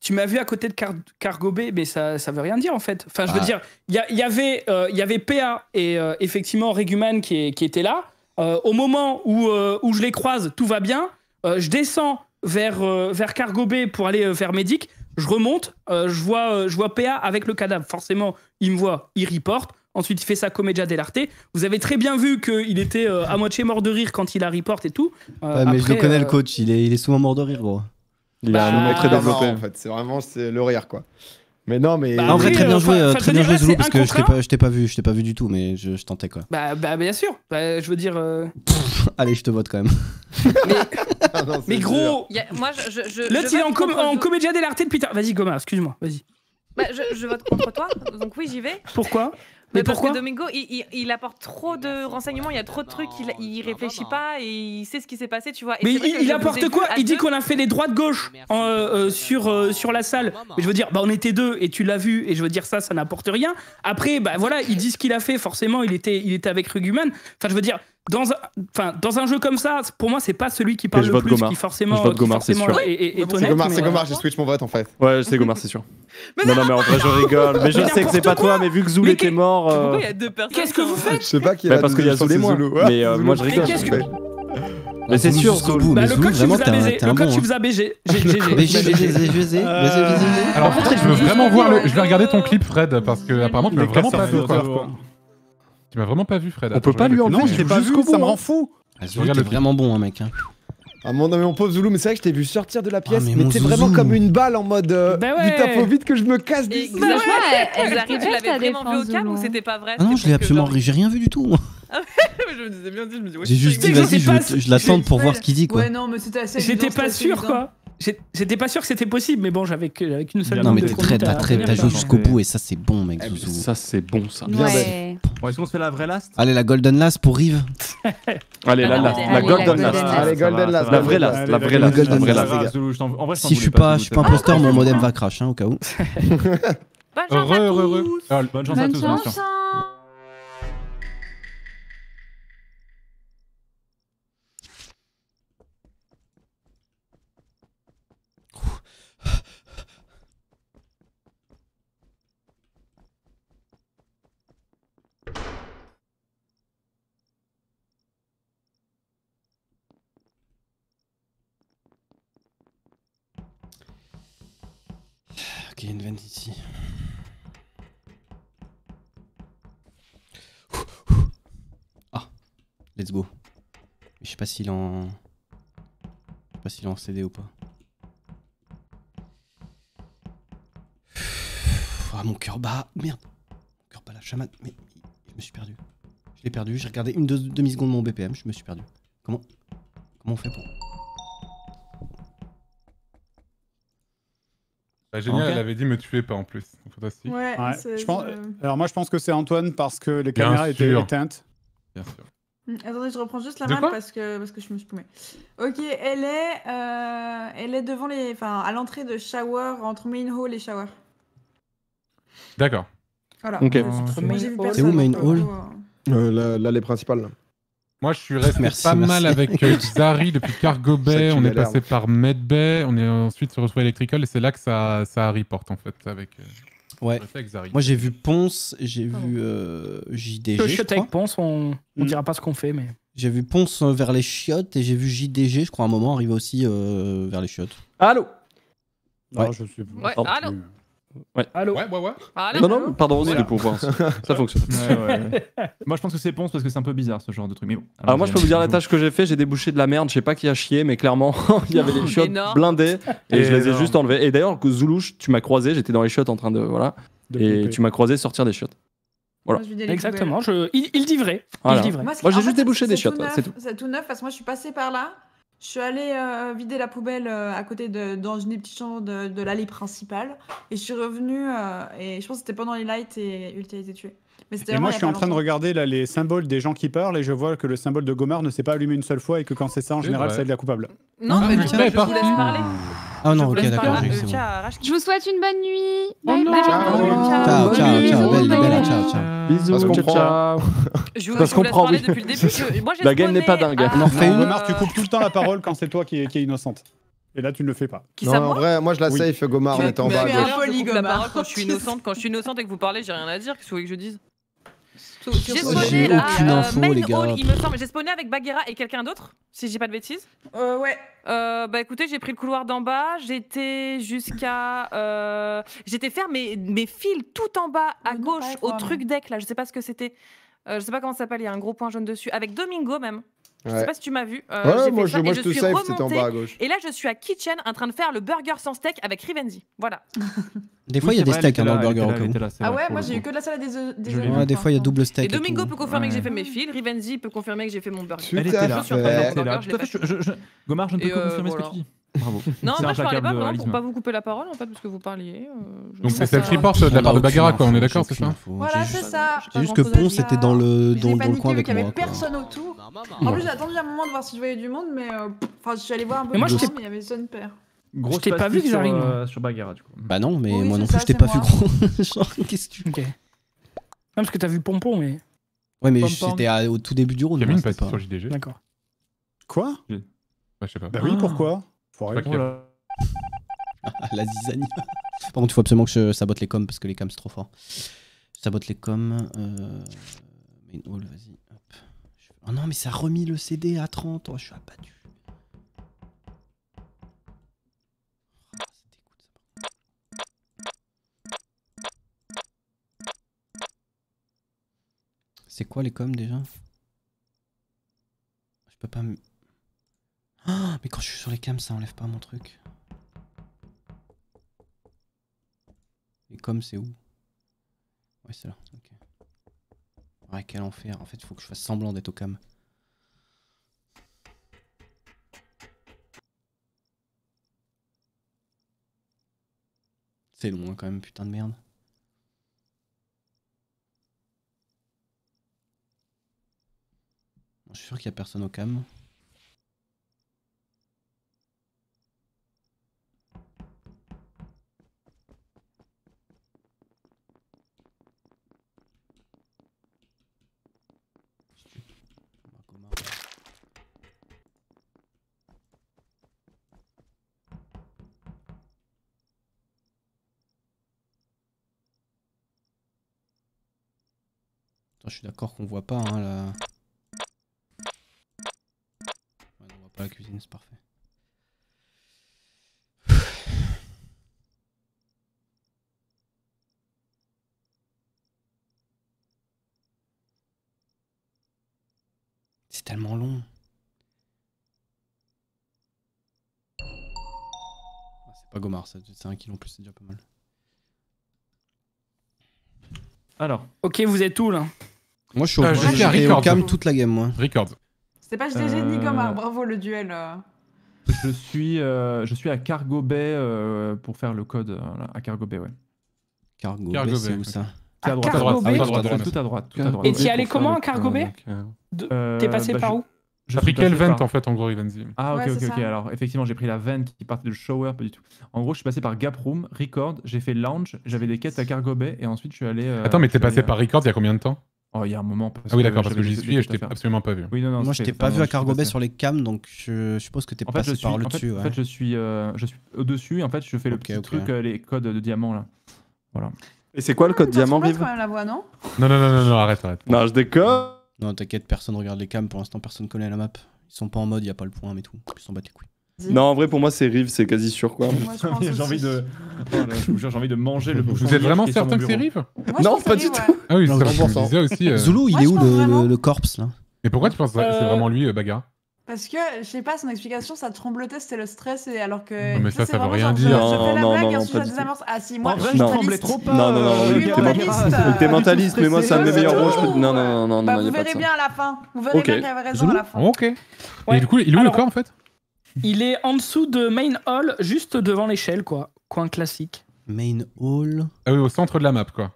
Tu m'as vu à côté de Car- Cargo Bay, mais ça, ça veut rien dire en fait. Enfin, je veux Ah. dire, il y, avait, euh, il y avait PA et euh, effectivement Reguman qui, est- qui était là. Euh, au moment où, euh, où je les croise, tout va bien. Euh, je descends vers, euh, vers Cargo Bay pour aller euh, vers Medic. Je remonte, euh, je, vois, euh, je vois PA avec le cadavre. Forcément, il me voit, il reporte. Ensuite, il fait sa comédia dell'arte. Vous avez très bien vu qu'il était euh, à moitié mort de rire quand il a report et tout. Euh, Ouais, mais je le connais, euh, le coach. Il est, il est souvent mort de rire, gros. Il a un Bah, très très développé. en fait. C'est vraiment c'est le rire, quoi. Mais non, mais. Bah, en vrai, très bien euh, joué, enfin, euh, très bien joué, là, Zoulou, parce que je t'ai pas, je t'ai pas vu, je t'ai pas vu du tout, mais je, je tentais quoi. Bah, bah, bien sûr. Bah, je veux dire. euh, Allez, je te vote quand même. Ah non, Mais dur. gros, a- moi, je, je, je, L'autre, je il est en, com- en comédia dell'arte depuis tard. Vas-y, Goma, excuse-moi, vas-y. Bah, je, je vote contre toi, donc oui, j'y vais. Pourquoi? Mais Mais parce pourquoi que Domingo, il, il- il apporte trop de renseignements, il y a trop de trucs, il, il réfléchit pas et il sait ce qui s'est passé, tu vois. Et Mais il, apporte quoi Il dit qu'on a fait les droits de gauche en, euh, euh, sur, euh, sur la salle. Mais je veux dire, bah, on était deux et tu l'as vu, et je veux dire, ça, ça n'apporte rien. Après, bah voilà, il dit ce qu'il a fait, forcément, il était, il était avec Ruguman. Enfin, je veux dire. Dans un, enfin, dans un jeu comme ça, pour moi, c'est pas celui qui parle je le vote plus, Gomard. qui forcément, Je vote qui Gomard, c'est forcément sûr. est, est- est C'est honnête. C'est euh, Gomard, j'ai switch mon vote en fait. Ouais, c'est Gomard, c'est sûr. Mais non, non, mais en vrai, je rigole. Mais je Mais sais que c'est pas toi, mais vu que Zoul était mort. euh, Pourquoi il y a deux personnes Qu'est-ce que vous faites Je sais pas qui est Bah, parce qu'il y a Zoul et moi. Mais, euh, moi, je rigole. Mais c'est Zoulou sûr, bout. Bah, Mais le coach, vraiment, vous a baisé. Le un coach, bon. il vous a baisé. Euh, Alors, Par contre, je veux vraiment voir Je vais regarder ton clip, Fred, parce que apparemment tu Les vraiment pas casseurs Tu m'as vraiment pas vu, Fred. On Attends, peut pas lui enlever, je l'ai pas jusqu'au vu, ça bout, me hein. rend fou. Ah, Regarde vraiment bon, hein, mec. hein. Ah mon, non, mais mon pauvre Zoulou, mais c'est vrai que je t'ai vu sortir de la pièce, mais mais, t'es vraiment comme une balle en mode. Euh, Bah ouais. Putain, faut vite que je me casse d'ici. Exactement. ouais, elle Vous arrivez, était tu l'avais vraiment vu au calme ou c'était pas vrai? Ah non, je l'ai absolument genre- j'ai rien vu du tout. moi. je me disais bien dit, je me dis, ouais, J'ai juste dit, vas-y, je, je l'attends pour voir ce qu'il dit, quoi. Ouais, non, mais c'était assez. J'étais pas sûr, quoi. J'étais pas sûr que c'était possible, mais bon, j'avais que- avec une seule Non, Non, mais t'es très, t'as t'as très, jusqu'au bout et ça, c'est bon, mec, Eh. Ça, c'est bon, ça. Bien Ouais. Bon, est-ce qu'on se fait la vraie last? Allez, la Golden Last pour Rive. Allez, la last, la la golden golden last. Allez, Golden Last. La vraie Golden last, la vraie Golden last, la vraie last. Si je suis pas, je suis pas imposteur, mon modem va crash, hein, au cas où. Bonne chance Heureux, à heureux, heureux. tous. Bonne chance à tous, bien sûr. chance. hein. Ok, il y a une vente ici. Ah, let's go. Je sais pas s'il en. Je sais pas s'il est en CD ou pas. Ah, mon cœur bat. Merde. Mon cœur bat la chamade. Mais je me suis perdu. Je l'ai perdu. J'ai regardé une demi-seconde mon BPM. Je me suis perdu. Comment Comment on fait pour. Bah, génial, Ok. elle avait dit me tuer pas en plus. Fantastique. Ouais, Ouais, c'est- je pense- c'est- Alors moi, je pense que c'est Antoine parce que les Bien caméras étaient sûr. éteintes. Bien sûr. Hmm, Attendez, je reprends juste la quoi parce que, parce que je me suis paumée. Ok, elle est, euh, elle est devant les, enfin, à l'entrée de shower entre main hall et shower. D'accord. Voilà. Ok. Euh, C'est où, main hall euh, Euh, la- L'allée principale. Moi, je suis resté Merci, pas merci. mal avec euh, Xari depuis Cargo Bay. On est passé par Medbay. On est ensuite se retrouvé Electrical et c'est là que ça, ça reporte en fait avec. euh, Ouais. avec Xari. Moi, j'ai vu Ponce, j'ai vu euh, JDG. Le je crois. avec Ponce, on, on Mm. dira pas ce qu'on fait, mais. J'ai vu Ponce euh, vers les chiottes et j'ai vu JDG, je crois, à un moment arriver aussi euh, vers les chiottes. Allô? Non, Ouais. je pas. Ouais, Pardon. Allô Allô Ouais, ouais, ouais. Allô Non, non, pardon, c'est Voilà. pour voir. Ça fonctionne. Ouais, ouais. Moi, je pense que c'est Ponce parce que c'est un peu bizarre ce genre de truc. Mais bon. Alors moi je peux vous dire la tâche que j'ai fait, j'ai débouché de la merde, je sais pas qui a chié, mais clairement il y avait les chiottes Énorme. blindées et je les ai juste enlevées. Et d'ailleurs Zoulouche, tu m'as croisé, j'étais dans les chiottes en train de voilà, De et tu m'as croisé sortir des chiottes. Voilà. moi, je Exactement. Je... Il, il dit vrai. Voilà. Il dit vrai. Moi, Moi, j'ai juste fait, débouché des chiottes, c'est tout. C'est tout neuf parce que moi, je suis passée par là. Je suis allée euh, vider la poubelle euh, à côté de dans une des petites chambres de, de l'allée principale et je suis revenue euh, et je pense que c'était pendant les lights et Ulti a été tué. Mais c'était Et vraiment moi, il je a suis en train de longtemps. regarder là, les symboles des gens qui parlent et je vois que le symbole de Gomard ne s'est pas allumé une seule fois et que quand c'est ça, en C'est général, vrai. ça aide la coupable. Non, Ah, mais coup, tiens, je vous laisse parler. Ah Je non, vous ok, d'accord, Je vous souhaite une bonne nuit. Oh Bye bye. Ciao. Ciao, Bonne ciao, ciao, belle, Bye. belle, ciao, ciao. Bisous, ciao. Je vous, je parler depuis le début. Moi, La game n'est pas dingue. On en une Gomard, tu coupes tout le temps la parole quand c'est toi qui est, innocente. Et là, tu ne le fais pas. Qui Non, en vrai, moi je la Oui. safe, Gomard, on es- est en mais bas je la parole quand je suis innocente. Quand je suis innocente et que vous parlez, j'ai rien à dire. Qu'est-ce que vous voulez que je dise? J'ai J'ai spawné à euh, info, Main les gars. Hall, il me semble. J'ai spawné avec Bagheera et quelqu'un d'autre, si je dis pas de bêtises. Euh, ouais. Euh, bah écoutez, j'ai pris le couloir d'en bas, j'étais jusqu'à... euh, j'étais faire mes, mes fils tout en bas à gauche au truc deck là, je sais pas ce que c'était. Euh, je sais pas comment ça s'appelle, il y a un gros point jaune dessus. Avec Domingo même. Je sais Ouais, pas si tu m'as vu. Euh, Ouais, moi fait je, ça moi et je je te suis en bas à gauche. Et là, je suis à Kitchen en train de faire le burger sans steak avec Rivenzi. Voilà. Des fois, il y a des steaks hein, dans le burger au cas où. Ah ouais, moi j'ai eu que de la salade des œufs. des vu. Ouais, des fois, il y a double steak. et Domingo peut confirmer que j'ai fait mes fils, Rivenzi peut confirmer que j'ai fait mon burger. Elle était là. En là. burger, je ne peux euh, confirmer ce que tu dis. Bravo. Non, fait, je parlais pas vraiment pour pas vous couper la parole en fait parce que vous parliez. euh, je Donc c'est ça- self-report de la part de Bagheera, quoi, on est d'accord, c'est ça. Voilà, J'ai c'est ça. C'est juste que Ponce était dans le, dans, dans le coin avec qu'il y moi. avait personne autour. En plus, j'ai attendu un moment de voir si je voyais du monde, mais euh, enfin, je suis allée voir un peu Mais moi, plus je loin, mais il y avait son père. Grosse t'ai pas vu, sur, moi. euh, sur Bagheera, du coup. Bah non, mais Oui, moi non ça, plus, je t'ai pas moi. vu gros. Genre, qu'est-ce que tu. Ok. Non, parce que t'as vu Pompon, mais. Ouais, mais c'était au tout début du round. Camille moi, passe pas- sur JDG. D'accord. Quoi? Je sais pas. Bah oui, pourquoi? La zizanie. Par contre, il faut absolument que je sabote les coms parce que les cams c'est trop fort. Je sabote les coms. Euh... Vas-y. Oh non, mais ça a remis le CD à 30. Oh, je suis abattu. C'est quoi les coms déjà? Je peux pas. me. Ah, mais quand je suis sur les cams, ça enlève pas mon truc. Les coms, c'est où? Ouais, c'est là. Ok. Ouais, quel enfer. En fait, il faut que je fasse semblant d'être au cam. C'est loin quand même, putain de merde. Je suis sûr qu'il y a personne au cam. Attends, je suis d'accord qu'on voit pas hein, la... Ouais, on voit pas la cuisine, c'est parfait. C'est tellement long. Ah, C'est pas Gomard, c'est un kill en plus, c'est déjà pas mal. Alors, Ok, vous êtes où là? Moi je suis au, Euh, au cam toute la game moi. Records. C'était pas JDG ni Euh, Gomard, bravo le duel. je suis, euh, je suis à Cargo Bay euh, pour faire le code euh, à Cargo Bay, ouais. Cargo, Cargo Bay, c'est où ça C'est à À droite, Cargo à droite, Bay à Tout à droite, droite. tout à droite, tout à droite. Et t'y allé comment, à Cargo Bay. Euh, T'es passé bah, par je- où je suis pris quel passé vent par- en fait en gros, Rivenzi Ah ok Ouais, ok c'est ok ça. alors effectivement j'ai pris la vente qui partait de shower pas du tout. En gros je suis passé par Gap Room, Record, j'ai fait Lounge, j'avais des quêtes à Cargo Bay et ensuite je suis allé. euh, Attends, mais je t'es passé par Records il y a combien de temps? Oh il y a un moment. Parce Ah oui d'accord, parce que j'y suis et je t'ai absolument pas vu. Oui non non. Moi je t'ai pas vu à suis Cargo Bay sur les cams donc je suppose que t'es En fait, je passé suis, par le en fait, dessus. en fait, je suis, euh, je suis au dessus. En fait, je fais le petit ok. truc, euh, les codes de diamant là. Voilà. Et c'est quoi le code Ça diamant, Rive quand même la voix, non? Non non non non, non arrête arrête. Non, je déconne. Non t'inquiète, personne regarde les cams, pour l'instant personne connaît la map. Ils sont pas en mode, y a pas le point mais tout. Ils s'en battent les couilles. Non, en vrai, pour moi, c'est Rive, c'est quasi sûr, quoi. J'ai envie de, oh là, je vous jure, j'ai envie de manger le bouchon. Vous êtes vraiment certain que c'est. Rive? Non, pas du tout. Ah oui, Non, c'est ça, je 100%. me disais aussi. euh, Zoulou, il Moi, est je où pense le, vraiment. le, le corpse là? Mais pourquoi tu penses que c'est Euh, vraiment lui, euh, Bagarre Parce que, je sais pas, son explication, ça tremblotait, c'était le stress, et alors que. Non, mais ça, ça veut vraiment rien dire. Non, non, non, et non, pas du désamorce. Ah si, moi, En je vrai, suis je Non. tremblais trop pas. Non, non, non, oui, t'es mentaliste. T'es mentaliste, mais moi, c'est un de mes meilleurs rôles. je peux- tout. Non, non, non, non, Bah, non, vous a pas de verrez ça. bien à la fin. Vous verrez Ok. bien qu'il y avait raison Zoulou à la fin. Ok. Ouais. Et du coup, il est où Alors- le corps en fait Il est en dessous de Main Hall, juste devant l'échelle, quoi. Coin classique. Main hall. Ah oui, au centre de la map quoi.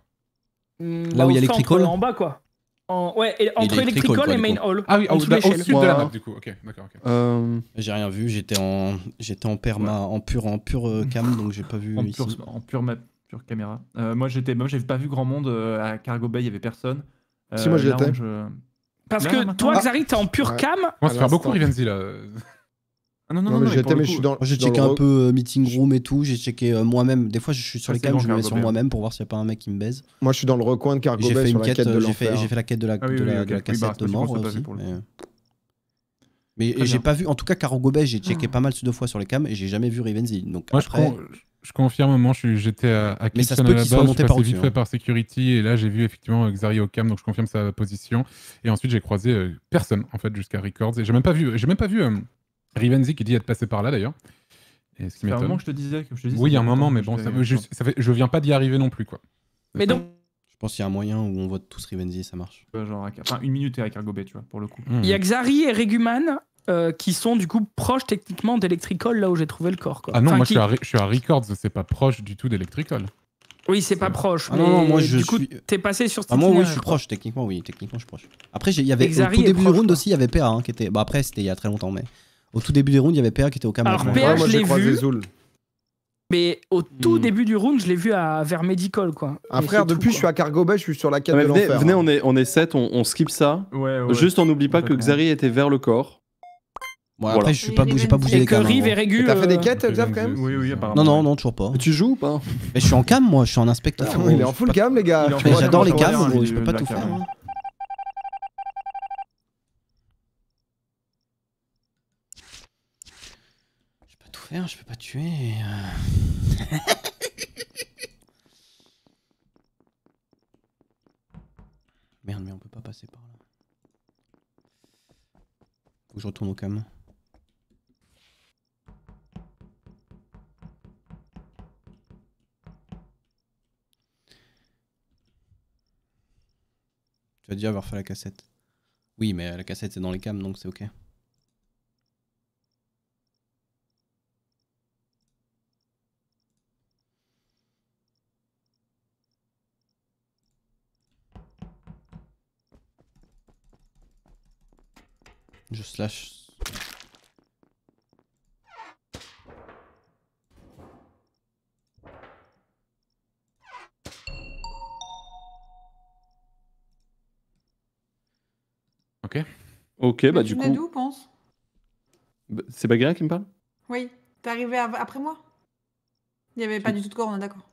Hmm, Là où il y a Electrical En bas, quoi. En- Ouais, et entre quoi, et Main. Hall. Ah oui, en au, dessous de au l'échelle. sud de la map du coup. Ok, d'accord. ok. Euh, J'ai rien vu, j'étais en j'étais en perma, en pur en pur euh, cam donc j'ai pas vu En ici. pure, en pure map, pure caméra. Euh, moi, j'étais, moi, j'avais pas vu grand monde euh, à Cargo Bay, il y avait personne. Euh, Si, moi, j'y étais. Lounge, euh, Parce Là, que toi, Ah. Xari, t'es en pure Ouais. cam. Se À faire beaucoup. Rivenzi là Ah non, non, Non, non, mais j'étais, je suis dans. J'ai checké le un peu euh, meeting room et tout, j'ai checké euh, moi-même. Des fois je suis sur Ah, les cams, je me mets sur moi-même pour voir s'il n'y a pas un mec qui me baise. Moi, je suis dans le recoin de Cargo Bay sur la quête, de euh, j'ai fait, la quête de la, Ah oui, de oui, la, ok. de la Oui, cassette bah, de je mort aussi. mais- j'ai pas vu, en tout cas Cargo Bay, j'ai checké pas mal de fois sur les cams et j'ai jamais vu Rivenzi. Donc Moi, je, après, je confirme, moi, j'étais à, à Mais ça se à peut la qu'il soit base, monté je par vite fait par Security, et là, j'ai vu effectivement Xari au cam, donc je confirme sa position. Et ensuite, j'ai croisé euh, personne, en fait, jusqu'à Records. Et j'ai même pas vu, j'ai même pas vu euh, Rivenzi qui dit être passé par là, d'ailleurs. Et ce qui un moment que je te disais. Que je te dis, Oui, il y a un moment, mais bon, je ça, je, ça fait, je viens pas d'y arriver non plus, quoi. Mais donc, je pense qu'il y a un moyen où on vote tous Rivenzi, ça marche. Euh, Genre, enfin, une minute et à Cargo Bay, tu vois, pour le coup. Hmm. il y a Xari et Reguman euh, qui sont du coup proches techniquement d'Electrical, là où j'ai trouvé le corps. Quoi. Ah non, Enfin, moi, qui- je, suis à, Re- je suis à Records, c'est pas proche du tout d'Electrical. Oui, c'est pas proche. Ah mais non, non, moi je du coup, suis. t'es passé sur cet Ah, moi oui, je suis proche, techniquement, oui, techniquement, je suis proche. Après, il y avait au Xari tout début du round quoi. aussi, il y avait PA hein, qui était. Bah, après, c'était il y a très longtemps, mais au tout début des rounds, il y avait PA qui était au cam. Alors. PA, Ouais, moi, je j'ai l'ai croisé vu. Zoul. Mais au tout Hmm. début du round, je l'ai vu à, vers Medical, quoi. Ah, Et frère, tout, depuis, je suis à Cargo Bay, je suis sur la quête mais de venez, l'enfer. venez, hein. on est, on est 7, on, on skip ça. Ouais, ouais. Juste, on n'oublie pas que. Xari était vers le corps. Bon, Voilà. après, je suis pas, j'ai pas bougé les que. Rive et hein. Régu. T'as fait des euh, quêtes, Xav, quand même Oui, oui, Non, apparemment. non, non, toujours pas. Mais tu joues ou pas? Mais je suis en cam, moi, je suis en inspecteur. Il est en full cam, les gars. J'adore les cams, un je peux pas tout faire. frère, je peux pas tuer. Euh. Merde, mais on peut pas passer par là. Faut que je retourne au cam. Tu vas déjà avoir fait la cassette. Oui, mais la cassette c'est dans les cams donc c'est ok. Je slash. Ok. Ok, Mais bah tu du coup. d'où, pense Bah, C'est Baguera qui me parle? Oui, t'es arrivé av- après moi? Il n'y avait pas du tout de corps, on est d'accord.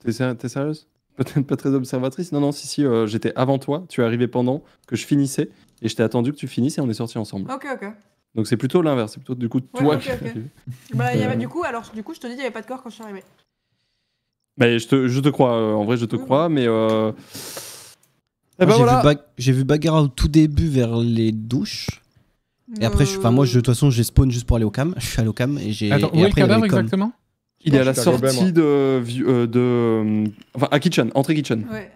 T'es sé- t'es sérieuse? Peut-être pas très observatrice Non, non, si, si, euh, j'étais avant toi, tu es arrivé pendant que je finissais, et je t'ai attendu que tu finisses et on est sortis ensemble. Ok, ok. Donc c'est plutôt l'inverse, c'est plutôt du coup Ouais, toi ok, qui. ok. Bah, y avait, Euh, du coup, alors, du coup, je te dis, il n'y avait pas de corps quand je suis arrivé. Bah, je, te, je te crois, euh, en vrai, je te crois, mais. Euh... Eh ben j'ai voilà vu, Bag- j'ai vu Bagarra au tout début vers les douches. Et après, je, enfin, moi, je, de toute façon, j'ai spawn juste pour aller au cam. Je suis allé au cam et j'ai. Attends, et où est le après, avait cadavre exactement? Il est à la sortie de, euh, de. euh, Enfin, à Kitchen, entrée Kitchen, Ouais.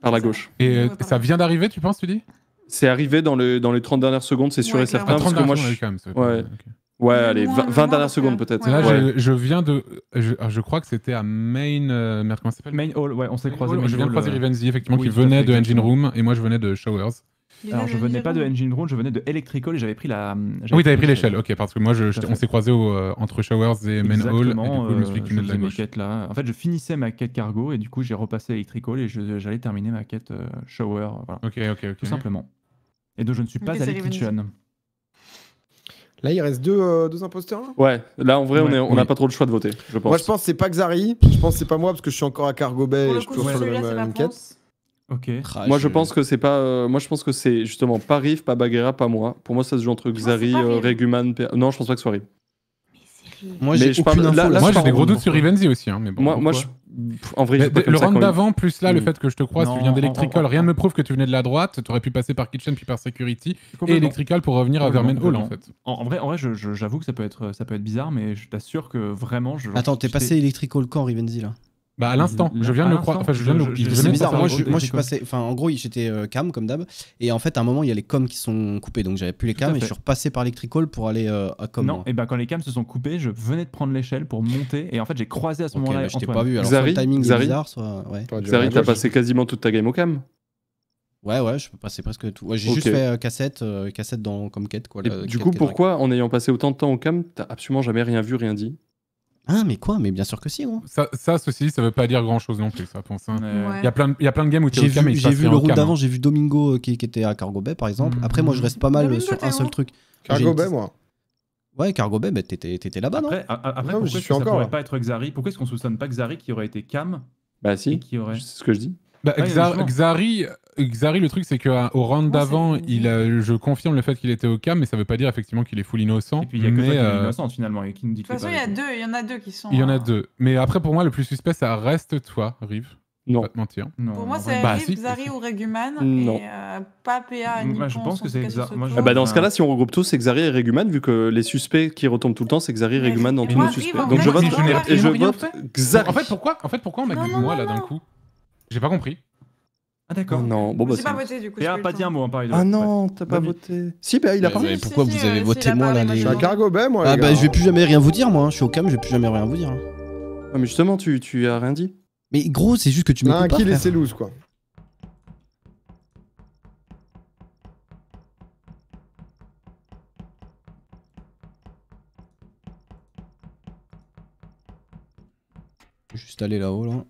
par la gauche. Et euh, ça vient d'arriver, tu penses, tu dis? C'est arrivé dans, le, dans les 30 dernières secondes, c'est sûr Ouais, et certain. clairement. Parce que moi, je... quand même. Ouais. allez, moins- 20, le 20 moins, dernières secondes peut-être. Ouais, Là, Ouais. je, je viens de. Je, je crois que c'était à Main. euh, merde, comment ça s'appelle? Main Hall, ouais, on s'est croisé. je viens de croiser Rivenzi, effectivement, oui, qui venait de Engine. Room et moi je venais de Showers. Alors, je venais pas de Engine Room, je venais de Electrical et j'avais pris la. Oui, t'avais pris l'échelle, ok, parce que moi je, on s'est croisés au, euh, entre Showers et Main Hall, et du coup Exactement, je me euh, mes quêtes là. En fait, je finissais ma quête cargo et du coup, j'ai repassé Electrical et j'allais terminer ma quête euh, shower, voilà, Ok, ok, ok. tout simplement. Et donc, je ne suis pas allé kitchen. Là, il reste deux, euh, deux imposteurs. là? Ouais, là en vrai, on Ouais. on n'a Oui. pas trop le choix de voter, je pense. Moi, je pense que c'est pas Xari. Je pense que c'est pas moi parce que je suis encore à Cargo Bay Pour et je suis toujours sur la même quête. Ok. Ah, Moi, je pense que c'est pas. euh, moi, je pense que c'est justement pas Riff, pas Baguera, pas moi. Pour moi, ça se joue entre Xari, pas euh, Riff. Reguman. P- Non, je pense pas que ce soit Riff. Moi, Mais j'ai je aucune parle- info. là- là, là. Moi je j'ai des gros doutes sur Rivenzi aussi, hein, mais bon. moi, moi, je. pourquoi Pff, En vrai, Mais pas le comme ça round quand d'avant, plus là, le Mm. fait que je te croise, tu Non, viens en- d'Electrical, en- rien en- ne me prouve que tu venais de la droite, tu aurais pu passer par Kitchen puis par Security, et Complètement. Electrical pour revenir à Vermin Hall en fait. En, en vrai, en vrai je- je- j'avoue que ça peut, être, ça peut être bizarre, mais je t'assure que vraiment. Je, Attends, t'es j'étais- passé Electrical quand Rivenzi là? Bah à l'instant, Là, je viens de le croire, enfin je viens de le C'est bizarre, moi je, gros moi je suis passé, enfin en gros j'étais euh, cam comme d'hab, et en fait à un moment il y a les coms qui sont coupés, donc j'avais plus les cams et je suis repassé par Electrical pour aller euh, à com. Non, moi. et ben quand les cams se sont coupés, je venais de prendre l'échelle pour monter et en fait j'ai croisé à ce moment-là. bah, je t'ai pas vu, alors Xari, soit le timing est bizarre, soit... Ouais. T'as passé quasiment toute ta game au cam. ouais, ouais, je peux passer presque tout. Ouais, j'ai juste fait euh, cassette, euh, cassette dans, comme quête quoi. Et la du coup, pourquoi, en ayant passé autant de temps au cam, t'as absolument jamais rien vu, rien dit? Ah, mais quoi? Mais bien sûr que si, gros. Ça, ça, ceci, ça veut pas dire grand chose non plus, ça, pense. hein. Ouais. Il y a plein de, il y a plein de games où tu J'ai vu, il j'ai passe vu le cam, d'avant, j'ai vu Domingo euh, qui, qui était à Cargo Bay par exemple. Après, moi je reste pas mal euh, Domingo, sur un seul truc. Cargo Bay, moi. Ouais, Cargo Bay, bah, t'étais là-bas, non? Après, après Non, mais pourquoi est-ce suis ça encore, pourrait là. pas être Xari? Pourquoi est-ce qu'on soupçonne pas Xari qui aurait été cam? Bah si, qui aurait c'est ce que je dis. Bah, Ouais, Xa-. Xari, Xari, le truc, c'est qu'au round Moi, d'avant, il a- je confirme le fait qu'il était au cam, mais ça veut pas dire effectivement qu'il est full innocent. Et puis il y a que mais, toi qui es euh, innocente finalement et qui nous dit De que toute façon, il y, c'est a pas deux, il y en a deux qui sont. il y en a euh, deux. Mais après, pour moi, le plus suspect, ça reste toi, Rive. Non. Pas te mentir. Non, Pour moi, c'est Bah, si. Xari ou Reguman. Non. Et euh, pas PA ni Moi, je Ponce, pense que c'est cas, sur Xa- ce moi, je- tour. Ah bah dans ce cas-là, si on regroupe tous, c'est Xari et Reguman, vu que les suspects qui retombent tout le temps, c'est Xari et Reguman dans tous nos suspects. Donc je vote, je et je vote. Xari. En fait, pourquoi, en fait, pourquoi on m'a dit moi là d'un coup? J'ai pas compris. Ah d'accord. Oh non, bon bah J'ai pas voté du coup. Et j'ai a pas dit un mot, hein, pareil. Ah non, t'as pas voté. Si, bah il a parlé. pourquoi vous avez voté moi là Je suis à Cargo Bay, moi. Ah bah je vais plus jamais rien vous dire moi, hein. je suis au cam, je vais plus jamais rien vous dire. Ah, mais justement, tu, tu as rien dit. Mais gros, c'est juste que tu m'écoutes pas. kill et frère. c'est loose, quoi. Juste aller là-haut là.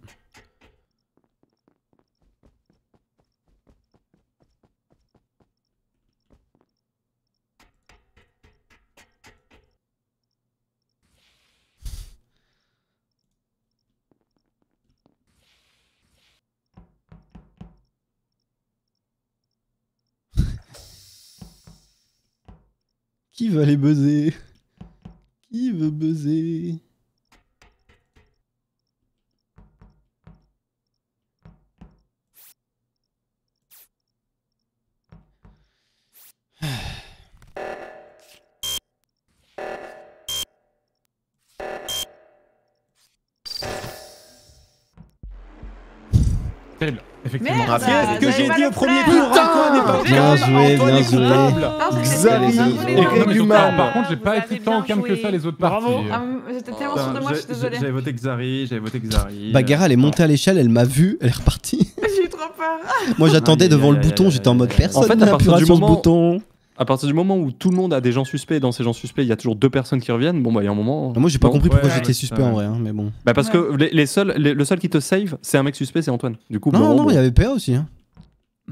Qui veut aller buzzer? Qui veut buzzer? Terrible. Effectivement. Merde, Qu'est-ce que j'ai dit le au premier tour Antoine n'est pas Bien joué, Antoine bien est joué. tellement sûr de et Régumam. Par contre, j'ai pas été tant calme que ça les autres Bravo. parties. Ah, J'étais tellement Putain, sûre de moi, je suis désolée. J'avais voté Xari, j'avais voté Xari. Bagarre, elle est montée à l'échelle, elle m'a vu, elle est repartie. J'ai eu trop peur. Moi j'attendais devant le bouton, j'étais en mode personne En fait, à n'appuiera partir du sur moment- bouton. À partir du moment où tout le monde a des gens suspects et dans ces gens suspects, il y a toujours deux personnes qui reviennent. Bon, bah, il y a un moment. Moi j'ai pas Bon. compris pourquoi Ouais, j'étais suspect ça, en vrai, hein, mais bon. Bah, parce que les, les seuls, les- le seul qui te save, c'est un mec suspect, c'est Antoine. Du coup, Non, bon, non, bon. il y avait PA aussi. Hein.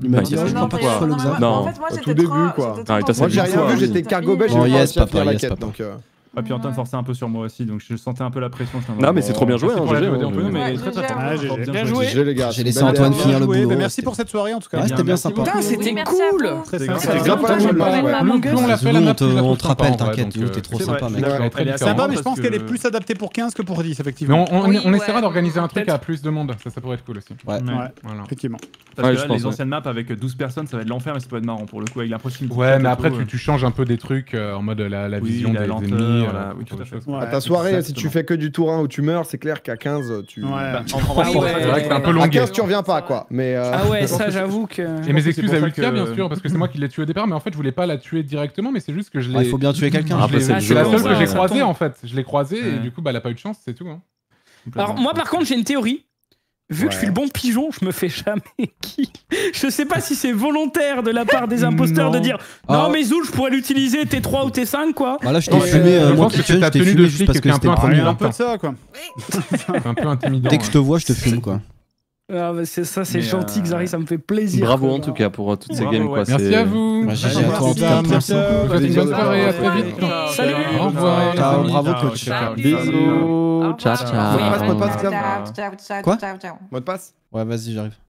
Il m'a Bah, dit, il y a ah, pas je pas quoi. non. En fait, moi, tout début, quoi. Ah, dans Moi ça j'ai dit rien quoi, vu, j'étais cargo belge, j'ai pas la yes, quête. papa. donc, euh, Ah, puis Antoine forçait un peu sur moi aussi, donc je sentais un peu la pression. Non, mais c'est trop bien joué. Ah. Bien joué. les gars. J'ai laissé Antoine finir le boulot. bah, merci pour cette soirée en tout cas. Ouais, c'était bien sympa. Putain, c'était Oui, merci cool. sympa. grave. On te- rappelle, t'inquiète, Zoulou, euh, t'es trop sympa, mec. Elle est. Sympa, mais je pense que- qu'elle est plus adaptée pour 15 que pour 10, Mais effectivement. on, essaiera d'organiser un truc à plus de monde, ça, pourrait être cool aussi. Ouais. Effectivement. Parce que là, les anciennes maps avec 12 personnes, ça va être l'enfer, mais ça peut être marrant pour le coup, avec la prochaine. Ouais, mais après, tu, changes un peu des trucs en mode la, vision des ennemis. Oui, tout à fait. Ouais. À ta soirée, si tu fais que du tour 1 où tu meurs, c'est clair qu'à 15, tu. Ouais. Bah, Ah. C'est vrai que c'est un peu À longué. 15, tu reviens pas, quoi. Mais. euh, Ah ouais, ça j'avoue que. Et mes excuses à que- bien sûr, parce que c'est moi qui l'ai tué au départ, mais en fait, je voulais pas la tuer directement, mais c'est juste que je l'ai. Ah, il faut bien tuer quelqu'un. je Après, l'ai- c'est la seule que j'ai croisée en fait. Je l'ai croisée et du coup, bah, elle a pas eu de chance, c'est tout. hein. Alors moi par contre j'ai une théorie. Vu que je suis le bon pigeon, je me fais jamais qui. Je sais pas si c'est volontaire de la part des imposteurs Non. de dire non Ah. mais Zoul je pourrais l'utiliser T3 ou T5 quoi. Bah là, je t'ai fumé, je euh, moi que t'ai fumé juste parce que est un c'était peu le il y premier. a un peu de ça, quoi. Un peu intimidant. Dès que je te vois, je te fume, quoi. Ah, bah, c'est ça c'est gentil euh, Xari, ça me fait plaisir. Bravo quoi. en tout cas pour euh, toutes ces Bravo, games. ouais. Quoi. Merci à vous. Bah, GG à toi, en tout cas. Merci. Une bonne soirée, à très vite. Salut. Au revoir. Ciao, bravo, coach. Bisous. Ciao, ciao. Mot de passe, mot de passe, Quoi. Mot de passe? Ouais, vas-y, j'arrive.